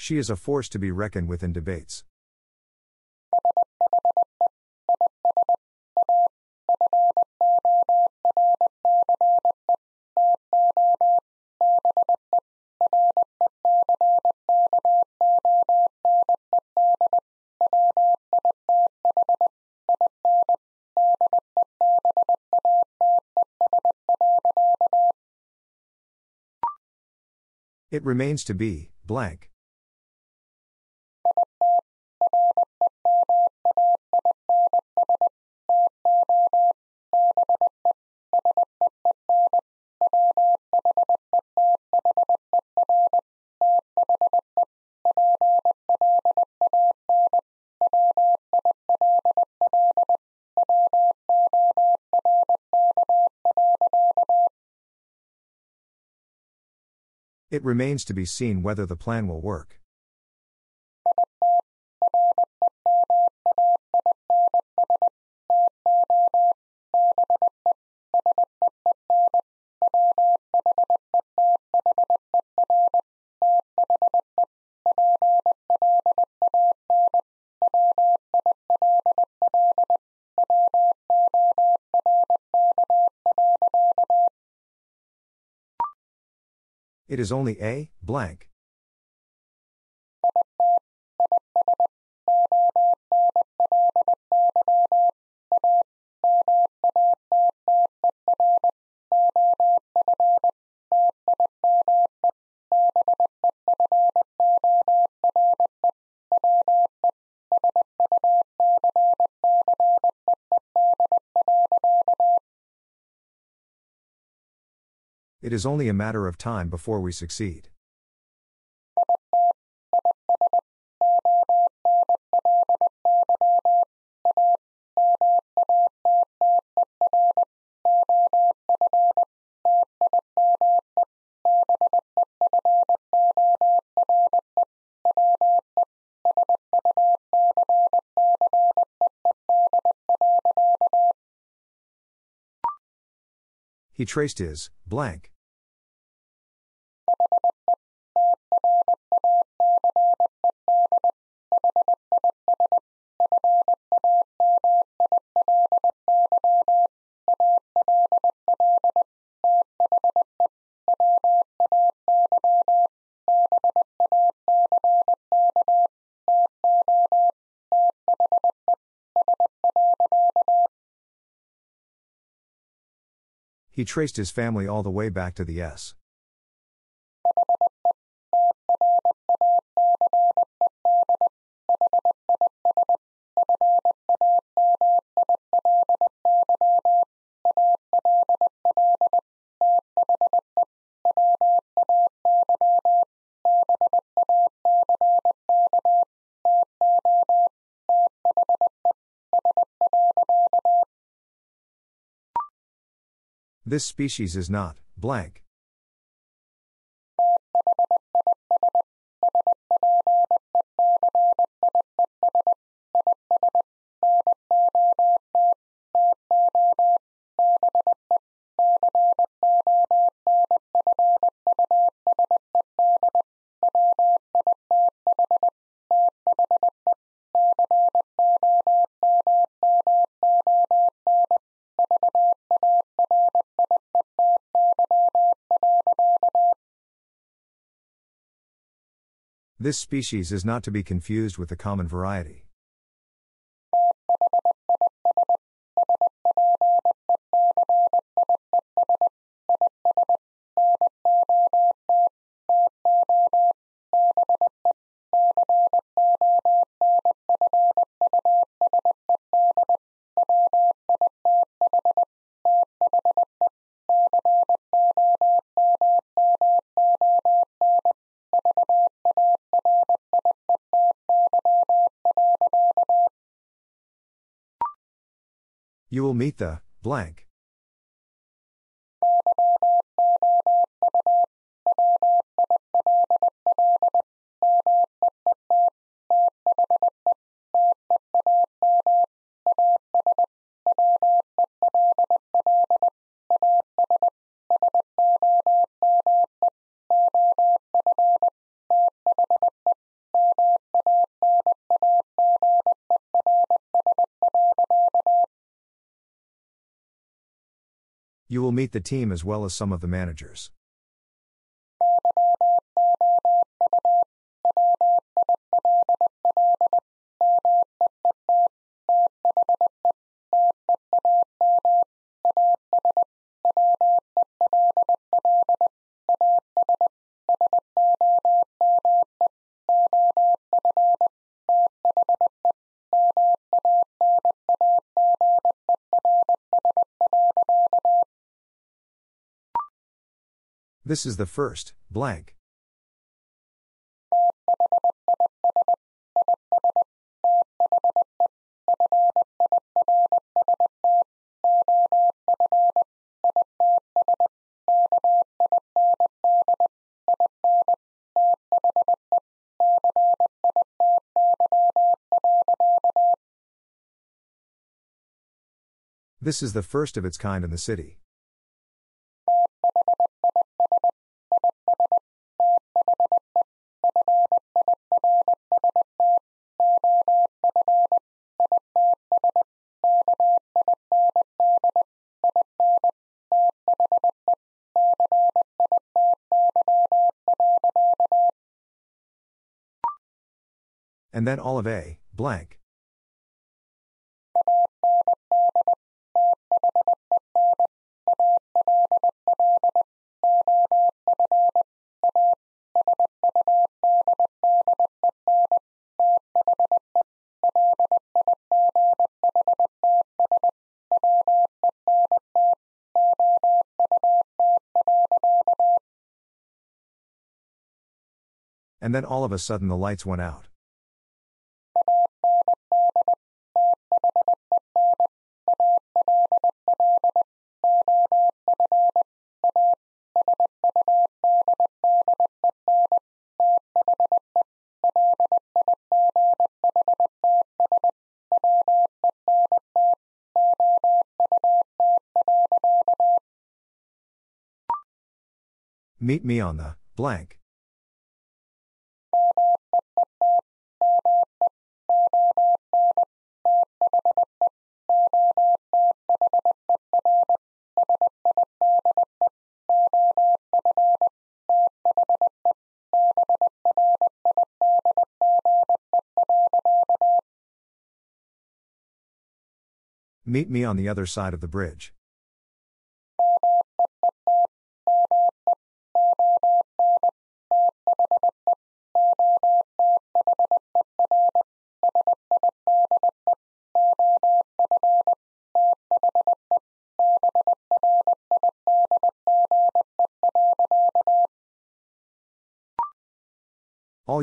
She is a force to be reckoned with in debates. It remains to be blank. It remains to be seen whether the plan will work. It is only a blank. It is only a matter of time before we succeed. He traced his blank. He traced his family all the way back to the S. This species is not blank. This species is not to be confused with the common variety. The team as well as some of the managers. This is the first, blank. This is the first of its kind in the city. And then all of A, blank. And then all of a sudden the lights went out. Meet me on the blank. Meet me on the other side of the bridge.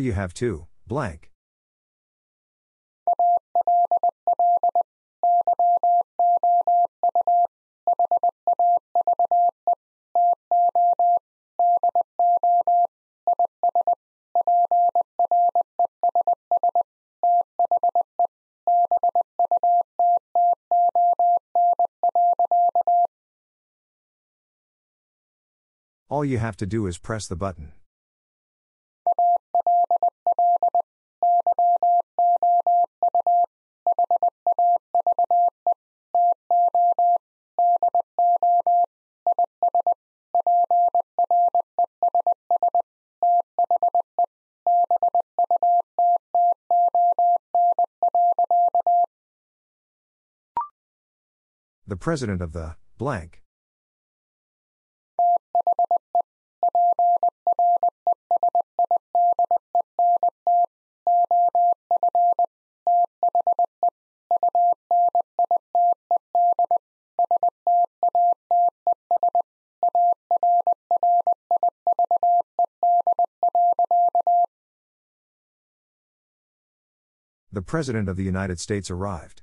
You have to, blank. All you have to do is press the button. The president of the blank. The President of the United States arrived.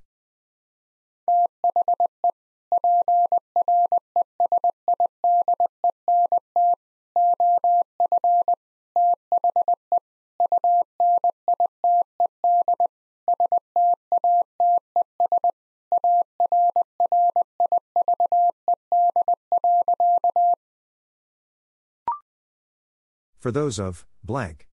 For those of, blank.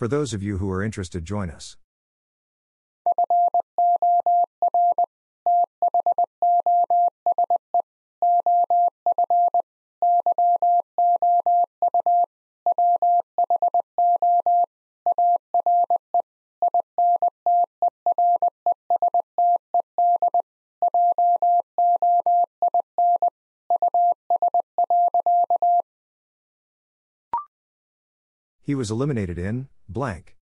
For those of you who are interested, join us. He was eliminated in, blank.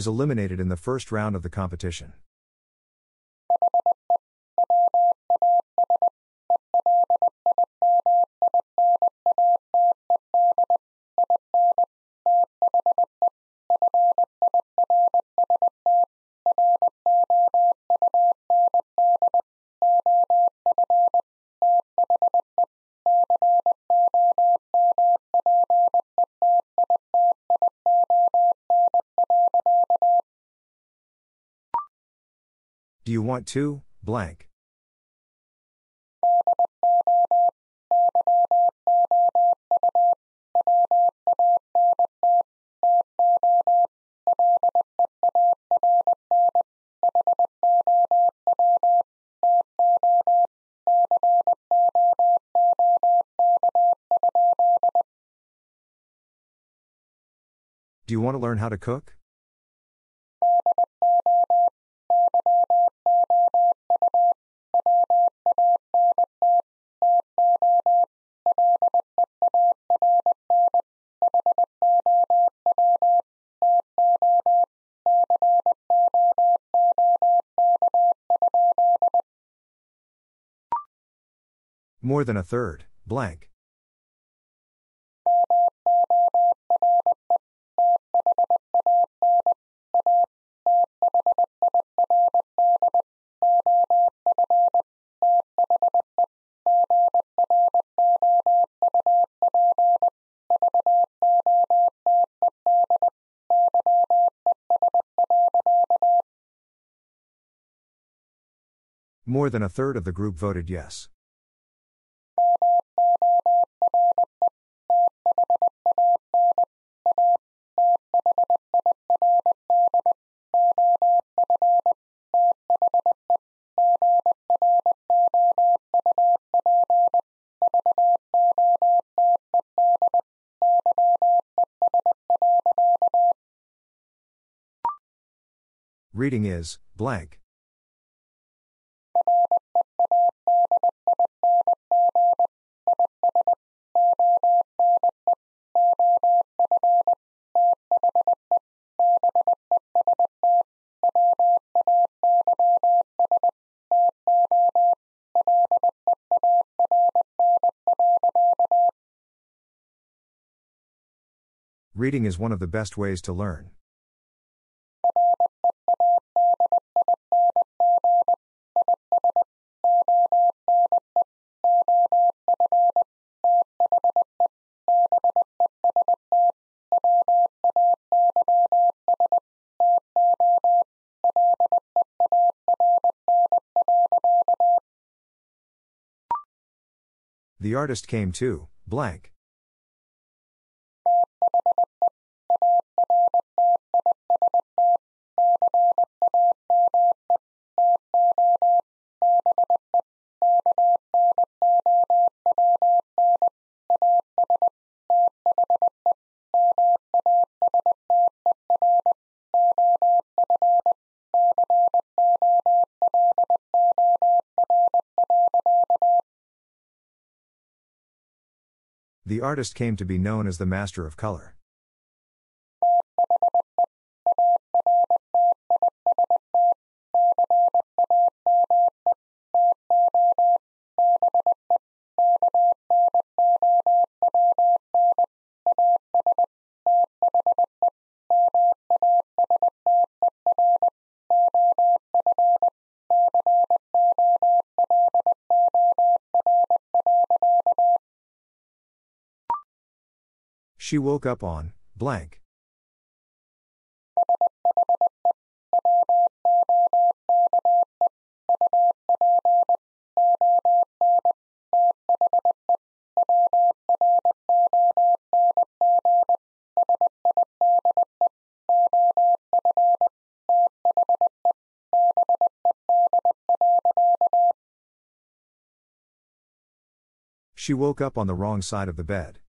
Was eliminated in the first round of the competition. Want to, blank? Do you want to learn how to cook? More than a third, blank. More than a third of the group voted yes. Reading is, blank. Reading is one of the best ways to learn. Artist came to, blank. The artist came to be known as the master of color. She woke up on blank. She woke up on the wrong side of the bed.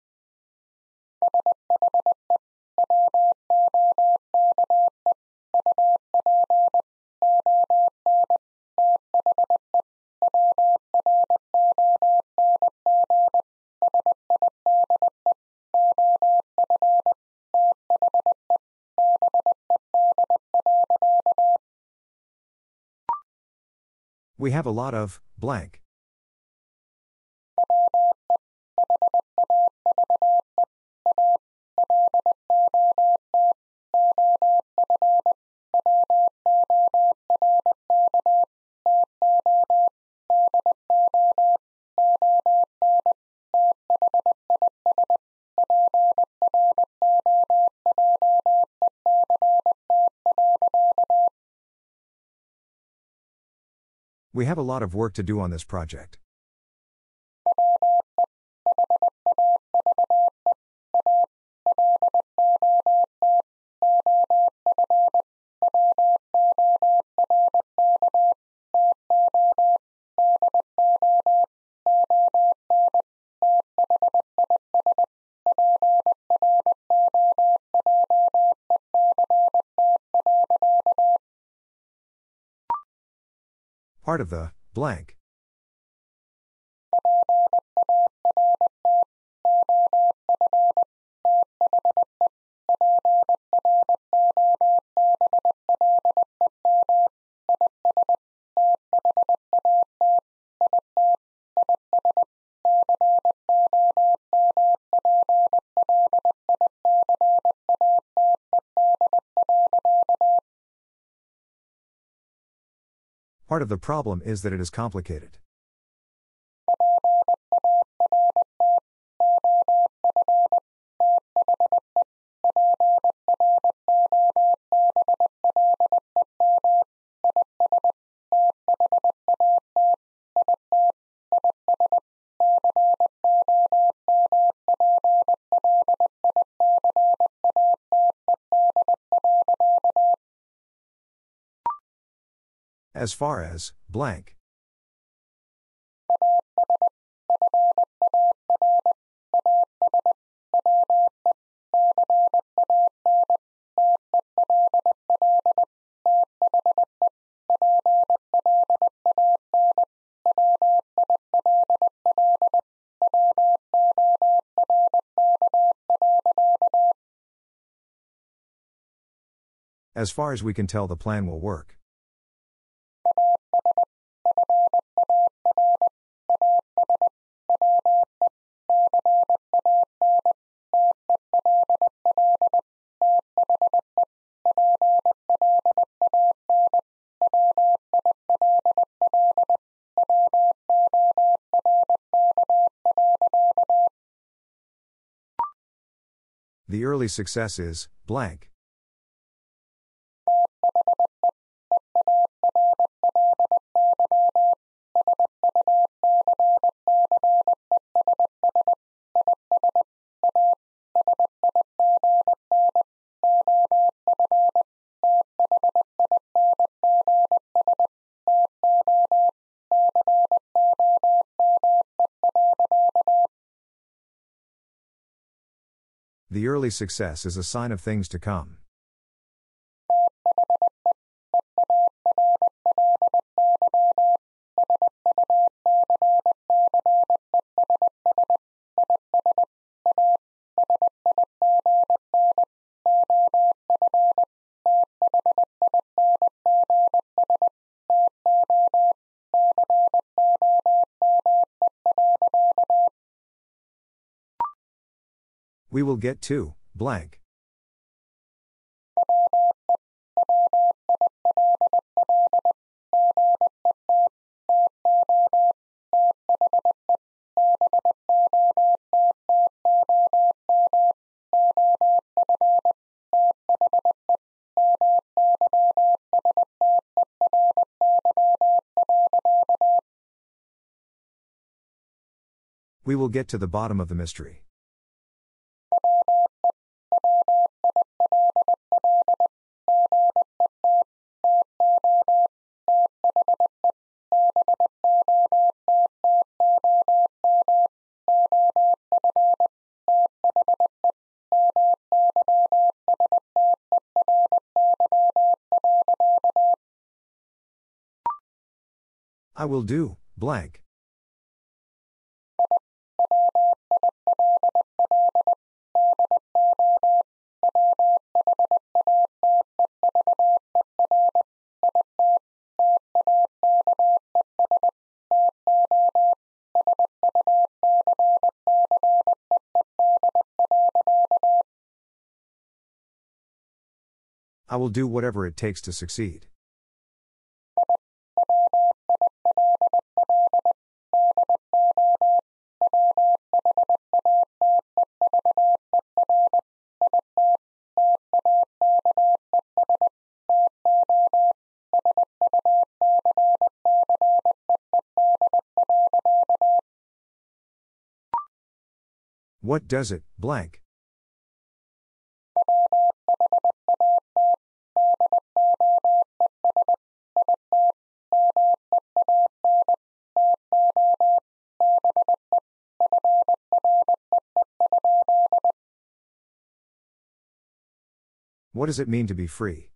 We have a lot of blank. We have a lot of work to do on this project. Of the blank. Part of the problem is that it is complicated. As far as blank. As far as we can tell, the plan will work. Early success is blank. Early success is a sign of things to come. We will get to, blank. We will get to the bottom of the mystery. I will do, blank. I will do whatever it takes to succeed. What does it, blank? What does it mean to be free?